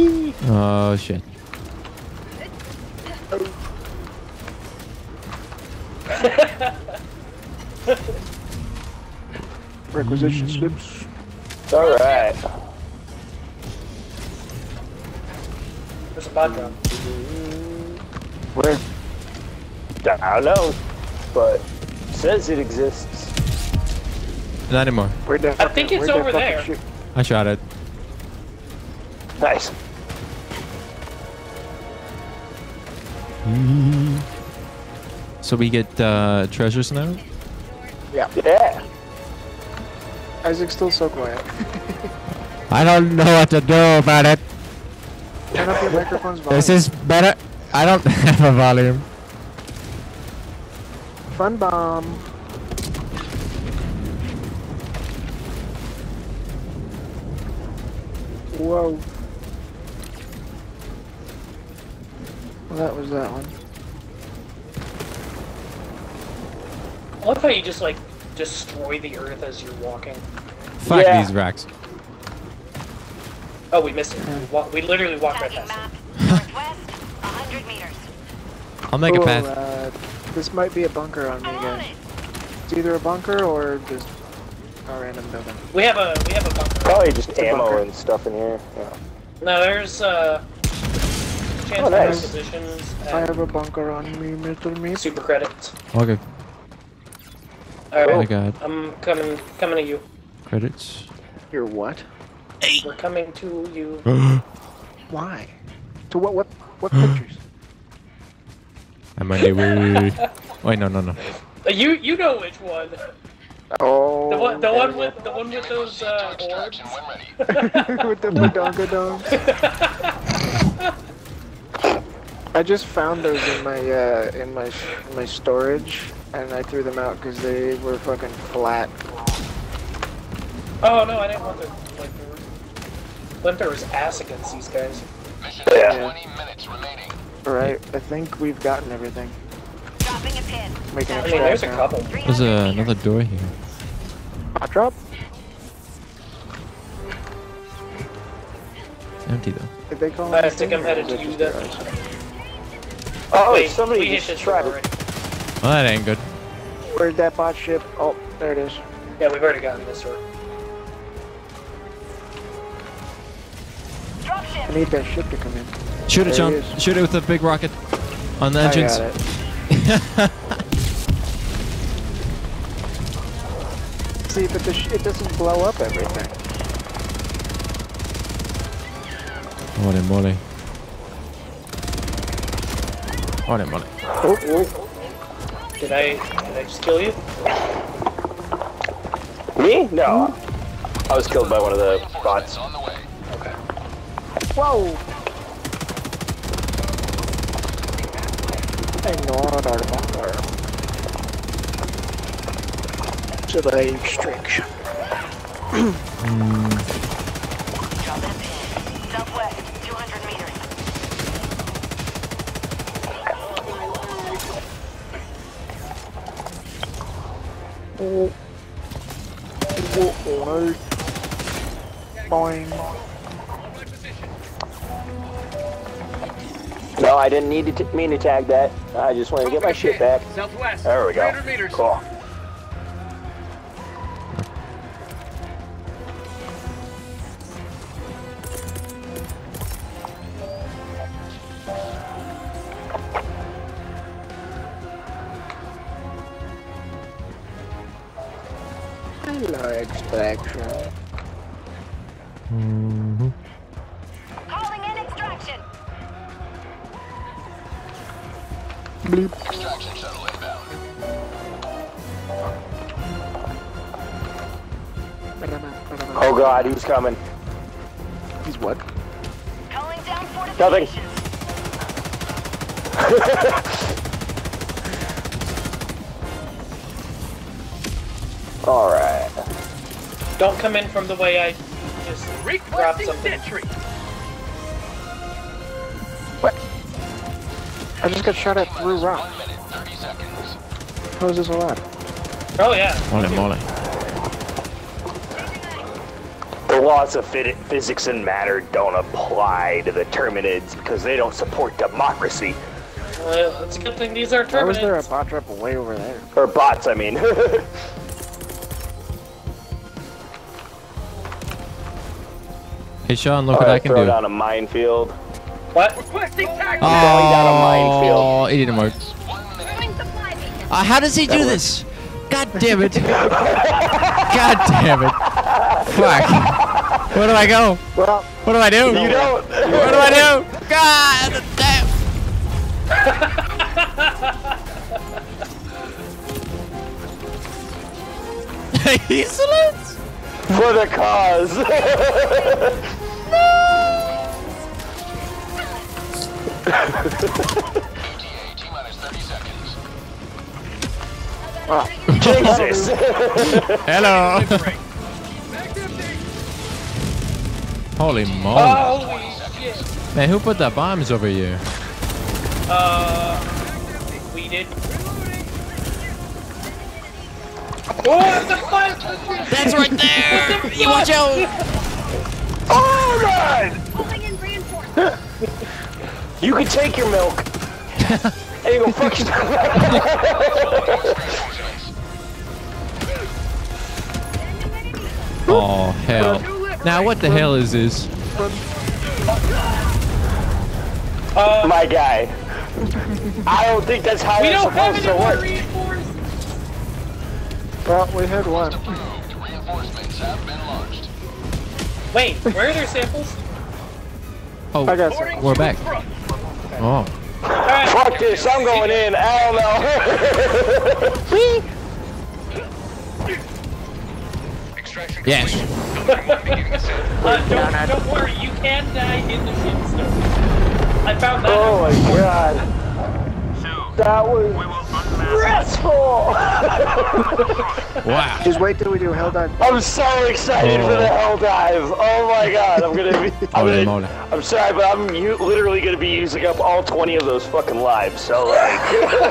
Oh shit. Requisition slips. All right. There's a bad drop. Where? I don't know, but says it exists. Not anymore. Where'd I think it's where'd over fucking there. ship- I shot it. Nice. So we get uh, treasures now? Yeah. Yeah. Isaac's still so quiet. I don't know what to do about it. Turn up your microphone's volume. This is better. I don't have a volume. Fun bomb. Whoa. Well, that was that one. I love how you just like destroy the earth as you're walking. Fuck Yeah. these racks. Oh, we missed it. We, wa- we literally walked right past it. Northwest, 100 meters. I'll make a path. Uh, this might be a bunker on me, guys. It's either a bunker or just a random building. We have a we have a bunker. Probably just It's ammo bunker. and stuff in here. Yeah. No, there's uh chance Oh, nice. for positions I have a bunker on me, Mr. Meat. super credits. Okay. All right, Oh my god. I'm coming coming to you. Credits. You're what? We're coming to you. Why? To what? What? What pictures? I'm on the way. Wait, no, no, no. Uh, you you know which one? Oh. The one the one with the one with those uh, orbs. with the badonkadonk. I just found those in my uh, in my in my storage, and I threw them out because they were fucking flat. Oh no, I didn't want the flamethrower. was ass against these guys. Yeah. All right, I think we've gotten everything. Dropping a pin. Making I mean, there's a couple. There's uh, another door here. Hot drop? Empty though. Did they call I anything, think I'm headed to it you just then. their eyes? Oh, Wait, somebody we hit just tried it. Well, that ain't good. Where'd that bot ship? Oh, there it is. Yeah, we've already gotten this door. I need that ship to come in. Shoot it, There John. he is. Shoot it with a big rocket on the I engines. got it. See, but the sh it doesn't blow up everything. Holy moly. Holy moly. Oh, oh. Did I did I just kill you? Me? No. Hmm? I was killed by one of the bots. Okay. Whoa! Ignore our bunker. To the extraction. Oh. Whoa, Boing. No, I didn't need to t- mean to tag that. I just wanted to get my shit back. Southwest. There we go. 300 meters. Cool. Coming. He's what? Calling down Nothing. Alright. Don't come in from the way I just dropped Requesting something. sentry. What? I just got shot at through rock. 30 seconds. How is this allowed? Oh yeah. Molly, mole. Laws of phy- physics and matter don't apply to the Terminids because they don't support democracy. Well, it's a good thing these are Why was there a bot drop way over there? Or bots, I mean. Hey Sean, look what I Alright, can throw do. down a minefield. What? Requesting tactical. throwing down a minefield. Oh, it didn't work. Throwing supply beacon. Uh, how does he do this? God damn it. God damn it. Fuck. Where do I go? Well, What do I do? You don't. What do I do? God damn. Excellent. For the cause. ETA, T minus 30 seconds. Jesus. Hello. Holy moly. Holy shit. Man, who put the bombs over here? Uh, we did. Oh, the fire! That's right there. You watch out. oh god. Calling in. You can take your milk. and you go fuck yourself. Oh hell. Now what the hell is this? Uh, my guy. I don't think that's how We it's don't have supposed any to more work. reinforcements. well, we had one. Reinforcements have been launched. Wait, where are their samples? Oh, I got some. we're back. Oh. Alright. Fuck this, I'm going in. I don't know. Extraction Yes. complete. Building one beginning ascent. Uh, don't, don't worry, you can die in the ship still. I found that oh out. my god. That was stressful. Wow. Just wait till we do hell dive. I'm so excited for the hell dive. Oh my god, I'm gonna be. I'm, Holy gonna, moly. I'm sorry, but I'm u- literally gonna be using up all 20 of those fucking lives. So like,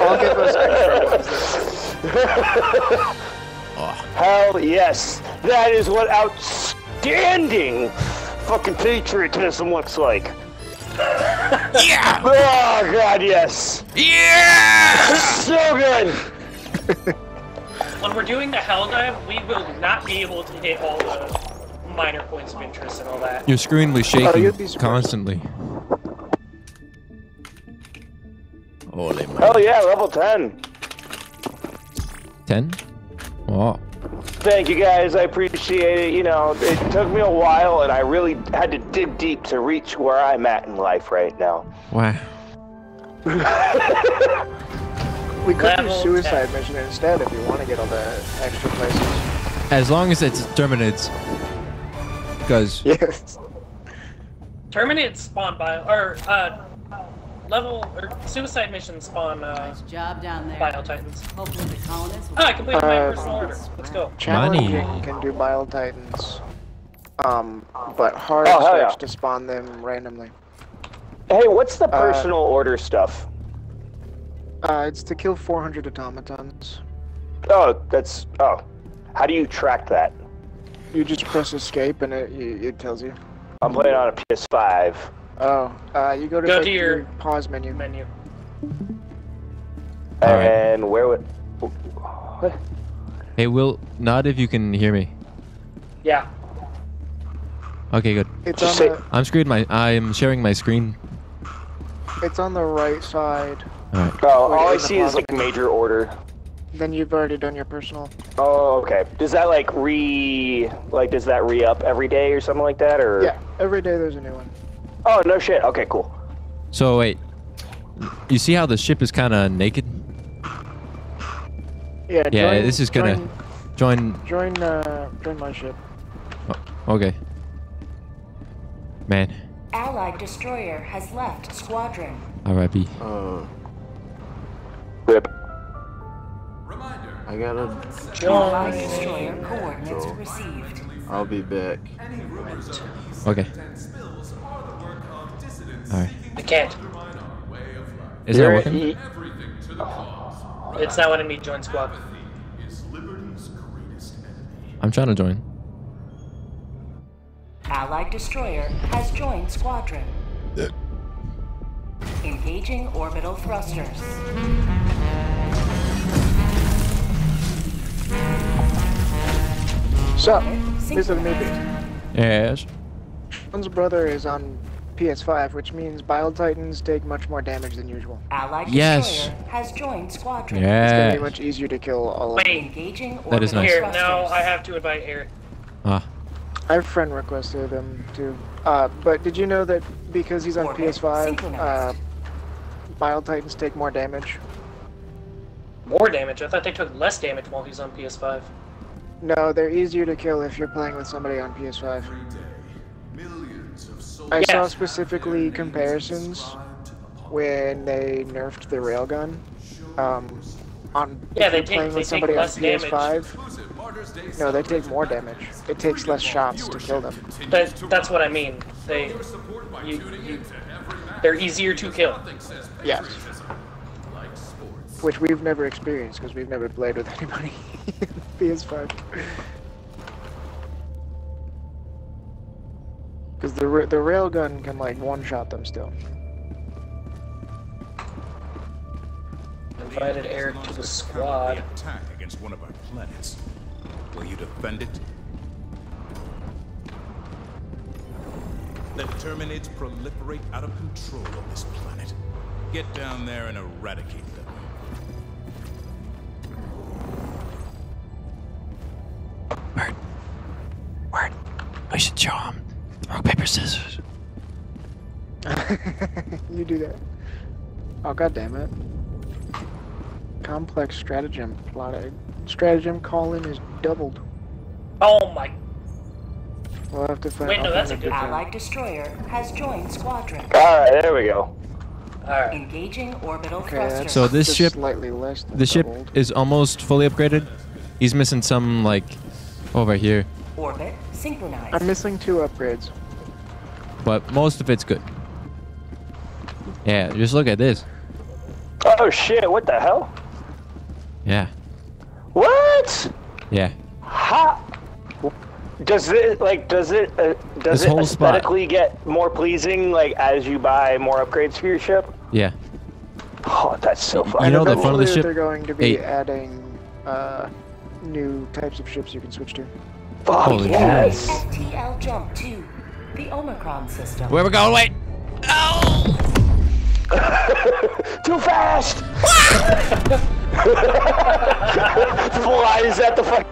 I'll get those extra ones. Oh. hell yes, that is what outstanding fucking patriotism looks like. Yeah. Oh god, yes. Yeah. So good. When we're doing the hell dive, we will not be able to hit all the minor points of interest and all that. Your screen was Oh, shaking you'd be surprised. constantly. Holy moly. Hell yeah, level 10. 10? Oh. Thank you guys, I appreciate it. You know, it took me a while and I really had to dig deep to reach where I'm at in life right now. Wow. We could do Level suicide mission instead if you want to get all the extra places. As long as it's Terminids. Because Yes. Terminids spawn bio, or, uh, level, or suicide mission spawn, uh, Nice job down there. Bile Titans. Hopefully the colonists will Ah, I completed my Uh, personal order. Let's go. Challenging Money. can do Bile Titans. Um, but hard Oh, hell starts yeah. to spawn them randomly. Hey, what's the Uh, personal order stuff? Uh, it's to kill 400 automatons. Oh, that's. Oh. How do you track that? You just press escape and it, it, it tells you. I'm playing on a PS5. Oh, uh, you go to, Go like, to your- pause menu. Menu. And where would? What? Hey, Will, nod if you can hear me. Yeah. Okay, good. It's on the I'm screwed. My I'm sharing my screen. it's on the right side. All right. Oh, all I see is like major order. Then you've already done your personal. Oh, okay. Does that like re like does that re up every day or something like that or? Yeah, every day there's a new one. Oh no shit. Okay, cool. So wait, you see how the ship is kind of naked? Yeah. Yeah, join- this is gonna join join. join uh join my ship. Okay. Man, Allied destroyer has left squadron. R.I.P. Uh, Rip. I gotta. Allied destroyer coordinates received. I'll be back. Okay. All right. Can't. Is there, You're- working? y- It's not letting me join squad. I'm trying to join. Allied destroyer has joined squadron. Engaging orbital thrusters. So, this is maybe. Yes. One's brother is on PS5, which means Bile Titans take much more damage than usual. Allied Yes. destroyer has joined squadron. It's gonna be much easier to kill all of them. Engaging That is nice. Here, thrusters. now I have to invite Eric. Ah. I have friend requested him too. Uh, but did you know that because he's on Orbit PS5, uh. Bile Titans take more damage? More damage. I thought they took less damage while he's on PS5. No, they're easier to kill if you're playing with somebody on PS5. I saw specifically comparisons when they nerfed the railgun. Um, on Yeah, they take- playing they with somebody on. PS5. No, they take more damage. It takes less shots to kill them. That, that's what I mean. They, you, you, they're easier to kill. Yes. Which we've never experienced because we've never played with anybody in PS5. Because the the railgun can like one shot them still. Invited Eric to the squad. Attack against one of our planets. Will you defend it? The Terminids proliferate out of control on this planet. Get down there and eradicate them. Word. Word. We should show him. Rock, paper, scissors. you do that. Oh god damn it. Complex stratagem plotted. Stratagem call-in is doubled. Oh my. We'll have to find. Wait, no, I'll that's a good different- Allied destroyer has joined squadron. Alright, there we go. Alright. Engaging orbital Okay, thrusters. So this ship- slightly less than The ship is almost fully upgraded. He's missing some like over here, Orbit synchronized. I'm missing two upgrades. but most of it's good. Yeah, just look at this. Oh shit! What the hell? Yeah. What? Yeah. How? Does it like? Does it? Uh, does This it whole spot. aesthetically get more pleasing like as you buy more upgrades for your ship? Yeah. Oh, that's so fun. You fun. know the front of the ship? They're going to be Hey. adding uh, new types of ships you can switch to. Fuck Holy yes. FTL jump to the Omicron system. Where we going? Wait. Oh! Too fast. Flies at the fuck.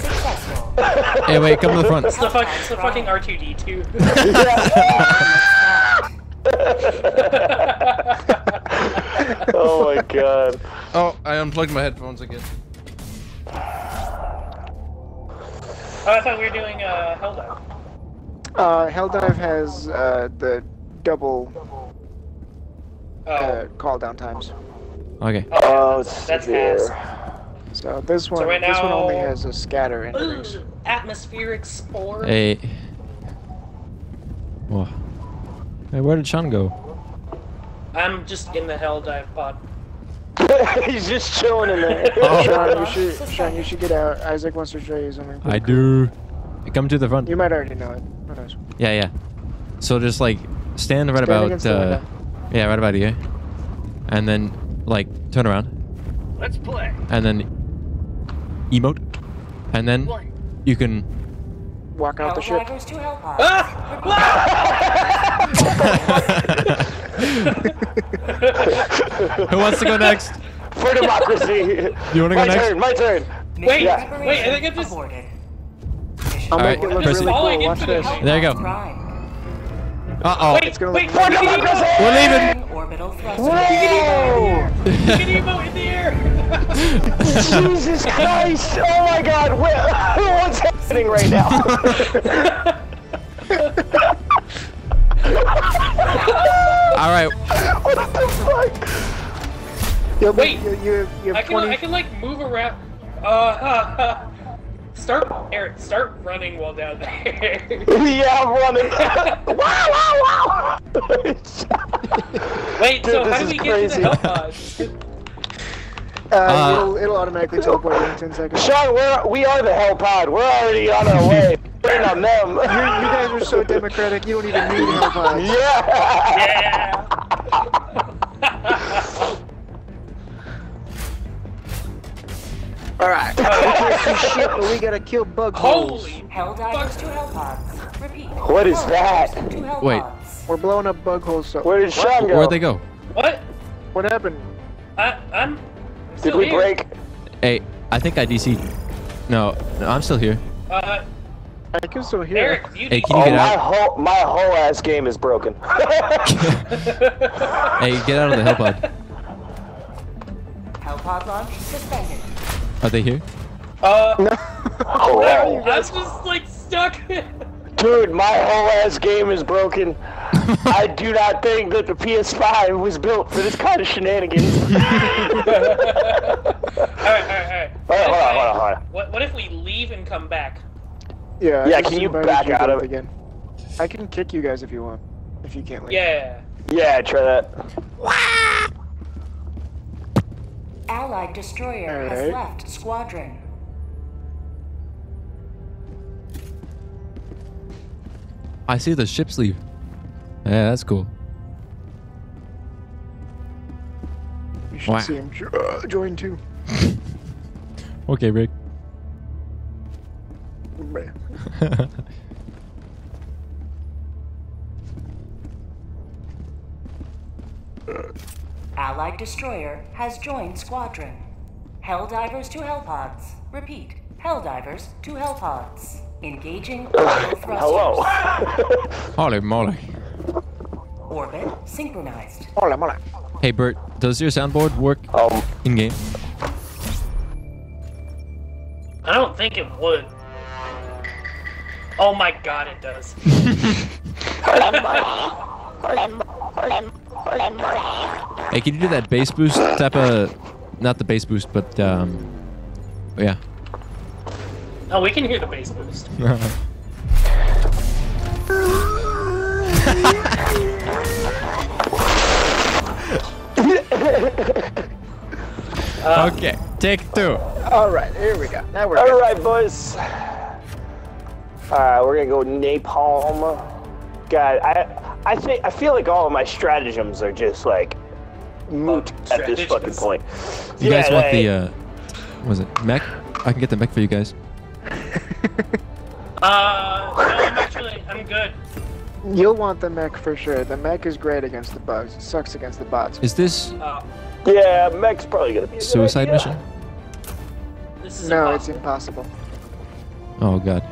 Successful. Hey, wait, come to the front. It's the, fuck, it's the fucking R2D2. oh my god. Oh, I unplugged my headphones again. Oh, I thought we were doing uh, Helldive. Uh, Helldive has uh, the double uh, call down times. Okay. Oh, That's severe. ass. So this one, right this one only has a scatter increase. Ugh, atmospheric spore. Hey. Whoa. Hey, where did Sean go? I'm just in the Helldive pod. He's just chilling in there. Sean, you should, Sean, you should get out. Isaac wants to show you something. I do. Come to the front. You might already know it. Who knows? Yeah, yeah. So just like stand right Stand about against the uh, yeah, right about here, and then like turn around, Let's play. and then emote, and then you can. Walk out the ship. Helldivers. Who wants to go next? For democracy. You wanna go my next? turn, my turn. Wait, Yeah. wait, I think I just. Aborted. I'll All right, it really cool. Watch into the this. There you go. Prime. Uh oh. Wait, It's gonna wait, look you can. We're leaving. Orbital thrust. You can emote in the air. Jesus Christ! Oh my God! Where, what's happening right now? All right. what the fuck? You'll Wait, you, you, you I can, 20. I can like move around. Uh, start, Eric, start running while down there. yeah, I'm running. wow, wow, wow! Wait, Dude, so how do we crazy. get to the hell pods? Uh, Uh, it'll, it'll automatically teleport you in 10 seconds. Sean, we're, we are the Hell Pod. We're already on our way. Waiting on them. You, you guys are so democratic, you don't even need help pods. yeah! Yeah. Alright. We can't do shit, but we gotta kill bug holes. Holy. Helldivers to Hellpods. Repeat. What is that? Helldivers to Hellpods. Wait. We're blowing up bug holes, so. Where did Sean go? Where'd they go? What? What happened? I, I'm. Did we here. break? Hey, I think I DC. No, no, I'm still here. Uh, I can still hear. Eric, you Hey, can you Oh, get my whole my whole ass game is broken. Hey, get out of the hell pod. Hellpod launch suspended. Are they here? Uh, oh, I, I'm just like stuck. dude, my whole ass game is broken. I do not think that the PS5 was built for this kind of shenanigans. all right, all right, all right. Hold on, hold on, hold on, hold on. What, what if we leave and come back? Yeah. I Yeah, can you invited back out of it? again? I can kick you guys if you want. If you can't leave. Yeah. Yeah, try that. Allied destroyer has left squadron. I see the ship's leave. Yeah, that's cool. You should Wow. see him uh, join too. Okay, Rick. Allied destroyer has joined squadron. Helldivers to Hellpods. Repeat. Helldivers to Hellpods. Engaging orbital thrusters. Hello. Holy moly. Orbit synchronized. Hola, mola. Hey, Bert, does your soundboard work Um, in game? I don't think it would. Oh my god, it does. Hey, can you do that bass boost type of, not the bass boost, but um, yeah. Oh, we can hear the bass boost. okay, take two. Alright, here we go. Now we're All good. right, boys. All right, we're gonna go napalm. God, I, I think I feel like all of my stratagems are just like moot at this fucking point. You guys want the, uh, what was it mech? I can get the mech for you guys. Uh, no, I'm actually, I'm good. You'll want the mech for sure. The mech is great against the bugs. It sucks against the bots. Is this Uh, Yeah, mech's probably gonna be a good suicide idea. mission? this is No, it's impossible. impossible. Oh god.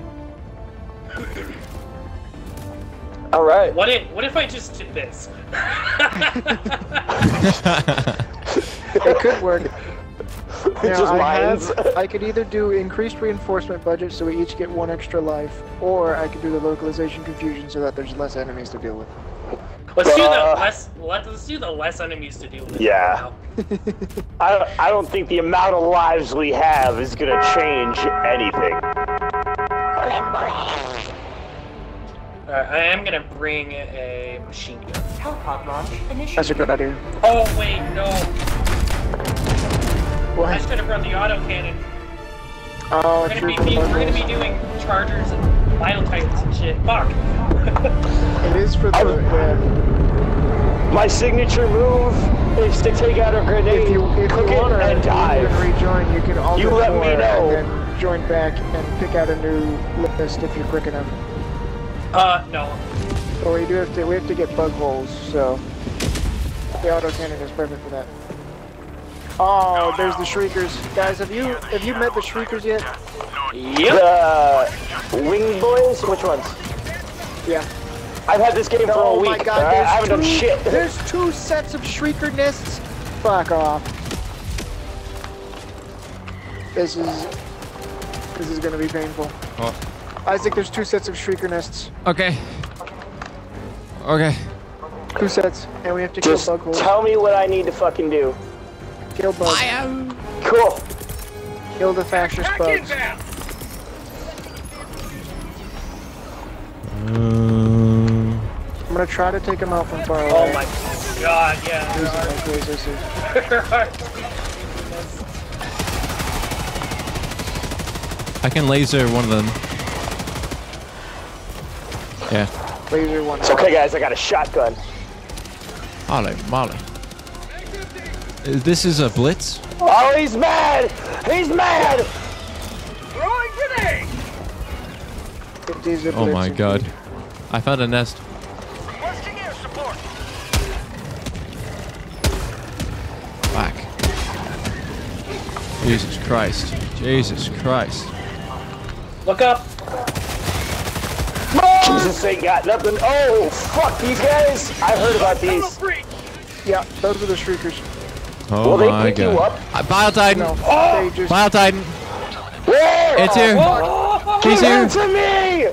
All right. What if, what if I just did this? It could work. Now, Just I, mines. have, I could either do increased reinforcement budget so we each get one extra life, or I could do the localization confusion so that there's less enemies to deal with. Let's do the Uh, less, let, let's do the less enemies to deal with. Yeah. I don't, I don't think the amount of lives we have is gonna change anything. Alright, I am gonna bring a machine gun. Hellpod launch initiated. That's a good idea. Oh wait, no. I should have brought the autocannon. Oh, We're gonna be, be we're gonna be doing chargers and Bile Titans and shit. Fuck. It is for the. uh, My signature move is to take out a grenade, if you if cook you it, wanna and dive. even rejoin, you can alt You let me F4 know. and then join back and pick out a new list if you're quick enough. Uh, no. But we do have to we have to get bug holes, so the auto cannon is perfect for that. Oh, there's the shriekers, guys. Have you have you met the shriekers yet? The wing boys? Which ones? Yeah. I've had this game for oh a week. my god, I haven't two, done shit. There's two sets of shrieker nests. Fuck off. This is this is gonna be painful. Oh. Isaac, there's two sets of shrieker nests. Okay. Okay. Two sets, and we have to Just kill bug holes. tell me what I need to fucking do. Kill bugs. Cool. Kill the fascist bugs. Um, I'm gonna try to take him out from far away. Oh my god, yeah. These are my lasers. I can laser one of them. Yeah. Laser one. It's okay, guys. I got a shotgun. Molly, Molly. This is a blitz? Oh, he's mad! He's mad! Throwing grenade! It is a Oh my blitz god. indeed. I found a nest. Requesting air support. Back. Jesus Christ. Jesus Christ. Look up. Jesus ain't got nothing. Oh, fuck these guys! I heard about these. Yeah, those are the shriekers. Oh Will they my pick you god. up? Uh, Bile Titan! No, Oh! just. Bile Titan! Where? It's here! He's here! to me!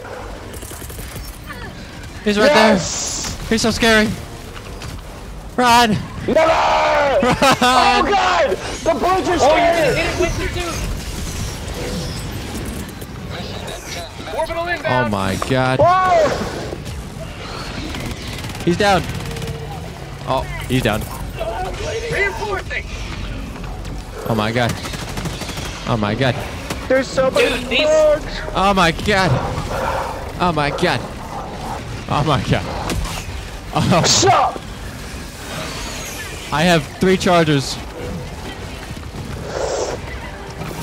He's right yes! there! He's so scary! Run! Never! Oh Run! god! The bullets are Oh, you're gonna scared! hit it with your dude. Orbital Oh my god. Whoa! He's down! Oh, he's down. Reinforcing. Oh my god. Oh my god. There's so many Dude, these- bugs. Oh my god. Oh my god. Oh my god. Oh, Stop! I have three chargers.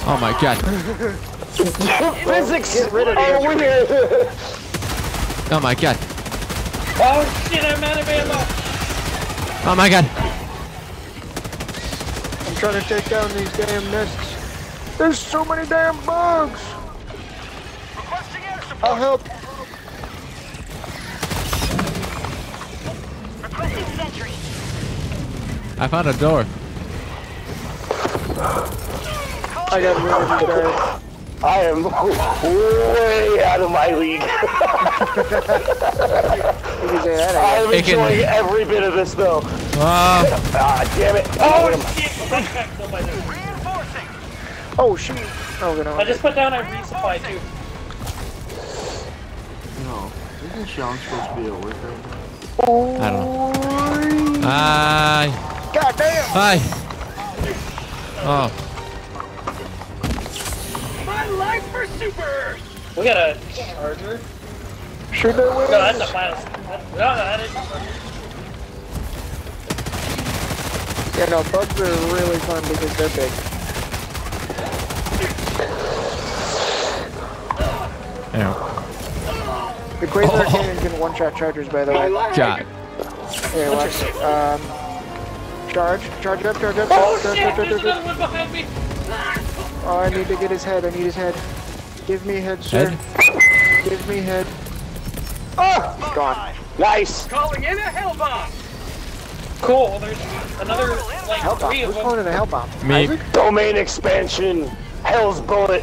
Oh my god. Physics Get rid of are it. weird. Oh my god. Oh shit, I'm out of ammo. Oh my god. I'm trying to take down these damn nests. There's so many damn bugs. Requesting air support. I'll help. Requesting sentry. I found a door. I got rid of these guys. I am way out of my league. You can say that. I I am It can- enjoying every bit of this though. Ah, Ah, damn it. Oh Oh, shit, flashback killed. Reinforcing. Oh shoot. Oh, no. I just put down a resupply too. No. Isn't Sean supposed to be at work right now? I don't know. Hi. God damn. Hi. Oh, My life for super. We got a charger. Shoot their No, that's a final. that- No, no, that is. Yeah, no, bugs are really fun because they're big. yeah. The Quasar Oh. cannon can one-shot chargers, by the way. God. Here, watch. Um, charge, charge up, charge up. Oh charge, shit, charge, charge, there's another one behind me. Oh, I need to get his head. I need his head. Give me head, sir. Give me head. Ah, Gone. nice. Calling in a hell bomb. Cool. Well, there's another like Hell bomb. three of Who's them. calling in a hell bomb? Me. Isaac? Domain expansion. Hell's bullet.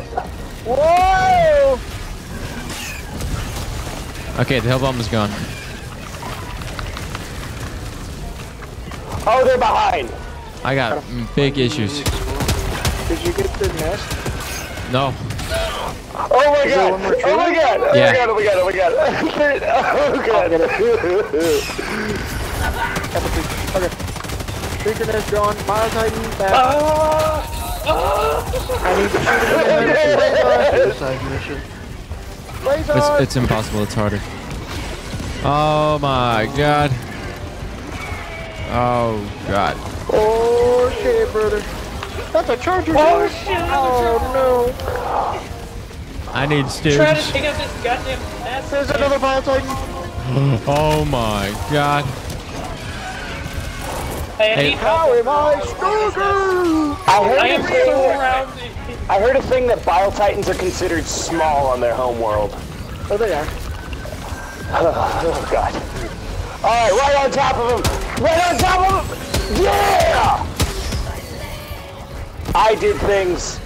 Whoa! Okay, the hell bomb is gone. Oh, they're behind. I got big issues. Did you get the nest? No. Oh my Is there god. one more Oh my tree? god. Oh Yeah. my god. Oh my god. Oh my god. oh god. Okay. Shrieker nest gone. Bile Titan back. Ah! I need to shoot him in Suicide mission. the It's, it's impossible. It's harder. Oh my god. Oh god. Oh shit, brother. That's a charger. Oh, dude. shit, Oh no. I need stairs. Trying to take out this goddamn mess. no. There's another Bile Titan. Oh my god. Hey, I Hey. How am I stronger? I heard I a am thing. so. I heard a thing that Bile Titans are considered small on their home world. Oh, they are. Oh god. Alright, right on top of him! Right on top of him! Yeah! I did things.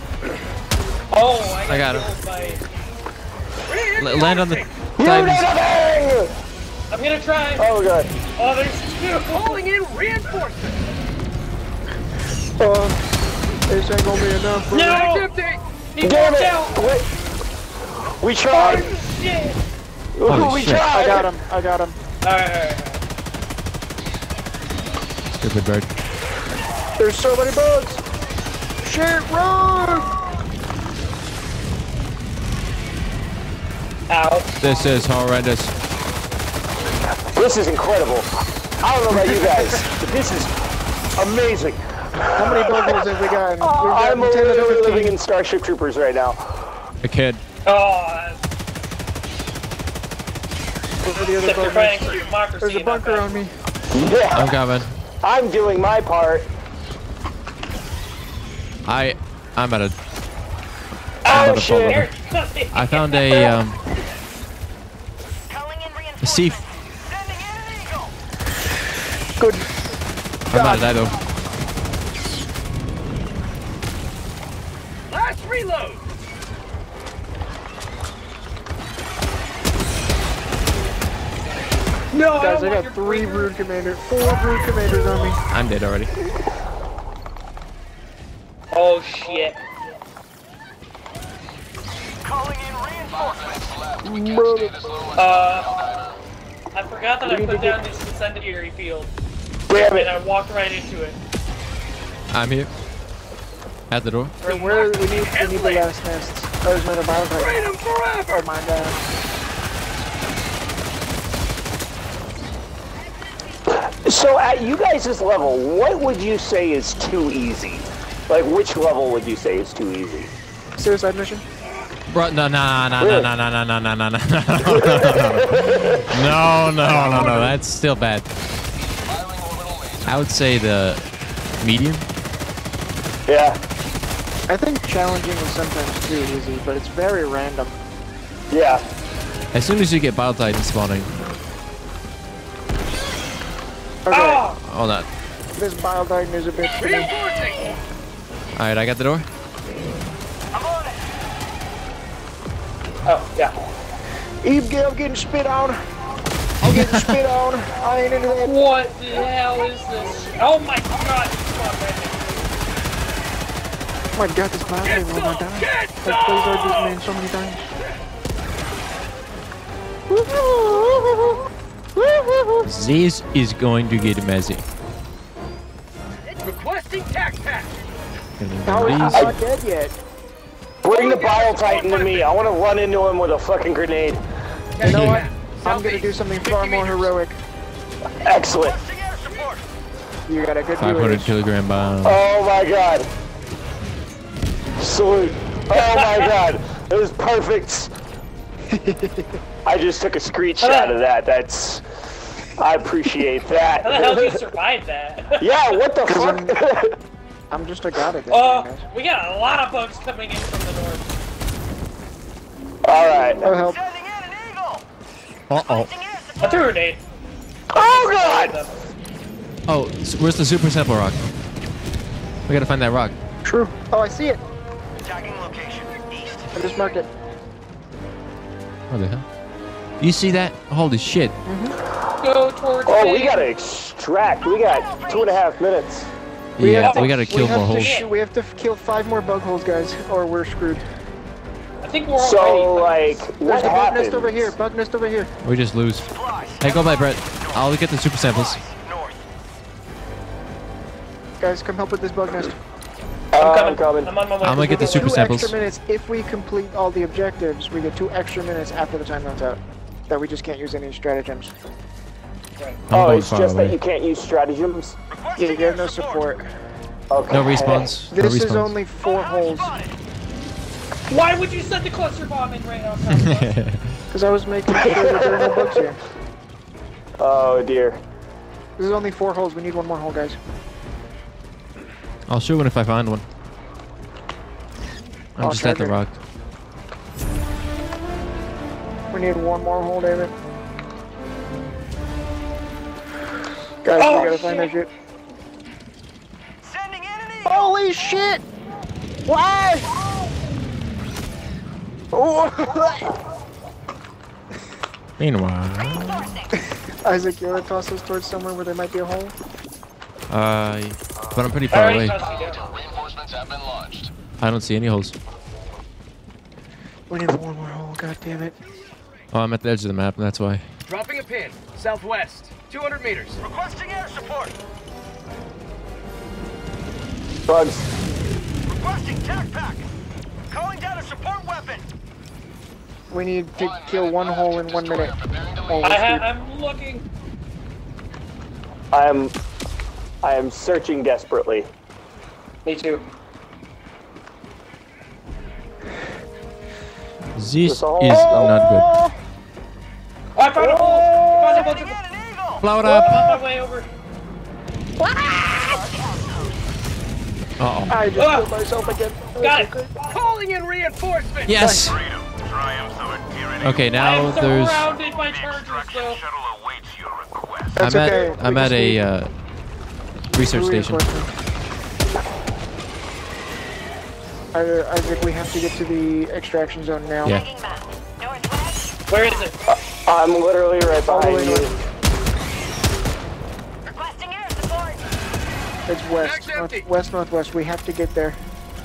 Oh, I, I got him. by- land on the You did Titans. nothing! I'm gonna try. Oh god. Oh, there's two. Calling in reinforcements. Uh, this ain't gonna be enough, bro. No! Empty. He Damn it! out. Wait. We tried! Shit. Holy we shit. tried! I got him. I got him. Alright, alright. Stupid bird. There's so many bugs. Shit, run! Ow. This is horrendous. This is incredible. I don't know about you guys, but this is amazing. How many bug have we gotten? Uh, We've I'm gotten 10 out of literally living in Starship Troopers right now. A kid. Oh, Where the other except they're bug fighting holes? for democracy. There's a bunker on me. Yeah, I'm coming. I'm doing my part. I I'm at a Oh about to fall shit! over. I found a um a sea. Good. I'm about to die though. Last reload. No, I Guys, don't I want got your three brood. brood commanders, four brood commanders on me. I'm dead already. Oh shit. Brother. Uh, I forgot that I put down this incendiary field, Damn and it! I walked right into it. I'm here. At the door. And where we need, we need the last nests. Oh, there's another Bile Titan. Freedom forever. Oh my god. So at you guys' level, what would you say is too easy? Like which level would you say is too easy? Suicide mission? Bro, no, no, no, no, Really? no, no, no, no, no, no, no, no, no, no, no, no, that's still bad. I would say the medium. Yeah. I think challenging is sometimes too easy, but it's very random. Yeah. As soon as you get Bile Titan spawning. Okay, Oh! Hold on. this Bile Titan is a bit for me. Reinforcing. Alright, I got the door. I'm on it. Oh, yeah. Eve Gale getting spit on. I'm getting spit on. I ain't into that. What the hell is this? Oh my god! Come on, Brandon. Oh my god, this Bile Titan will not die. I've played Lord this man so many times. This is going to get messy. Requesting tac pack. How is he not dead yet? Bring the Bile Titan to me. I want to run into him with a fucking grenade. You know what? I'm gonna do something far more heroic. Excellent. You got a good 500 viewer. kilogram bomb. Oh my god. Salute. Oh my god. It was perfect. I just took a screenshot of that. That's. I appreciate that. How the hell did you survive that? yeah, what the fuck? I'm just a god at this Oh, game, we got a lot of bugs coming in from the north. Alright. Oh help. Uh-oh. I threw a grenade. Oh god! Oh, s- where's the super sample rock? We gotta find that rock. True. Oh, I see it. Attacking location, east. I just marked it. What the hell? You see that? Holy shit. Mm-hmm. Go towards Oh, we gotta extract. We got two and a half minutes. Yeah, have to- we gotta kill we have more to holes. sh- we have to kill five more bug holes, guys, or we're screwed. I think we're all So, ready. like, There's what a bug nest over here. Bug nest over here. We just lose. Hey, go by Brett. I'll get the super samples. Guys, come help with this bug nest. I'm coming. I'm on my way. I'm gonna get the We super two samples. extra minutes if we complete all the objectives. We get two extra minutes after the time runs out. That we just can't use any stratagems. I'm Oh, it's far just that you can't use stratagems. Yeah, you have no support. Okay. No respawns. No This is only four holes. Why would you send the cluster bomb in right on top? Because I was making sure that there were no bugs here. Oh dear. This is only four holes. We need one more hole, guys. I'll shoot one if I find one. I'm I'll just at the charge rock. We need one more hole, David. Guys, Oh, we gotta find that shit. shit. Holy shit! Why? Meanwhile, Isaac, you wanna toss us towards somewhere where there might be a hole? uh, but I'm pretty far already away. tossed you down. Reinforcements have been launched. I don't see any holes. We need one more hole, god damn it. Oh, I'm at the edge of the map, and that's why. Dropping a pin. Southwest. 200 meters. Requesting air support. Bugs. Requesting tac pack. Calling down a support weapon. We need to kill one hole in one minute. Oh, I let's ha- do- I'm looking. I am. I am searching desperately. Me too. This is not good. I found a hole! I found a bunch of Blow it I'm up. on my way over. Uh oh. I just Ah! killed myself again. Got it. Calling in reinforcements. Yes. Freedom. Triumphs over tyranny. Okay, I now am there's. surrounded by chargers Extraction though. shuttle awaits your request. That's I'm okay. at. I'm we at a uh, research station. I, I think we have to get to the extraction zone now. Yeah. Taking map. Northwest. Where is it? I'm literally right All behind you. north. Requesting air support. It's west, north, west, northwest. We have to get there.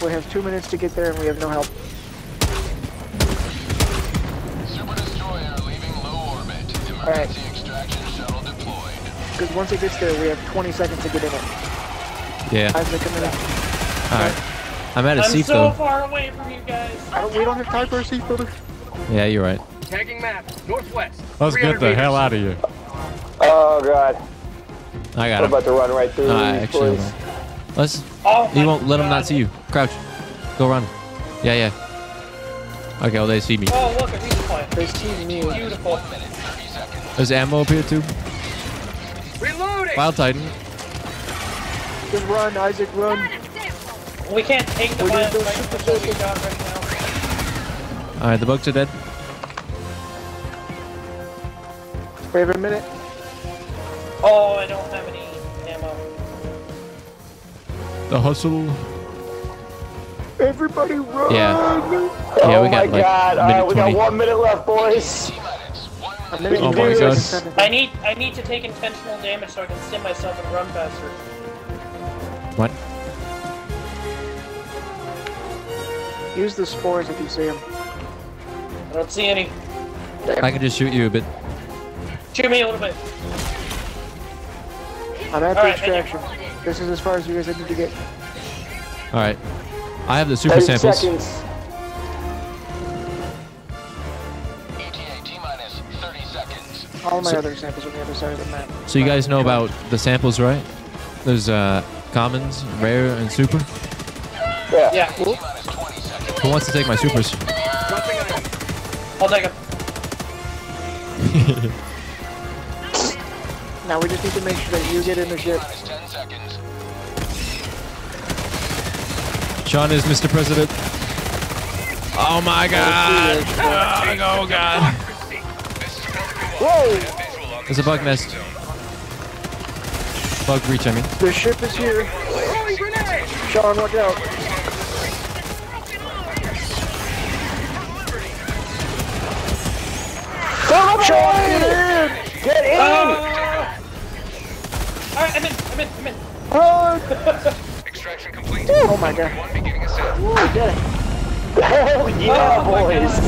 We have two minutes to get there, and we have no help. Super destroyer leaving low orbit. Emergency extraction shuttle deployed. Because once it gets there, we have 20 seconds to get in it. Yeah. Isaac, come in. All right. I'm at a I'm seat so far away from you guys. I don't, we don't have time for a seat, brother. Yeah, you're right. Tagging map. Northwest. Let's get the meters. hell out of here. Oh god. I got I'm him. about to run right through Uh, these actually, boys. let's. Oh You won't let them not see you. Crouch. Go run. Yeah, yeah. Okay, well they see me. Oh look, a resupply. There's two new. Beautiful. There's ammo up here too. Reloading. Bile Titan. Just run, Isaac, run. We can't take the We need violent those fight super that we circles. got right now. All right, the bugs are dead. Wait have a minute. Oh, I don't have any ammo. The hustle. Everybody run. Yeah. oh Yeah, we oh my got like god. Alright, we 20. got one minute left, boys. A minute Oh and my 30 God. I need I need to take intentional damage so I can stim myself and run faster. What? Use the spores if you see them. I don't see any. I can just shoot you a bit. Shoot me a little bit. I'm at the Alright, thank you. extraction. This is as far as you guys need to get. All right. I have the super 30 samples. seconds. ETA T minus 30 seconds. All my So- other samples on the other side of the map. So you guys know about the samples, right? There's uh commons, rare, and super. Yeah. Yeah. Who wants to take my supers? I'll take him. Now we just need to make sure that you get in the ship. Minus 10 seconds. Sean is Mr. President. Oh my God! Oh God! Whoa! There's a bug nest. Bug breach, I mean. The ship is here. Throwing grenade. Sean, watch out. Sean, get in! Get in! Ah! Alright, I'm in, I'm in, I'm in. Run! Extraction complete. Oh my god. One beginning ascent. Ooh, did it. Hell yeah, Oh boys.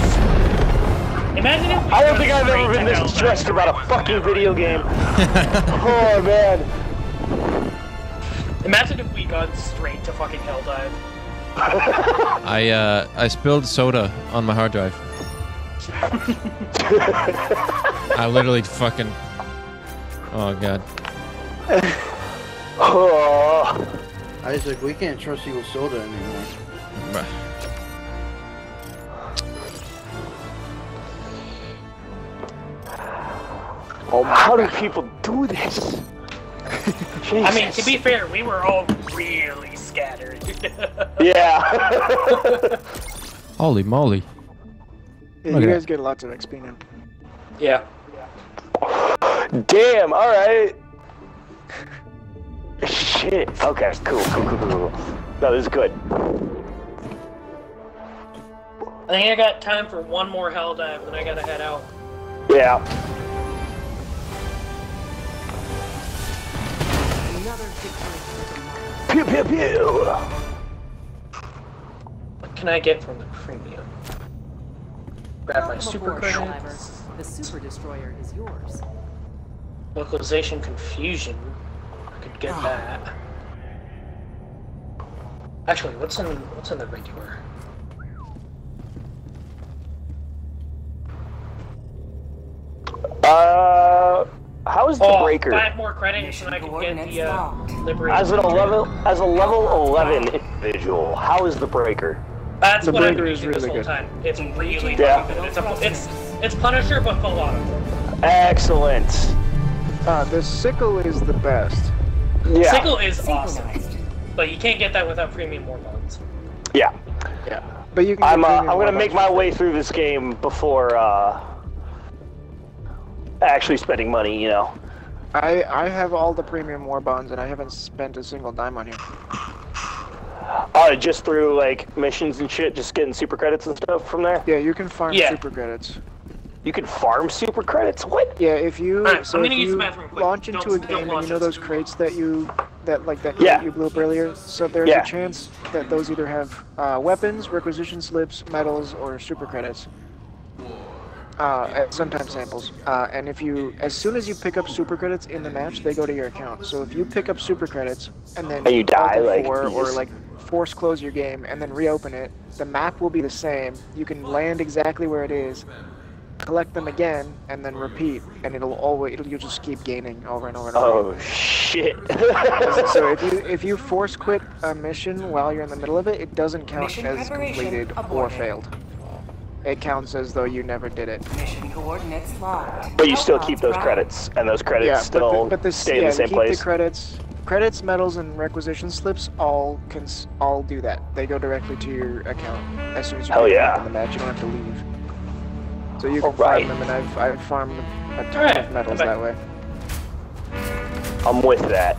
Imagine if I don't think I've ever been this stressed about a fucking video game. oh man. Imagine if we got straight to fucking Helldive. I uh I spilled soda on my hard drive. I literally fucking. Oh god. Oh. Isaac, we can't trust you with soda anymore. Bruh. Oh, how do people do this? I mean, to be fair, we were all really scattered. Yeah. Holy moly. Yeah, you at guys get lots of XP now. yeah. Damn. All right. Shit. Okay. Cool. Cool. Cool. Cool. Cool. No, this is good. I think I got time for one more hell dive, then I gotta head out. Yeah. Another victory. Pew pew pew. What can I get from the premium? Grab my super credits. the super destroyer is yours. Localization confusion. I could get that. Actually, what's in what's in the regular? Uh, how is the Oh, breaker? five more credits and I can get the uh, liberated. As an Legion. level as a level eleven individual, how is the breaker? That's The what I've been breaker is this really whole good. time. It's really Yeah. good. It's, a, it's it's Punisher but full auto. Excellent. Uh, the sickle is the best. Yeah. Sickle is awesome, but you can't get that without premium war bonds. Yeah. Yeah. But you can. I'm uh, I'm gonna make my way through this game before uh actually spending money. You know. I I have all the premium war bonds and I haven't spent a single dime on here. Uh, just through like missions and shit, just getting super credits and stuff from there. Yeah, you can farm Yeah. super credits. You can farm super credits. What? Yeah, if you Alright, so I'm if gonna use you the bathroom quick. launch into Don't- a game and you know those crates that you that like that Yeah. you blew up earlier. So there's Yeah. a chance that those either have uh, weapons, requisition slips, medals, or super credits. Uh, sometimes samples. Uh, and if you, as soon as you pick up super credits in the match, they go to your account. So if you pick up super credits and then And you die, like, F4 or like force close your game and then reopen it, the map will be the same. You can land exactly where it is, collect them again, and then repeat, and it'll always it'll, you'll just keep gaining over and over and over. Oh shit. so if you if you force quit a mission while you're in the middle of it, it doesn't count Mission as preparation completed or failed. It counts as though you never did it. Mission coordinates locked. But you still keep those credits, and those credits yeah, still but the, but this, stay yeah, in the same keep place. the credits. Credits, medals, and requisition slips all can all do that. They go directly to your account as soon as you Hell pick yeah. in the match. You don't have to leave. So you can Alright. farm them, and I've I've farmed a ton Alright, of metals that way. I'm with that.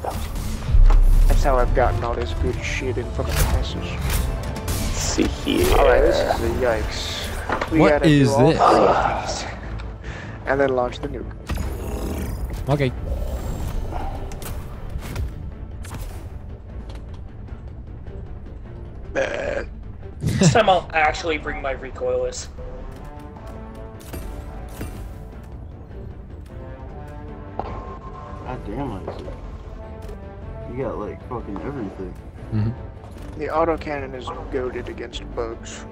That's how I've gotten all this good shit in from the message. Let's see here. Alright, this is a yikes. We What gotta is do all this? three of these. And then launch the nuke. Okay. This time I'll actually bring my recoilless. God damn, Isaac. You got like fucking everything. Mm-hmm. The autocannon is goaded against bugs.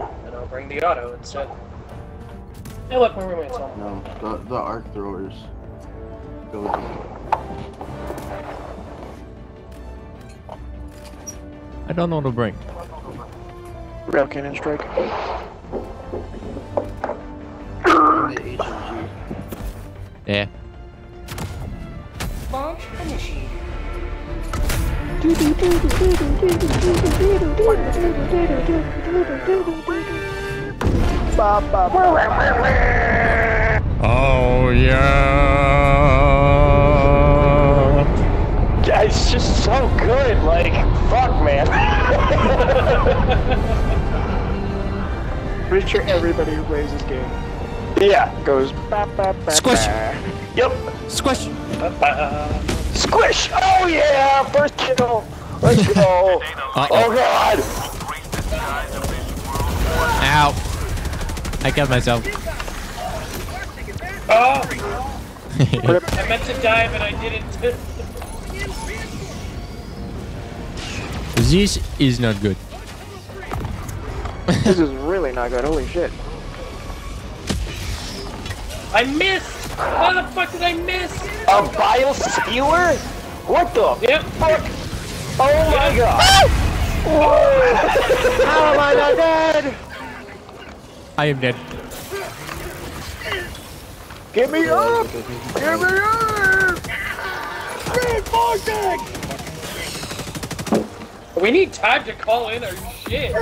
And I'll bring the auto instead. Hey look, my roommate's home. No, the, the arc throwers. Go I don't know what to bring. Rail cannon strike. The HMG. Yeah. Launch initiated. Oh yeah. It's just so good. Like, fuck, man. Pretty sure everybody who plays this game yeah. goes ba ba ba Squish. Yep. Squish. Uh, Squish. Oh yeah. First kill. Let's go. Uh-oh. Oh god. Ow. I killed myself. oh! I meant to die, but I didn't. This is not good. this is really not good. Holy shit. I missed! How the fuck did I miss? A Bile Spewer? What the Yep. fuck? Oh my god! Ah! How am I not dead? I am dead. Get me up! Get me up! Reinforcing! We need time to call in our shit.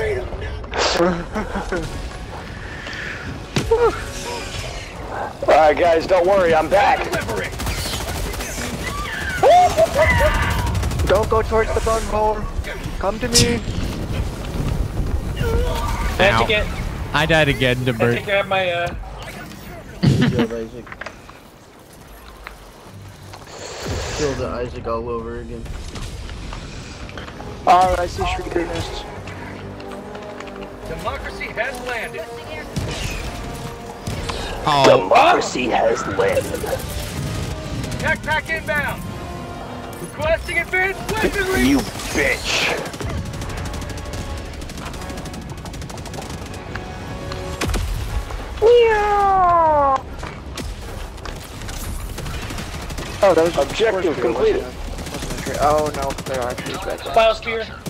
Alright guys, don't worry, I'm back. Don't go towards the bug hole. Come to me. I have Ow. to get. I died again to I have Bert. to grab my uh. Killed Isaac. Killed Isaac all over again. Oh, I see shrieker nests. Democracy has landed. Oh, Democracy has landed. Backpack inbound. Requesting advanced weaponry. You bitch. Yeah. Oh, that was Objective completed. wasn't it? Wasn't a tree. Oh no, there are trees back there. Biosphere.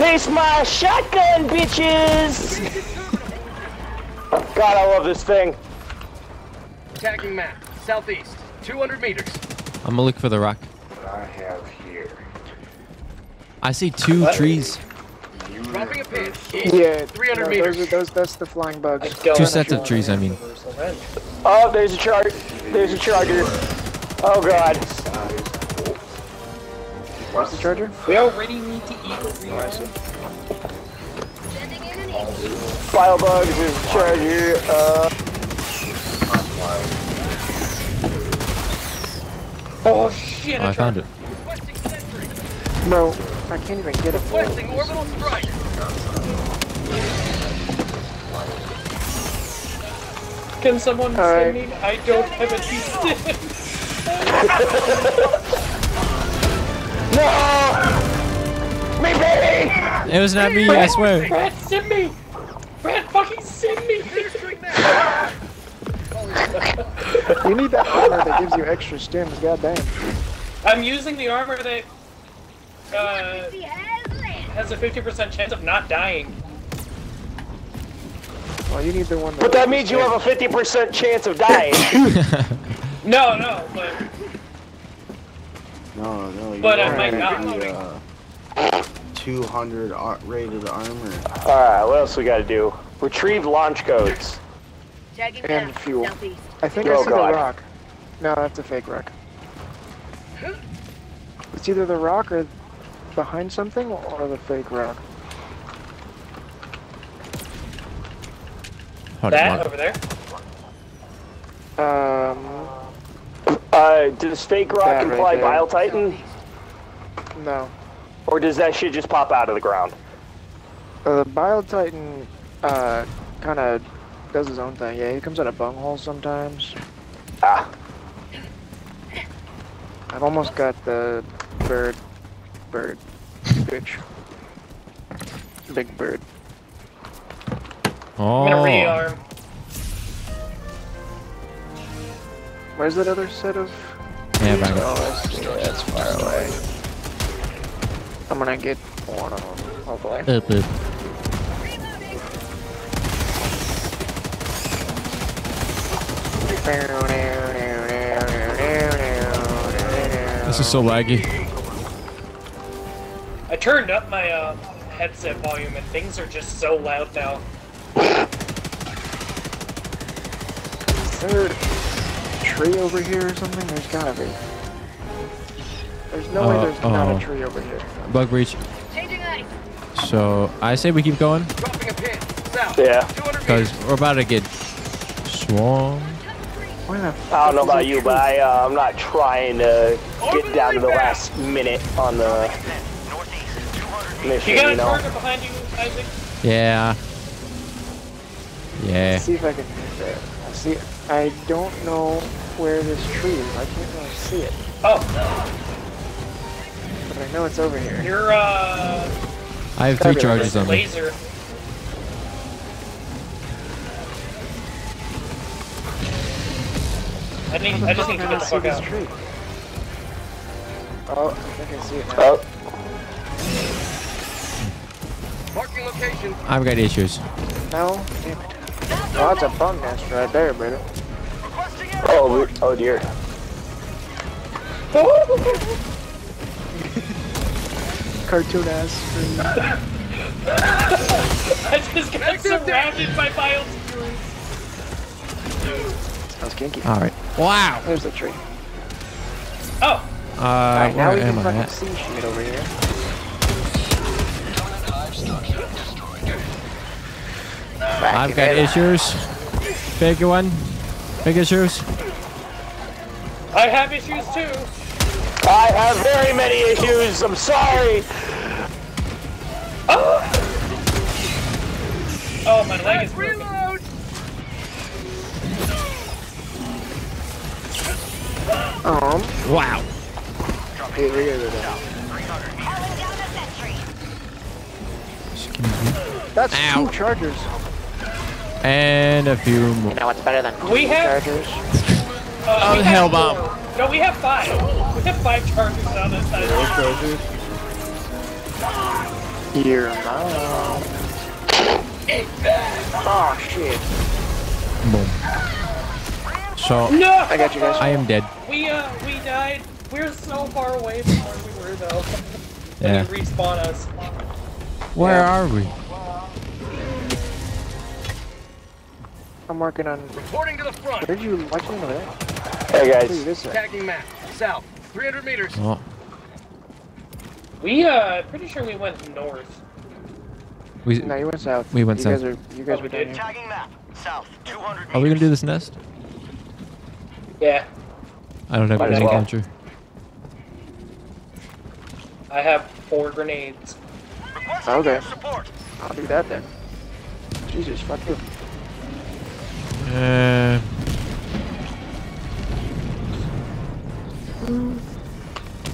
Taste my shotgun, bitches! God, I love this thing. Attacking map. Southeast. 200 meters. I'm gonna look for the rock. I have here. I see two trees. Dropping a pin. Yeah, 300 no, meters. Those, are, those, that's the flying bugs. Two sets of trees, I mean. Oh, there's a charger. There's a charger. Oh god. Where's the charger? We already need to eat. Bio bugs, there's a charger. Uh, Oh shit! Oh, I found it. No, I can't even get it. Requesting orbital strike. Can someone Alright. send me? I don't have a G-stick. no! Me baby! It was not me, I swear. Brad, send me! Brad, fucking send me! You need that armor that gives you extra stims, goddamn. I'm using the armor that uh, has a 50% chance of not dying. Well, you need the one that. But that means you have a 50% chance of dying. No, no, but No, no. You But I are might gonna not. be, uh, 200 rated armor. Alright, what else we gotta do? Retrieve launch codes. Tagging And map. fuel. Southeast. I think Oh, I see God. the rock. No, that's a fake rock. It's either the rock or behind something or the fake rock. That over there. Um, Uh, does fake rock That imply there. Bile Titan? no. Or does that shit just pop out of the ground? Uh, the Bile Titan, uh, kind of does his own thing. Yeah, he comes out of bunghole sometimes. Ah. I've almost got the bird, bird, bitch. Big bird. I'm gonna Oh. rearm. Where's that other set of? Yeah, back Oh, up. that's, yeah, that's far away. I'm gonna get one of them, hopefully. Up, up. This is so laggy. I turned up my uh, headset volume and things are just so loud now. Is there a tree over here or something? There's gotta be. There's no way Uh, there's not oh. a tree over here. Bug breach. Changing ice. So I say we keep going a pin. South. Yeah. because we're about to get swarmed. I don't know about you, but I, uh, I'm not trying to get down to the last minute on the You mission, got you a know? target behind you, Isaac? Yeah. Yeah. See if I can. See, I don't know where this tree is. I can't really see it. Oh, But I know it's over here. you're uh I have three charges on me. laser. I need. I just need to get the fuck out. Oh, I think I see it now. Oh, Marking location. I've got issues. No? Damn it. Oh, that's a bum nest right there, brother. Oh, we- oh dear. Cartoon ass. I just got surrounded by biosecuring. That's kinky. All right. Wow. There's the tree. Oh, Uh, Alright, now where we can am I fucking at? see shit over here. I've got issues. Big one. Big issues. I have issues too. I have very many issues. I'm sorry. Oh, oh my leg is broken. Reload. Um, Wow. hey, we gotta go. Excuse me. That's Ow. two chargers. And a few more. You know what's better than We have. Chargers. Uh, Oh, we hell have bomb. four. No, we have five. We have five chargers on this side. chargers. Here now. Oh shit. Boom. So No. I got you guys. I am dead. We uh, we died. We're so far away from where we were though. Yeah. They respawn us. Where are we? I'm working on. Reporting to the front. Where did you watch me over there? Hey guys. this way. Tagging map. South. 300 meters. Oh, We uh, pretty sure we went north. we No, you went south. We went you south. Guys are, you guys Oh, were we down did? here. Tagging map. South. 200 meters. are we gonna do this nest? Yeah, I don't have Might as any well. launcher. I have four grenades. Okay. I'll do that then. Jesus, fuck you. Uh,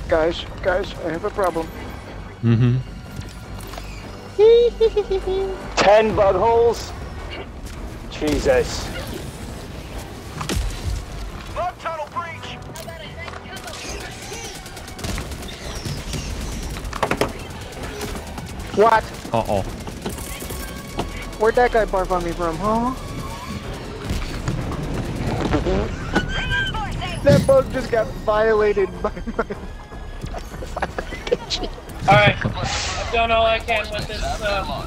Guys, guys, I have a problem. mm-hmm. Ten bug holes. Jesus. Bug tunnel breach. What? Uh oh. Where'd that guy barf on me from, huh? That bug just got violated by my... Alright, I've done all I can with this. Uh,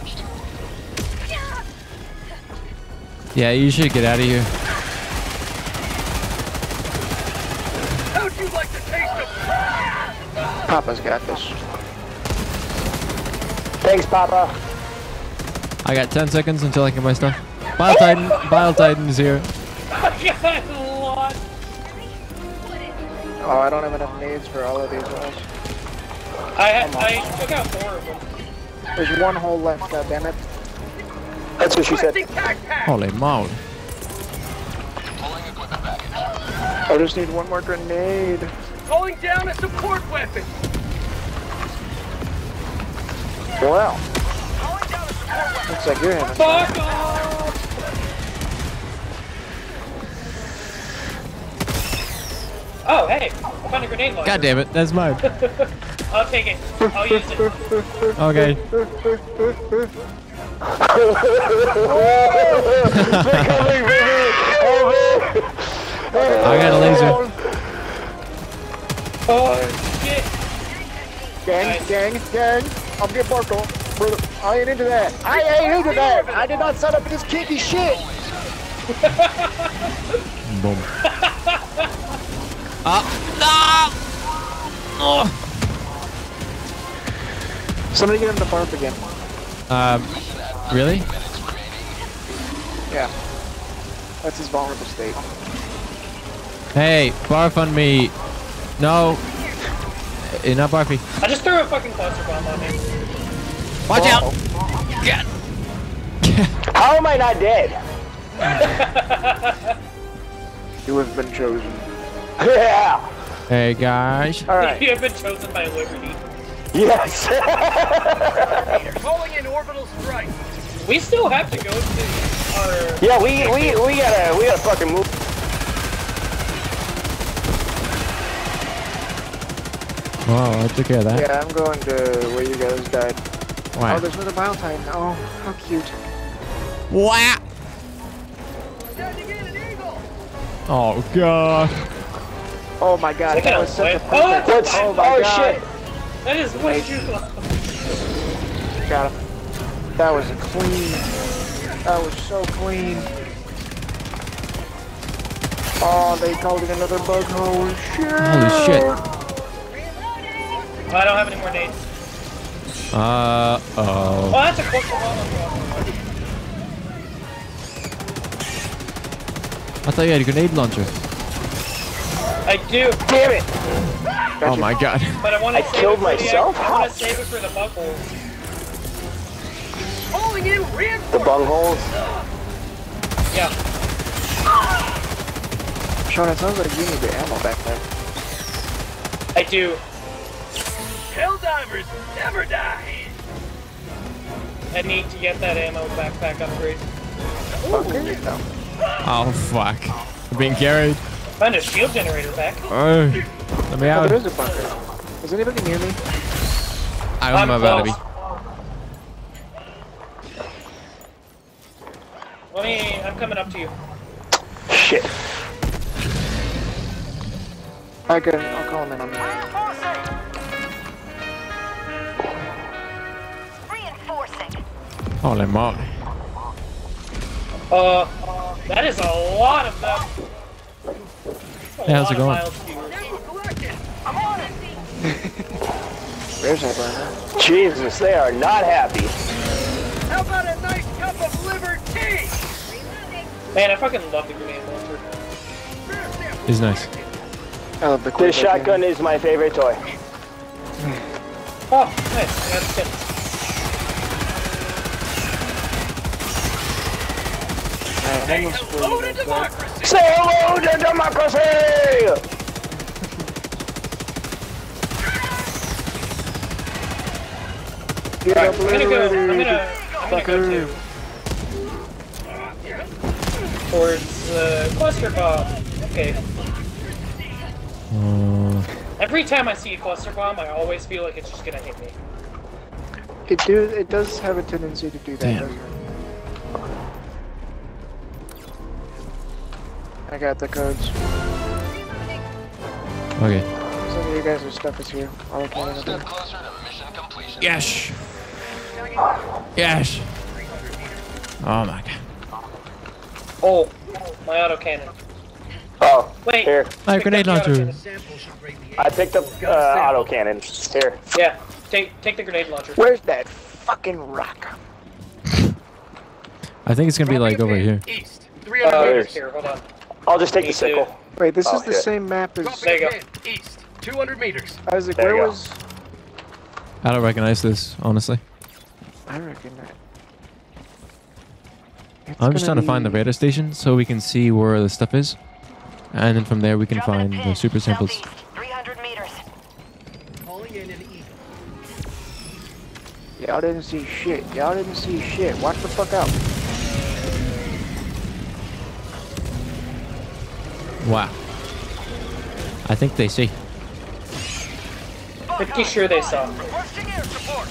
Yeah, you should get out of here. How'd you like to taste of Papa's got this. Thanks, Papa. I got 10 seconds until I get my stuff. Bile Titan, Bile Titan's here. I lost. Oh, I don't have enough nades for all of these ones. I had, I took out four of them. There's one hole left, God damn it. That's what she said. Holy moly. I just need one more grenade. Calling down a support weapon. Well. Looks like you're having Fuck off! Oh, hey, I found a grenade launcher. God damn it, that's mine. I'll take it. I'll use it. Okay. They're coming, baby. Over. I got a laser. Oh, shit. Gang, gang, gang. I'm getting Barco. Brother, I ain't into that. I ain't into that. I did not sign up for this kinky shit. Boom. Ah! Ah! Somebody get him to barf again. Oh! Um, really? Yeah. That's his vulnerable state. Hey, barf on me. No. Eh, not barfy. I just threw a fucking cluster bomb on me. Watch out! God. How am I not dead? You have been chosen. Yeah. Hey guys. All right. you have been chosen by Liberty. Yes. Calling in orbital strike. We still have to go to our. yeah, we we we gotta we gotta fucking move. Wow, I took care of that. Yeah, I'm going to where you guys died. Wow. Oh, there's another Bile Titan. Oh, how cute. Wow. Oh god. Oh my god, Look that was such a wait. Oh, perfect. that's- Oh my oh, god. shit. That is way too low. Got him. That was a clean. That was so clean. Oh, they called it another bug hole. Shit. Holy shit. I don't have any more nades. Uh Oh, oh. that's a close one. I thought you had a grenade launcher. I do. Damn it! Oh my god. But I want to I killed myself? The, I want to save it for the bug hole. Calling in The reinforcements. bung holes. Yeah. Sean, it sounds like you need the ammo back there. I do. Helldivers never die. I need to get that ammo backpack upgrade. Okay. No. Oh fuck. I'm being carried. Find a shield generator back. Oh. Let me Oh, out. there is a bunker. Is anybody near me? I'm, I'm about to be. Let me. I'm coming up to you. Shit. I can. I'll call him in on that. Reinforcing. Holy moly. Uh, that is a lot of them. A Hey, how's it going? miles to you. I'm on it. Where's that burner? Jesus, they are not happy. How about a nice cup of liver tea? Man, I fucking love the grenade launcher. It's nice. I love the This shotgun is my favorite toy. Oh, nice. I got a skin. Hello to democracy. Say hello to democracy! Get Alright, up, I'm gonna go. I'm gonna. I'm gonna go to. Towards the cluster bomb. Okay. Uh, Every time I see a cluster bomb, I always feel like it's just gonna hit me. It do. It does have a tendency to do that. Damn. I got the codes. okay. Some of you guys' are stuff is here. All of One step closer to mission completion. Yes. Yes. Oh my god. Oh, my autocannon. Oh, Wait. here. My Picked grenade up the launcher. I picked up uh, auto cannon. Here. Yeah, take take the grenade launcher. Where's that fucking rock? I think it's gonna be like over here. East. 300 Uh, meters. here, hold on. I'll just take Me the sickle. too. Wait, this Oh, is the shit. same map as There you go. East. 200 meters. Isaac. There Where you go. was? I don't recognize this, honestly. I reckon that. It's I'm just trying gonna find the radar station so we can see where the stuff is. And then from there we can Dropping find the super samples. Southeast, 300 meters. Calling in an eagle. Y'all didn't see shit. Y'all didn't see shit. Watch the fuck out. Wow. I think they see. Pretty sure they saw. Requesting air support.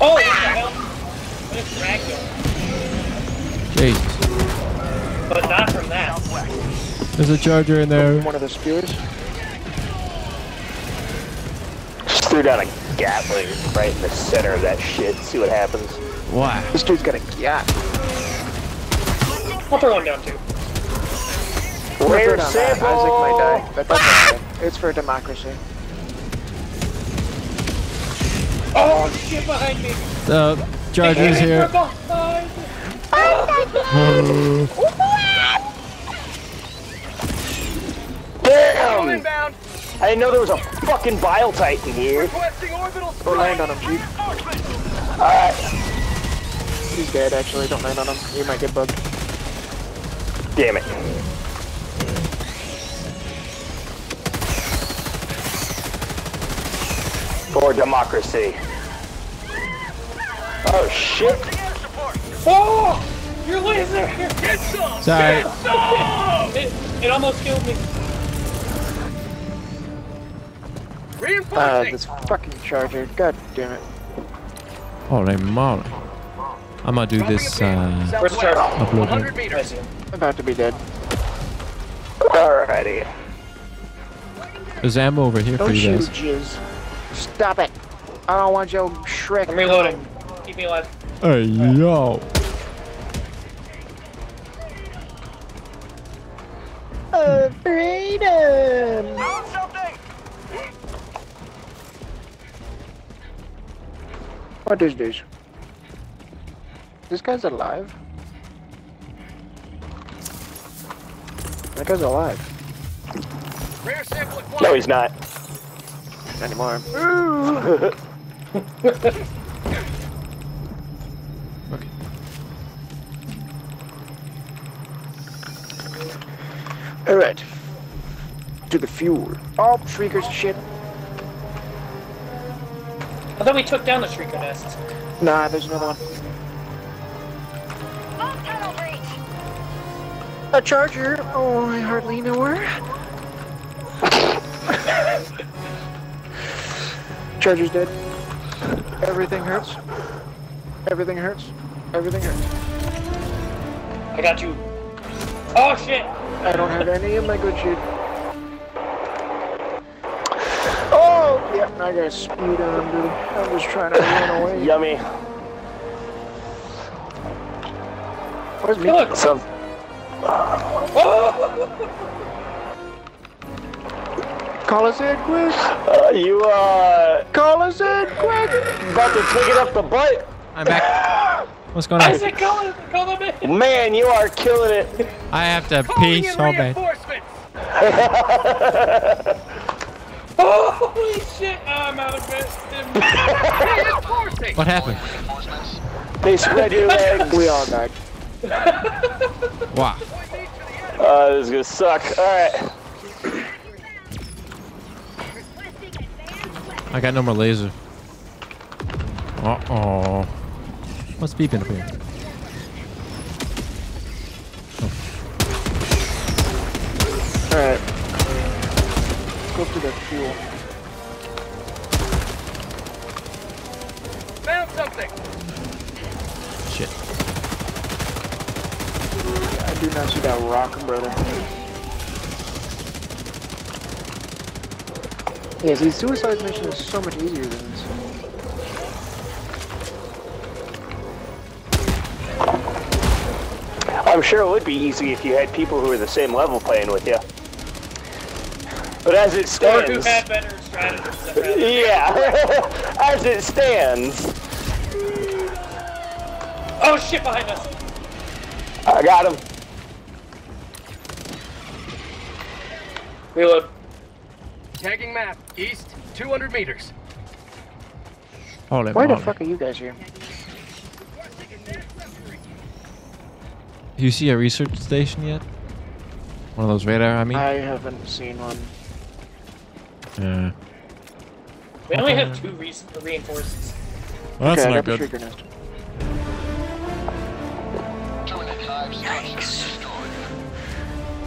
Oh, what the hell? What is Ragdoll? Jeez. But not from that. There's a charger in there. One of the spears. Just threw down a Gatling right in the center of that shit. See what happens. Wow. This dude's got a yacht. I'll throw one down too. Rare Isaac sample. might die, but that's okay. It's for democracy. Oh shit behind me! The charger's here. from. Damn! I didn't know there was a fucking Bile Titan here. Requesting orbital Don't strike. land on him, Chief. Alright. He's dead, actually. Don't land on him. He might get bugged. Damn it. For democracy. Oh shit! Oh! Your laser! Get some! Sorry. Get some! It, it almost killed me. Uh, Reinforcing! this fucking charger. God damn it. Holy moly. I'm gonna do this uh, Where's the upload. 100 meters. About to be dead. Alrighty. There's ammo over here for Don't you guys. jizz. Stop it. I don't want your Shrek. I'm reloading. Keep me alive. Hey yo. Uh, freedom. What is this? This guy's alive? That guy's alive. Rare sample. No, he's not. Not anymore. Okay. Alright. To the fuel. All Shrieker's shit. I thought we took down the Shrieker nest. Nah, there's another one. Tunnel breach. A charger? Oh, I hardly know her. Charger's dead. Everything hurts. Everything hurts. Everything hurts. I got you. Oh shit! I don't have any of my good shit. Oh, yep, I got speed on, dude. I'm just trying to run away. Yummy. Where's me? Look! Some. Oh. Call us in quick! Uh, you uh, Call us in quick! about to take it up the butt. I'm back. What's going on? Isaac, call him! Call them in! Man, you are killing it. I have to Calling pee in so bad. reinforcements! Holy shit! I'm out of bed. What happened? they spread your legs. We all died. Wow. Uh, this is gonna suck. All I got no more laser. Uh oh. What's beeping up here? Alright. Go to the fuel. Found something! Shit. I do not see that rock, brother. Yeah, see, suicide mission is so much easier than this. I'm sure it would be easy if you had people who were the same level playing with you. But as it Or who stands, had better strategies than yeah, as it stands, Oh shit, behind us! I got him. Reload. Tagging map. East, 200 meters. Holy Why the fuck are you guys here? Do you see a research station yet? One of those radar, I mean? I haven't seen one. Yeah. We only have two re reinforcements. Well, that's okay, I not good. Shrieker nest.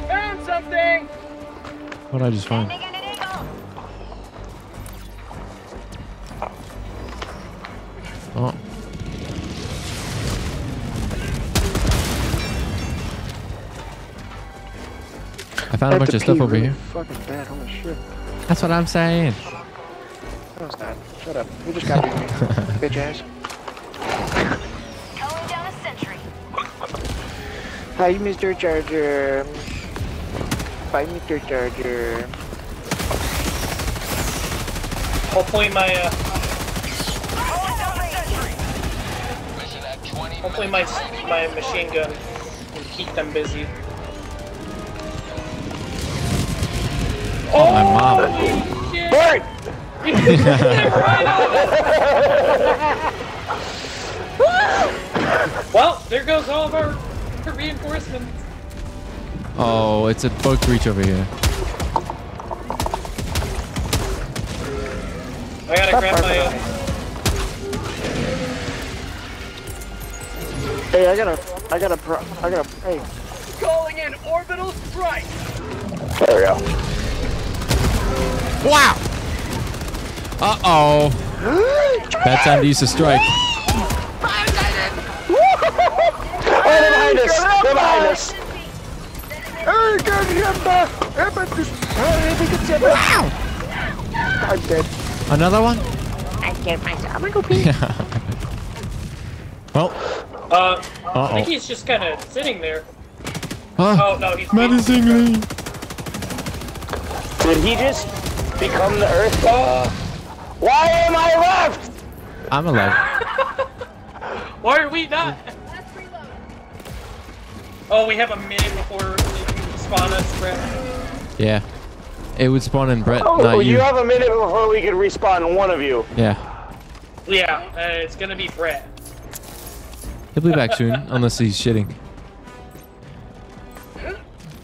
Found something! What did I just find? Found a bunch of stuff over really here. Fucking bad, holy shit. That's what I'm saying. No, it's not. Shut up. You just got me, bitch ass. Calling down a sentry. Hi, Mr. Charger. Bye, Mr. Charger. Hopefully my uh, hopefully my my machine gun will keep them busy. Oh, my mom. Burn! well, there goes all of our reinforcements. Oh, it's a bug breach over here. I gotta Stop grab my. Uh. Hey, I gotta, I gotta, pro- I gotta, hey. Calling in orbital strike. There we go. Wow. Uh oh. Bad time to use a strike. Oh, they're behind us! They're behind us! Wow! I'm dead. Another one? I scared myself. I'm gonna go pee. well, uh, Uh-oh. I think he's just kind of sitting there. Ah, Oh no, he's menacingly. Did he just become the Earth? Uh, why am I left? I'm alive. Why are we not? Oh, we have a minute before they spawn us, Brett. Yeah. It would spawn in Brett, Oh, not you you. have a minute before we can respawn one of you. Yeah. Yeah, uh, it's gonna be Brett. He'll be back soon, unless he's shitting.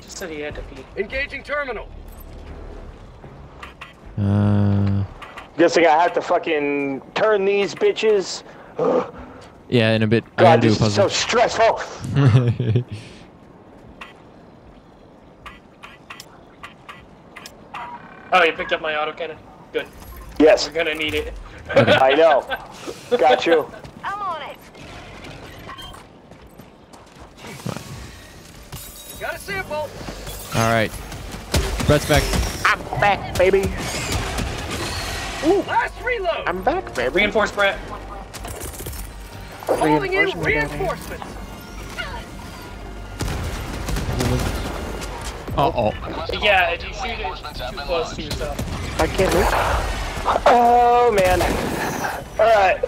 Just said he had to pee. Engaging terminal. Uh, Guessing I have to fucking turn these bitches. Ugh, yeah, in a bit. God, gotta do a this is so stressful. Oh, you picked up my autocannon. Good. Yes. We're gonna need it. I know. Got you. I'm on it. Got a sample. All right. Brett's back. I'm back, baby. Ooh, last reload. I'm back, baby. Reinforce Brett. Calling in reinforcements. Uh oh. Yeah, if you shoot it too close to yourself. I can't move. Oh man. Alright.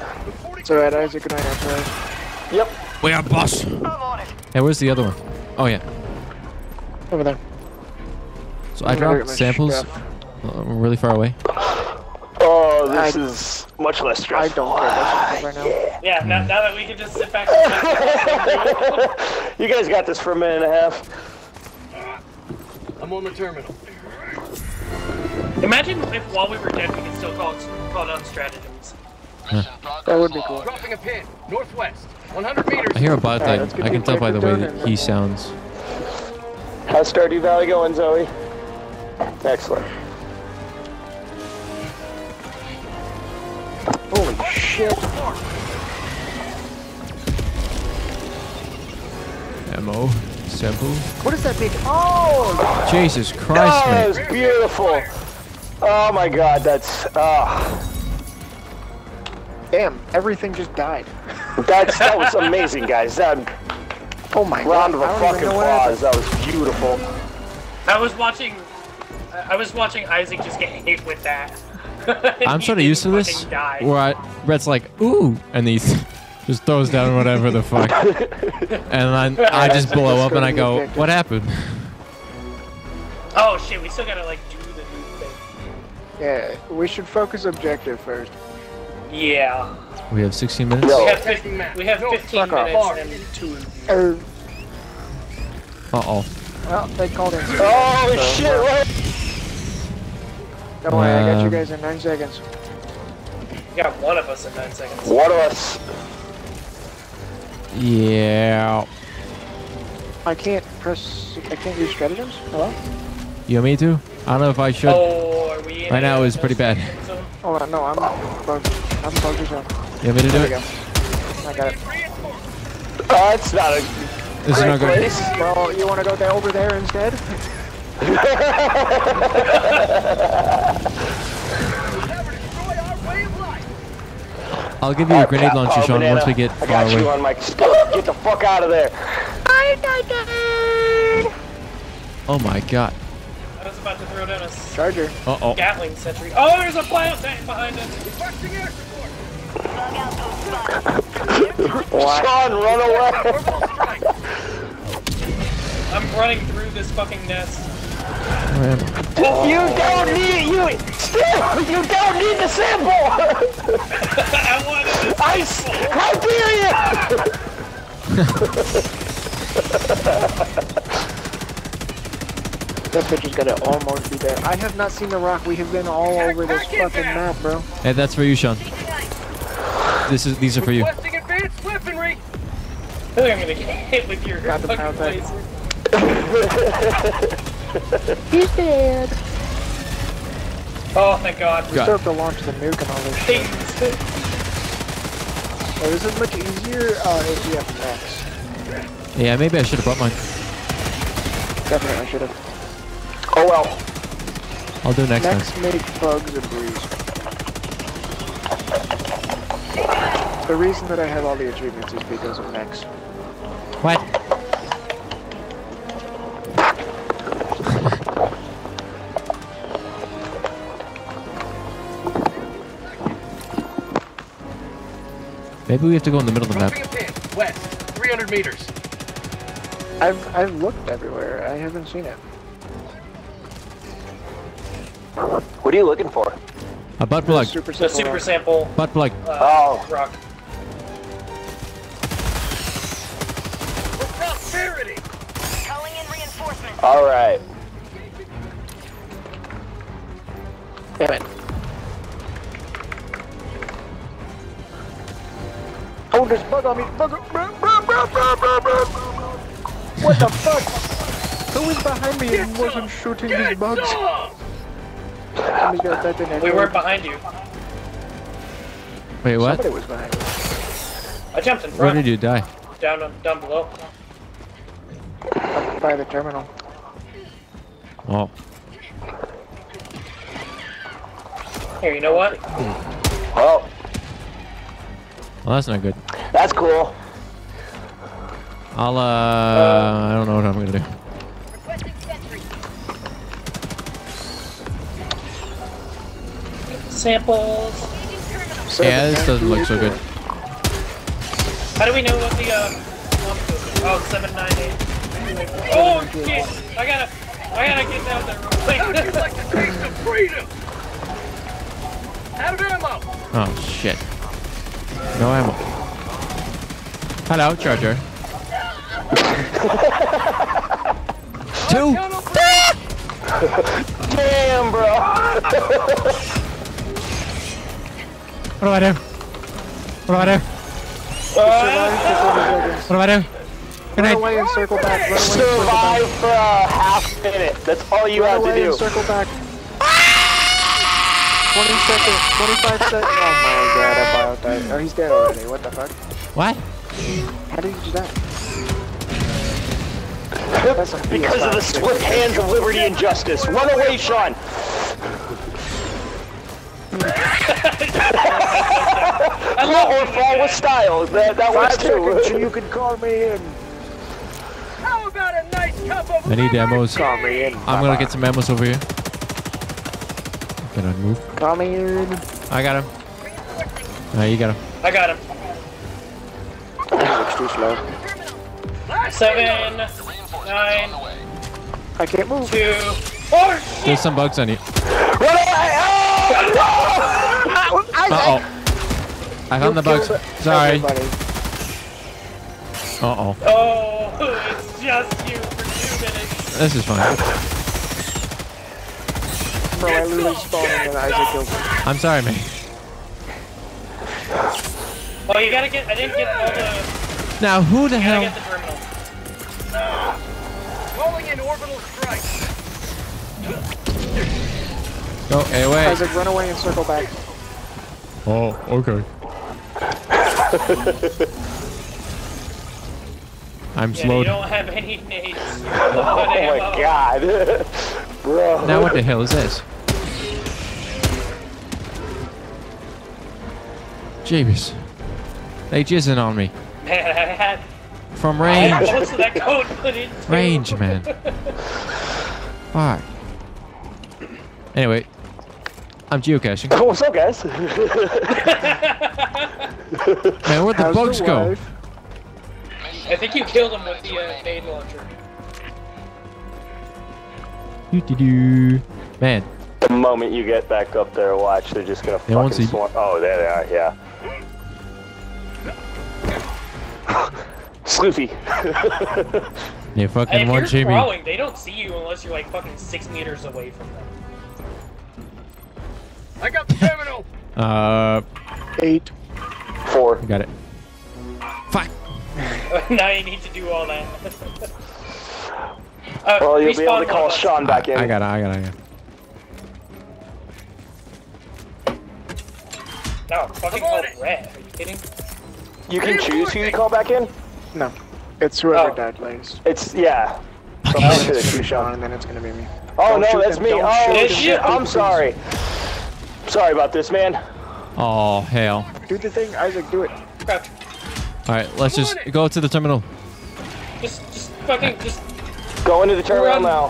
It's alright, Isaac and I are trying. Yep. We are boss. Hey, where's the other one? Oh yeah. Over there. So I dropped samples uh, really far away. Oh, this I- is much less I stressful. don't care about right now. Yeah, now, now that we can just sit back. you guys got this for a minute and a half. I'm on the terminal. Imagine if while we were dead we could still call, call down stratagems. That would be cool. Dropping a pin. Northwest. 100 meters. I hear a bot Alright, thing. let's get I can tell by the way that he sounds. How's Stardew Valley going, Zoe? Excellent. Holy shit. Ammo. Sample. What is that big? Oh! Jesus Oh, Christ, that mate. was beautiful. Oh my god, that's uh Damn, everything just died. that's that was amazing, guys. That Oh my round of god. a I don't fucking know applause. That was beautiful. I was watching. I I was watching Isaac just get hit with that. I'm sort of used to this. fucking die. Where I, Brett's like, ooh, and he just throws down whatever the fuck. And then I just blow up and I go, what happened? Oh shit, we still gotta like do the new thing. Yeah, we should focus objective first. Yeah. We have 16 minutes. We have 15, we have 15 fuck off. minutes and two of you. Er, Uh oh. well, they called in. Oh So, shit, well, what? Don't worry, I got you Um, guys in nine seconds. We got one of us in nine seconds. One of us. Yeah. I can't press. I can't use stratagems. Hello? You want me to? I don't know if I should. Oh, are we in Right now a- is pretty bad. zone? Hold on, no, I'm bugged. I'm bugged as well. You want me to do There it? go. I got it. Oh, it's not a This is not good. place. Well, you want to go there over there instead? I'll give you a grenade launcher, Sean, banana. once we get I far got you on my Get the fuck out of there. Oh my god. I was about to throw down a s- Charger. Uh oh. Gatling sentry. Oh, there's a plant tank behind us. Sean, run away. I'm running through this fucking nest. You don't need you still. You don't need the sample. I wanted this. I. s- How dare you? That bitch is gonna almost be there. I have not seen the rock. We have been all over this fucking map, bro. Hey, that's for you, Sean. This is these are for you. Requesting advanced weaponry. I feel like I'm gonna get hit with your fucking laser. He's dead. Oh, thank God. We still have to launch the nuke and all this shit. Oh, this is much easier uh, if you have max. Yeah, maybe I should have brought mine. Definitely, I should have. Oh well. I'll do it next Max time. make bugs a breeze. The reason that I have all the achievements is because of Max. What? Maybe we have to go in the middle of the map. Dropping a pin. West. 300 meters. I've I've looked everywhere. I haven't seen it. What are you looking for? A butt plug. Super The super sample. Butt plug. Uh, Oh. Rock. For prosperity. Calling in reinforcements. All right. Bug on me. Bug. What the fuck? Who was behind me and wasn't shooting these bugs? Somebody's got that in We weren't behind you. Wait, what? Somebody was behind me. I jumped in front. Where front. did you die? Down, down below. Up by the terminal. Oh. Here, you know what? Well, Well, that's not good. That's cool. I'll, uh, I don't know what I'm gonna do. Requesting sentry. Samples. Yeah, this doesn't look so good. How do we know what the uh? launch code is? Oh, seven nine eight. Oh shit! I gotta, I gotta get down there real quick. How'd you like the taste of freedom? Out of ammo. Oh, shit. No ammo. Hello, Charger. Two! Damn, bro. What do I do? What do I do? What do I do? Good Run night. away and circle back. Run away and circle Survive back. for a half minute. That's all you Run have to away do. and circle back. Ah! 20 seconds, 25 seconds. Oh my god, I bio died. Oh, he's dead already. What the fuck? What? How did you do that? Because of the PS5 split hands of liberty and justice. Run away, Sean. I or fall with style. That, that Five works too. you can call me in. How about a nice cup of I need ammos. Call me in. I'm gonna get some ammos over here. Can I move? Call me in. I got him. Alright, you got him. I got him. It's too slow. Seven, nine, I can't move. two, four. There's some bugs on you. Run away! Oh! Uh oh. I found the bugs. Sorry. Everybody. Uh oh. Oh, it's just you for two minutes. This is fine. Bro, I literally spawned and Isaac killed me. I'm sorry, man. Oh, you gotta get. I didn't get all the. Now, who the hell? get the terminal. Calling in orbital strike. Go away. Isaac, run away and circle back. Oh, okay. I'm Yeah, you slowed. don't have any nades. Oh my god. Bro. Now what the hell is this? Jeebus. They jizzing on me. Man, I had. From I had range. most of that code put in. too. Range, man. Fuck. Anyway. I'm geocaching. What's up, guys? Man, where'd the How's bugs go? I think you killed him with the uh, nade launcher. Doo -doo -doo. Man, the moment you get back up there, watch, they're just gonna They fucking swarm. Oh, there they are, yeah. Sloopy. You And fucking if one you're Jimmy. crawling, they don't see you unless you're like fucking six meters away from them. I got the terminal. Uh, Eight. Four. got it. Fuck. now you need to do all that. uh, Well, you'll be able to call one of us. Sean back in. I got it. I got it. I got it. No, fucking call red. Are you kidding? You can choose who you call back in. No. It's whoever Oh. died last. It's yeah. So I'm I'm gonna sure shoot shoot Sean, Sean. and then it's gonna be me. Oh Don't no, shoot that's them, me. don't Oh shit, them, I'm please. sorry. Sorry about this, man. Oh hell. Do the thing, Isaac. Do it. Crouch. All right, let's just go to the terminal. Just, just fucking, just. Go into the terminal Run. now.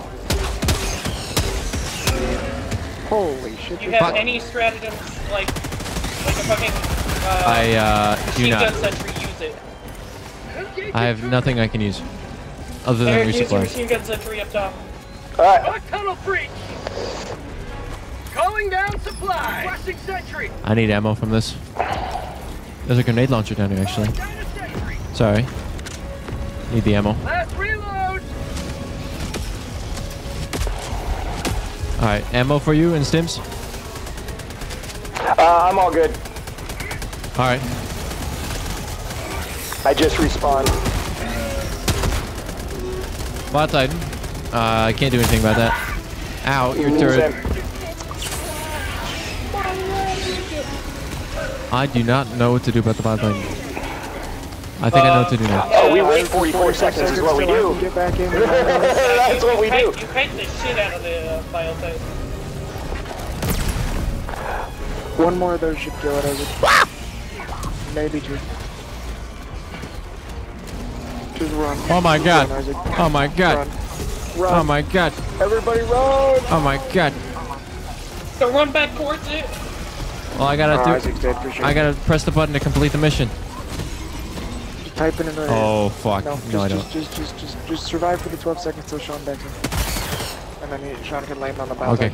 Holy shit. Do you have is- any stratagems like, like a fucking? Uh, I uh, do not. sentry. Use it. I have nothing I can use other than Eric, use your resupply. machine gun sentry up top. Alright. Hot tunnel breach. Calling down supply. Requesting sentry. I need ammo from this. There's a grenade launcher down here, actually. Sorry. Need the ammo. Last reload. All right, ammo for you and stims. Uh, I'm all good. All right. I just respawned. Bot Titan. Uh, I can't do anything about that. Ow, your Mm, turret. I do not know what to do about the bot Titan. I think I know what to do now. Oh, we wait 44 seconds is what we do. Get back in. That's what we do. You kite the shit out of the uh, One more of those should kill it, Isaac. Ah! Maybe two. Just run. Oh my god. Run, Oh my god. Run. Run. Oh my god. Everybody run! Oh my god. So run back towards it. Well, I gotta Oh, do. Isaac's dead for sure. I gotta press the button to complete the mission. Just type it in the. Oh fuck. No, No, I just, don't. just, just, just, just survive for the 12 seconds till Sean backs in. And then he, Sean can land on the bow. Okay.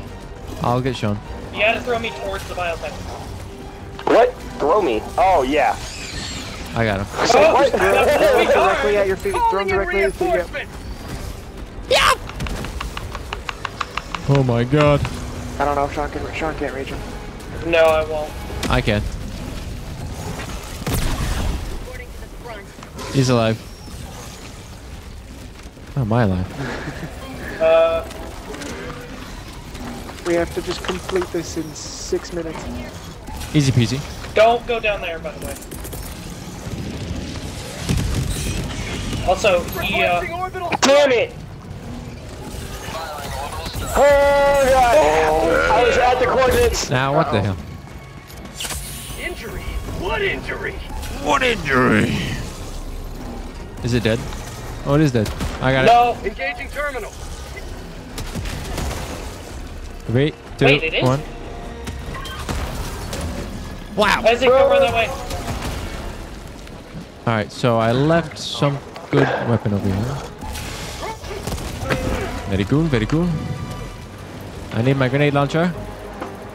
I'll get shown. You gotta throw me towards the Bile Titan. What? Throw me. Oh, yeah. I got him. So what? Throw him directly at your feet. Throw him directly at your feet. reinforcement. Oh my god. I don't know if Sean can. Sean can't reach him. No, I won't. I can. He's alive. How am I alive? Uh, We have to just complete this in six minutes. Easy peasy. don't go down there, by the way. Also, he, uh, Damn it! Oh, God. I was at the coordinates. Now what the hell? Injury. What injury? What injury? Is it dead? Oh, it is dead. I got it. no. Engaging terminal. It. Three, two, Wait, it is? one. Wow. Isaac, go run that way. All right, so I left some good weapon over here. Very cool, very cool. I need my grenade launcher.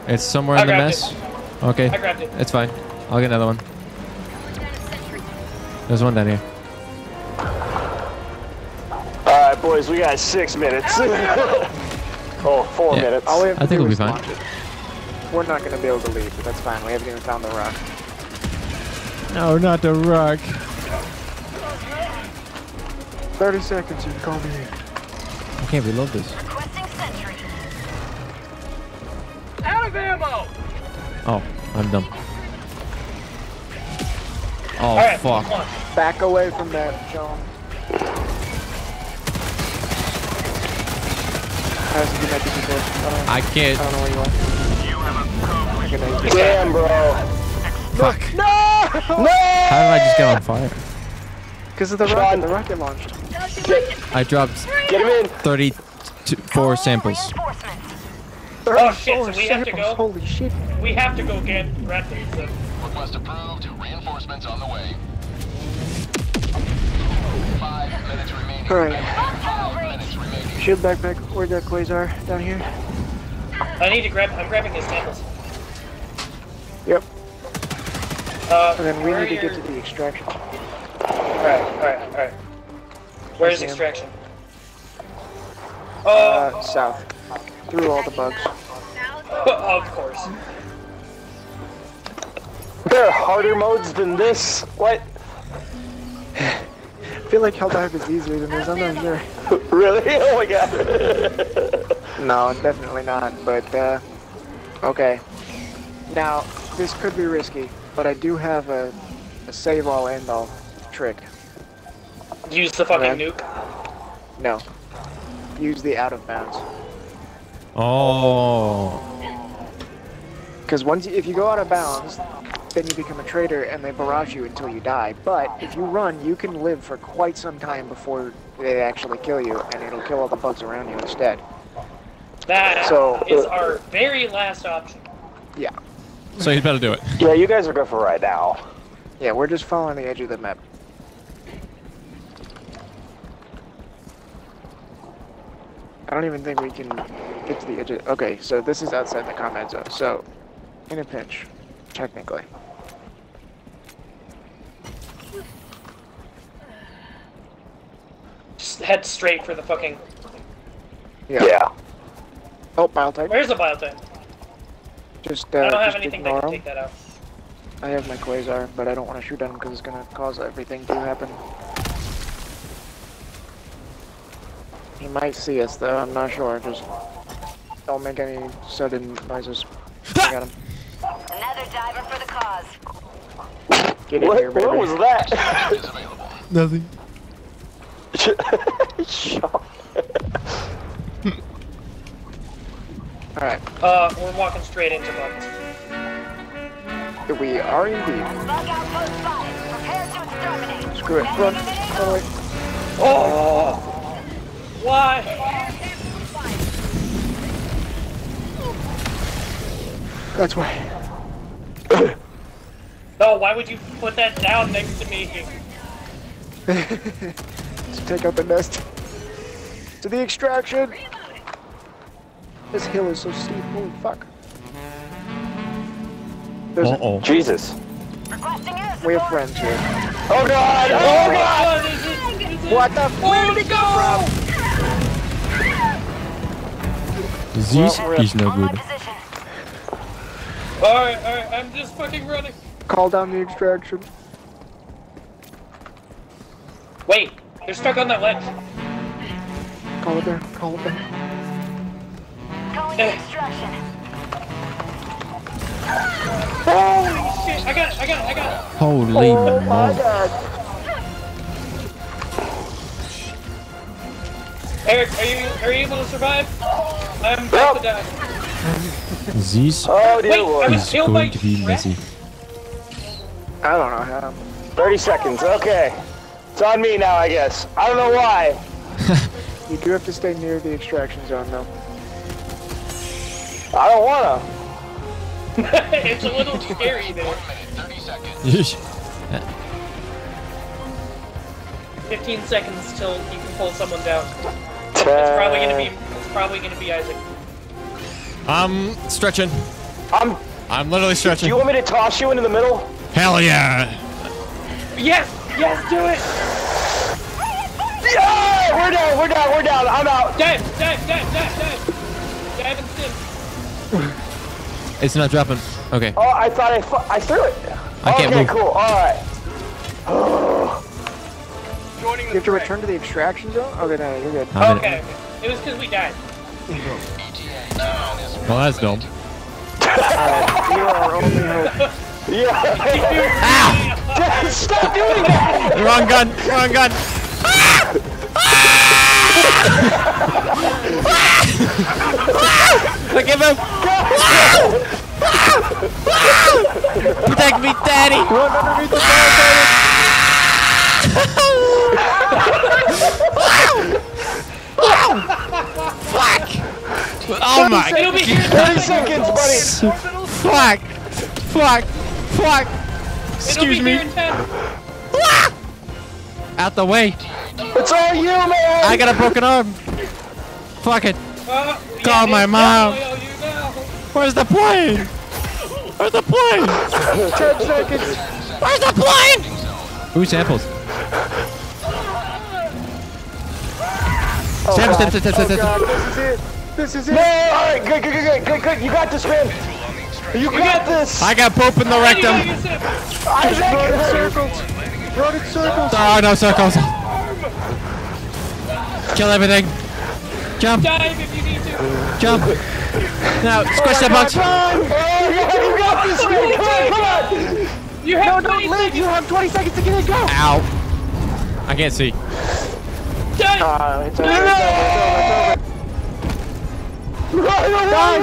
It's somewhere I in the grabbed mess. Okay, I grabbed it. it's fine. I'll get another one. There's one down here. All right, boys, we got six minutes. oh, four Yeah. minutes. All we have to I think do we'll be fine. launch it. We're not going to be able to leave, but that's fine. We haven't even found the rock. No, not the rock. 30 seconds, you can call me in. I can't reload this. Requesting sentry. Out of ammo. Oh, I'm dumb. Oh, Alright, fuck. Back away from that, Sean. How's it connected before? I don't, I can't. I don't know where you are. I can Damn, bro. Fuck. No! No! How did I just get on fire? Because of the Sean. rocket, the rocket launched. I dropped Get him in. 34 samples. Oh shit, so we have to go? Holy shit. We have to go get Radley. So. Request approved. Reinforcements on the way. Five minutes remaining. Alright. Five minutes remaining. Shield backpack. Where'd that Quasar? Down here? I need to grab. I'm grabbing his samples. Yep. Uh, And then we where need to get to the extraction. Alright, alright, alright. Where's Sam. extraction? Uh, south. Through all the bugs. of course. There are harder modes than this. What? I feel like Helldive is easier than this. I'm not sure. really? Oh my god. No, definitely not. But uh, okay. Now this could be risky, but I do have a, a save all end all trick. Use the fucking Okay. nuke. No. Use the out of bounds. Oh. Because once you, if you go out of bounds, then you become a traitor and they barrage you until you die. But if you run, you can live for quite some time before they actually kill you, and it'll kill all the bugs around you instead. That So, is uh, our very last option. Yeah. So you better do it. Yeah, you guys are good for right now. Yeah, we're just following the edge of the map. I don't even think we can get to the edge of... Okay, so this is outside the combat zone. So, in a pinch, technically. Just head straight for the fucking. Yeah. yeah. Oh, bile. Where's the Bile Titan? Just, uh, I don't have anything that can 'em. take that out. I have my quasar, but I don't want to shoot at him because it's gonna cause everything to happen. He might see us though, I'm not sure. Just don't make any sudden noises. I got him. Another diver for the cause. Get in What, here, baby. what was that? Nothing. Alright, Uh, we're walking straight into bugs. we are indeed. Bug outpost spotted. Prepare to. Screw it, run, run away. Oh! Why? That's why. No, why would you put that down next to me? to take out the nest. To the extraction! This hill is so steep, holy fuck. There's Uh-oh. Jesus. we have friends here. Oh god! Oh, oh god! What the f- Where did it come This Well, we're- is no good. Alright, alright, I'm just fucking running. Call down the extraction. Wait, they're stuck on that ledge. Call it there, call it there. Going to extraction. Holy shit, I got it, I got it, I got it. Holy Oh my moly. god. Eric, are you are you able to survive? I'm about to die. This Oh dear Wait, lord. is going to be messy. I don't know how. 30 seconds, okay. It's on me now, I guess. I don't know why. You do have to stay near the extraction zone though. I don't wanna. it's a little scary there. 15 seconds till you can pull someone down. It's probably gonna be it's probably gonna be Isaac. I'm stretching. I'm. I'm literally stretching. Do you want me to toss you into the middle? Hell yeah. Yes! Yes, do it! Yeah! We're down, we're down, we're down. I'm out. Dive, dive, dive, dive, dive! Dive. It's not dropping. Okay. Oh, I thought I, I threw it. I can't okay, move. cool. Alright. You have to return to the extraction zone? Okay, no, you're good. I'm. Okay, okay. It was because we died. Well, that's dumb. Alright, you are only hope. Yeah. Stop doing that! Wrong gun. Wrong gun. Look at him. Protect me, daddy. Run underneath the! Fuck. Oh my It'll be 30 seconds, buddy. Fuck. Fuck. Fuck. Excuse me. here in 10. Out the way. It's all you, man. I got a broken arm. Fuck it. Uh, Call yeah, my mom. definitely all you now. Where's the plane? Where's the plane? 10 seconds! Where's the plane? Who samples? Oh, Sam, God. step, step, step, Oh, step, step. God, This is it. This is it. No, all right, good, good, good, good, good, good. You got this, man. You got this. I got Pope in the rectum. Isaac. Run in circles. Run in circles. Oh, no circles. Kill everything. Jump. Dive if you need to. Jump. Now, squish that box. Oh, God, you got this, man. Come on, come on. You have no, don't live. You have 20 seconds to get it. Go. Ow. I can't see. Dive. Uh, it's over. It's over. It's over. It's over. Run!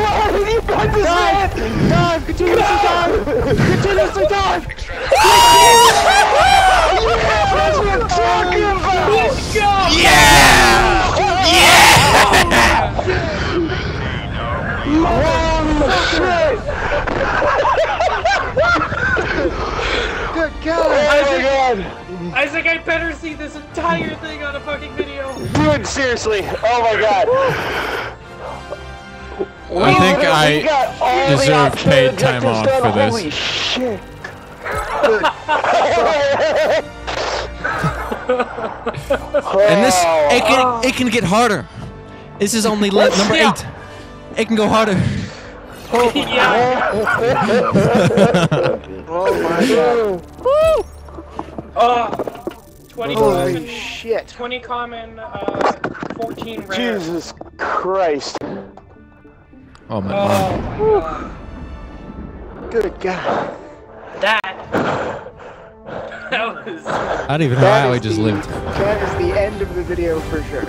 You got this, man! Dive! Continuously dive! Continuously dive! What I'm talking about! Let's go. Holy shit! Good God! Oh my God! Isaac, I better see this entire thing on a fucking video. Dude, seriously! Oh my God! I think literally got all I deserve paid time off for this. Holy shit! And this, it can, it can get harder. This is only le- number Yeah. eight. It can go harder. yeah. oh my god. Uh, 20 Holy common, shit. 20 common, uh, 14 rare. Jesus Christ. Oh my Oh god. my god. Good God. That. That was. I don't even know how I just the- lived. That is the end of the video for sure.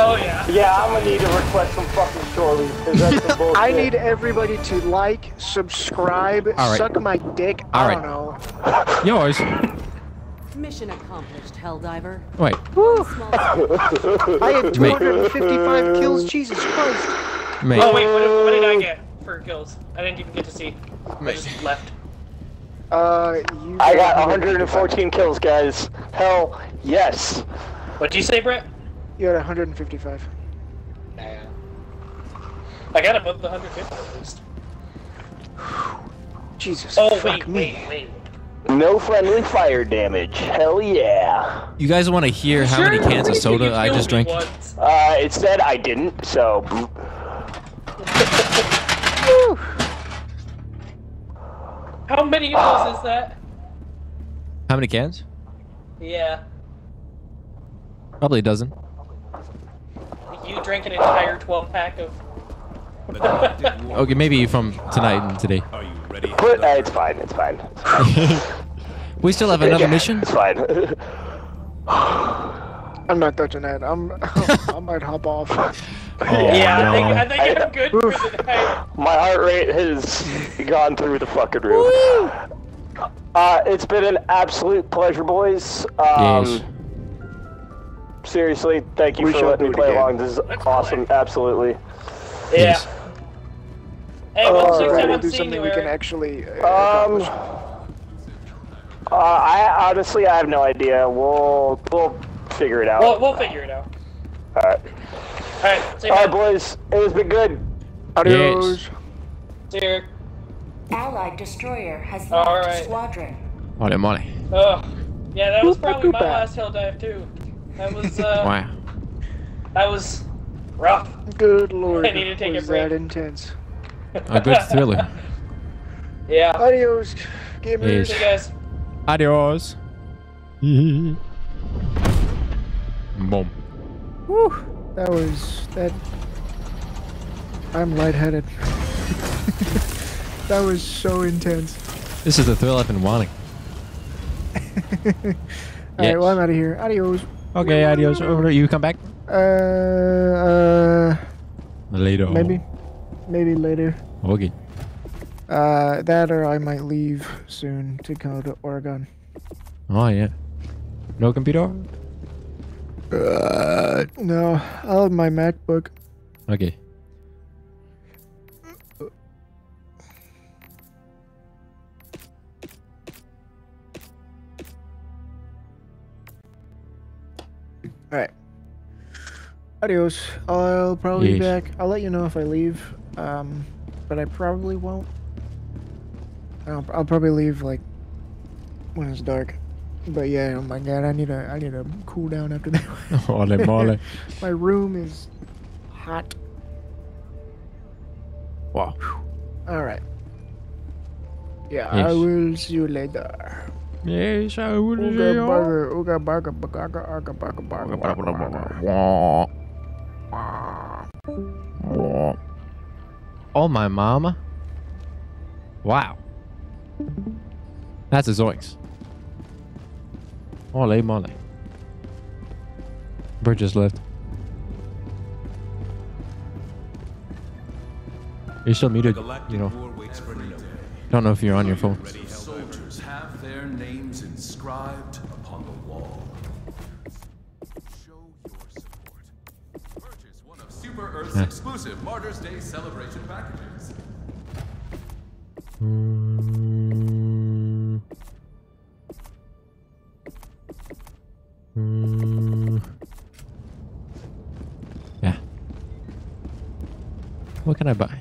Oh yeah. Yeah, I'm gonna need to request some fucking shore leave, 'cause that's some bullshit. I need everybody to like, subscribe, All right. suck my dick. All I right. don't know. Yours. Mission accomplished, Helldiver. Wait. I had 255 kills. Jesus Christ. Mate. Oh wait, what, what did I get for kills? I didn't even get to see. I just left. Uh, you. I got 114 kills, guys. Hell, yes. What'd you say, Brett? You had 155. Nah. I got above the 150 at least. Jesus. Oh fuck wait, me. wait, wait. No friendly fire damage. Hell yeah. You guys want to hear how many cans of soda I just drank? Uh, it said I didn't, so. How many of those is that? How many cans? Yeah. Probably a dozen. You drank an entire 12 pack of. Okay, maybe from tonight and today. Are you ready? But, uh, it's fine. It's fine. We still have another Yeah, mission. It's fine. I'm not touching that. I'm. I might hop off. Oh, yeah, I think, no. I think I'm good for the night. My heart rate has gone through the fucking roof. Uh, it's been an absolute pleasure, boys. Um, Yes. Seriously, thank you We for letting me play again. along. This is awesome. Absolutely. Yeah. Yes. Hey, when's Uh, the next ready I'm do something we can Eric? actually. Um. Uh, I honestly, I have no idea. We'll we'll figure it out. We'll, we'll figure it out. All right. Alright, see you, All right, boys. It has been good. Adios. See you, Eric. Allied destroyer has All left right. squadron. Molly, molly. Oh, yeah, that was probably my last hell dive too. That was uh, Wow. that was rough. Good lord. I need to take a was break. that intense? A good thriller. Yeah. Adios, gamers. Yes. See you guys. Adios. Boom. Whew. That was that. I'm lightheaded. that was so intense. This is the thrill I've been wanting. Alright, Yes. well I'm out of here. Adios. Okay, adios. Over. You come back Uh, uh, later. maybe, maybe later. Okay. Uh, that or I might leave soon to go to Oregon. Oh yeah. No computer. Uh, no, I'll have my MacBook. Okay. Alright. Adios. I'll probably be back. I'll let you know if I leave. Um, but I probably won't. I'll, I'll probably leave like when it's dark. But yeah, oh my god, I need a I need a cool down after that. Ole mole. my room is hot. Wow. All right. Yeah, I will see you later. Yes, I will see you. bugger, ooga bugger, ooga bugger, bugger, bugger, bugger. Oh my mama. Wow. That's a zoinks. Mole. Bird just left. You're still muted, you know. Don't know if you're on your phone. Soldiers have their names inscribed upon the wall. Show your support. Purchase one of Super Earth's Yeah. exclusive Martyrs Day celebration packages. Mm. Mm. Yeah. What can I buy?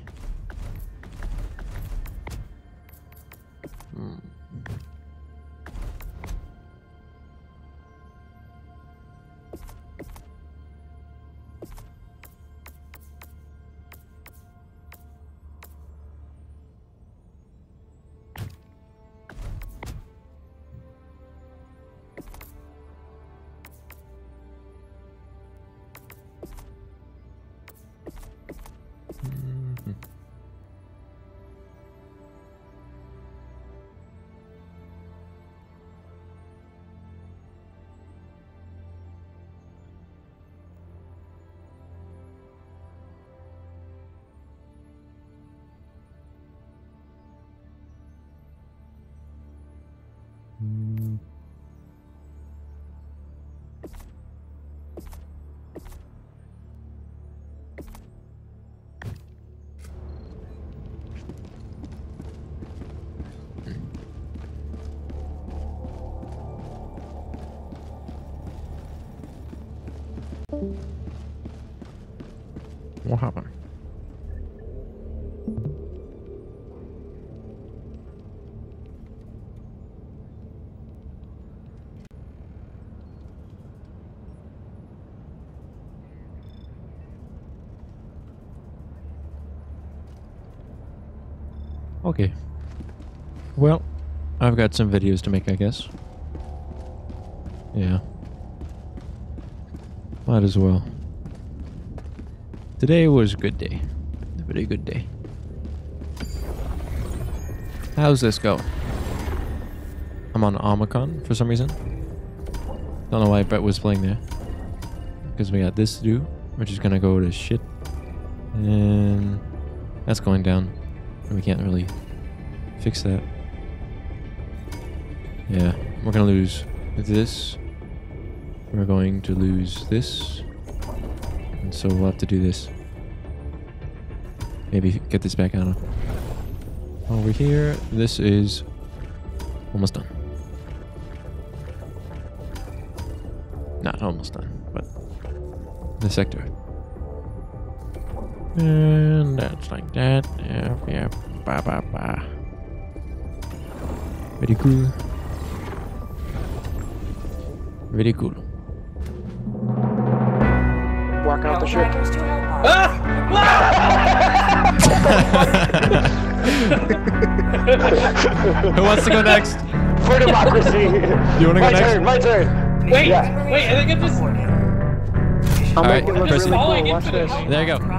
Got some videos to make, I guess. Yeah. Might as well. Today was a good day. A very good day. How's this go? I'm on Omicron for some reason. Don't know why Brett was playing there. Because we got this to do. We're just gonna go to shit. And that's going down. And we can't really fix that. Yeah, we're gonna lose this. We're going to lose this. And so we'll have to do this. Maybe get this back on. Over here, this is almost done. Not almost done, but the sector. And that's like that. Yeah, yeah. Ba ba ba. Very cool. Very cool. Walk out the ship. Ah! Who wants to go next? For democracy. You wanna go my next? turn, my turn. Wait, Yeah. wait, I think it just. I'll All right, make it look Percy. really falling cool. Watch into this. this. There you go. Wait, wait.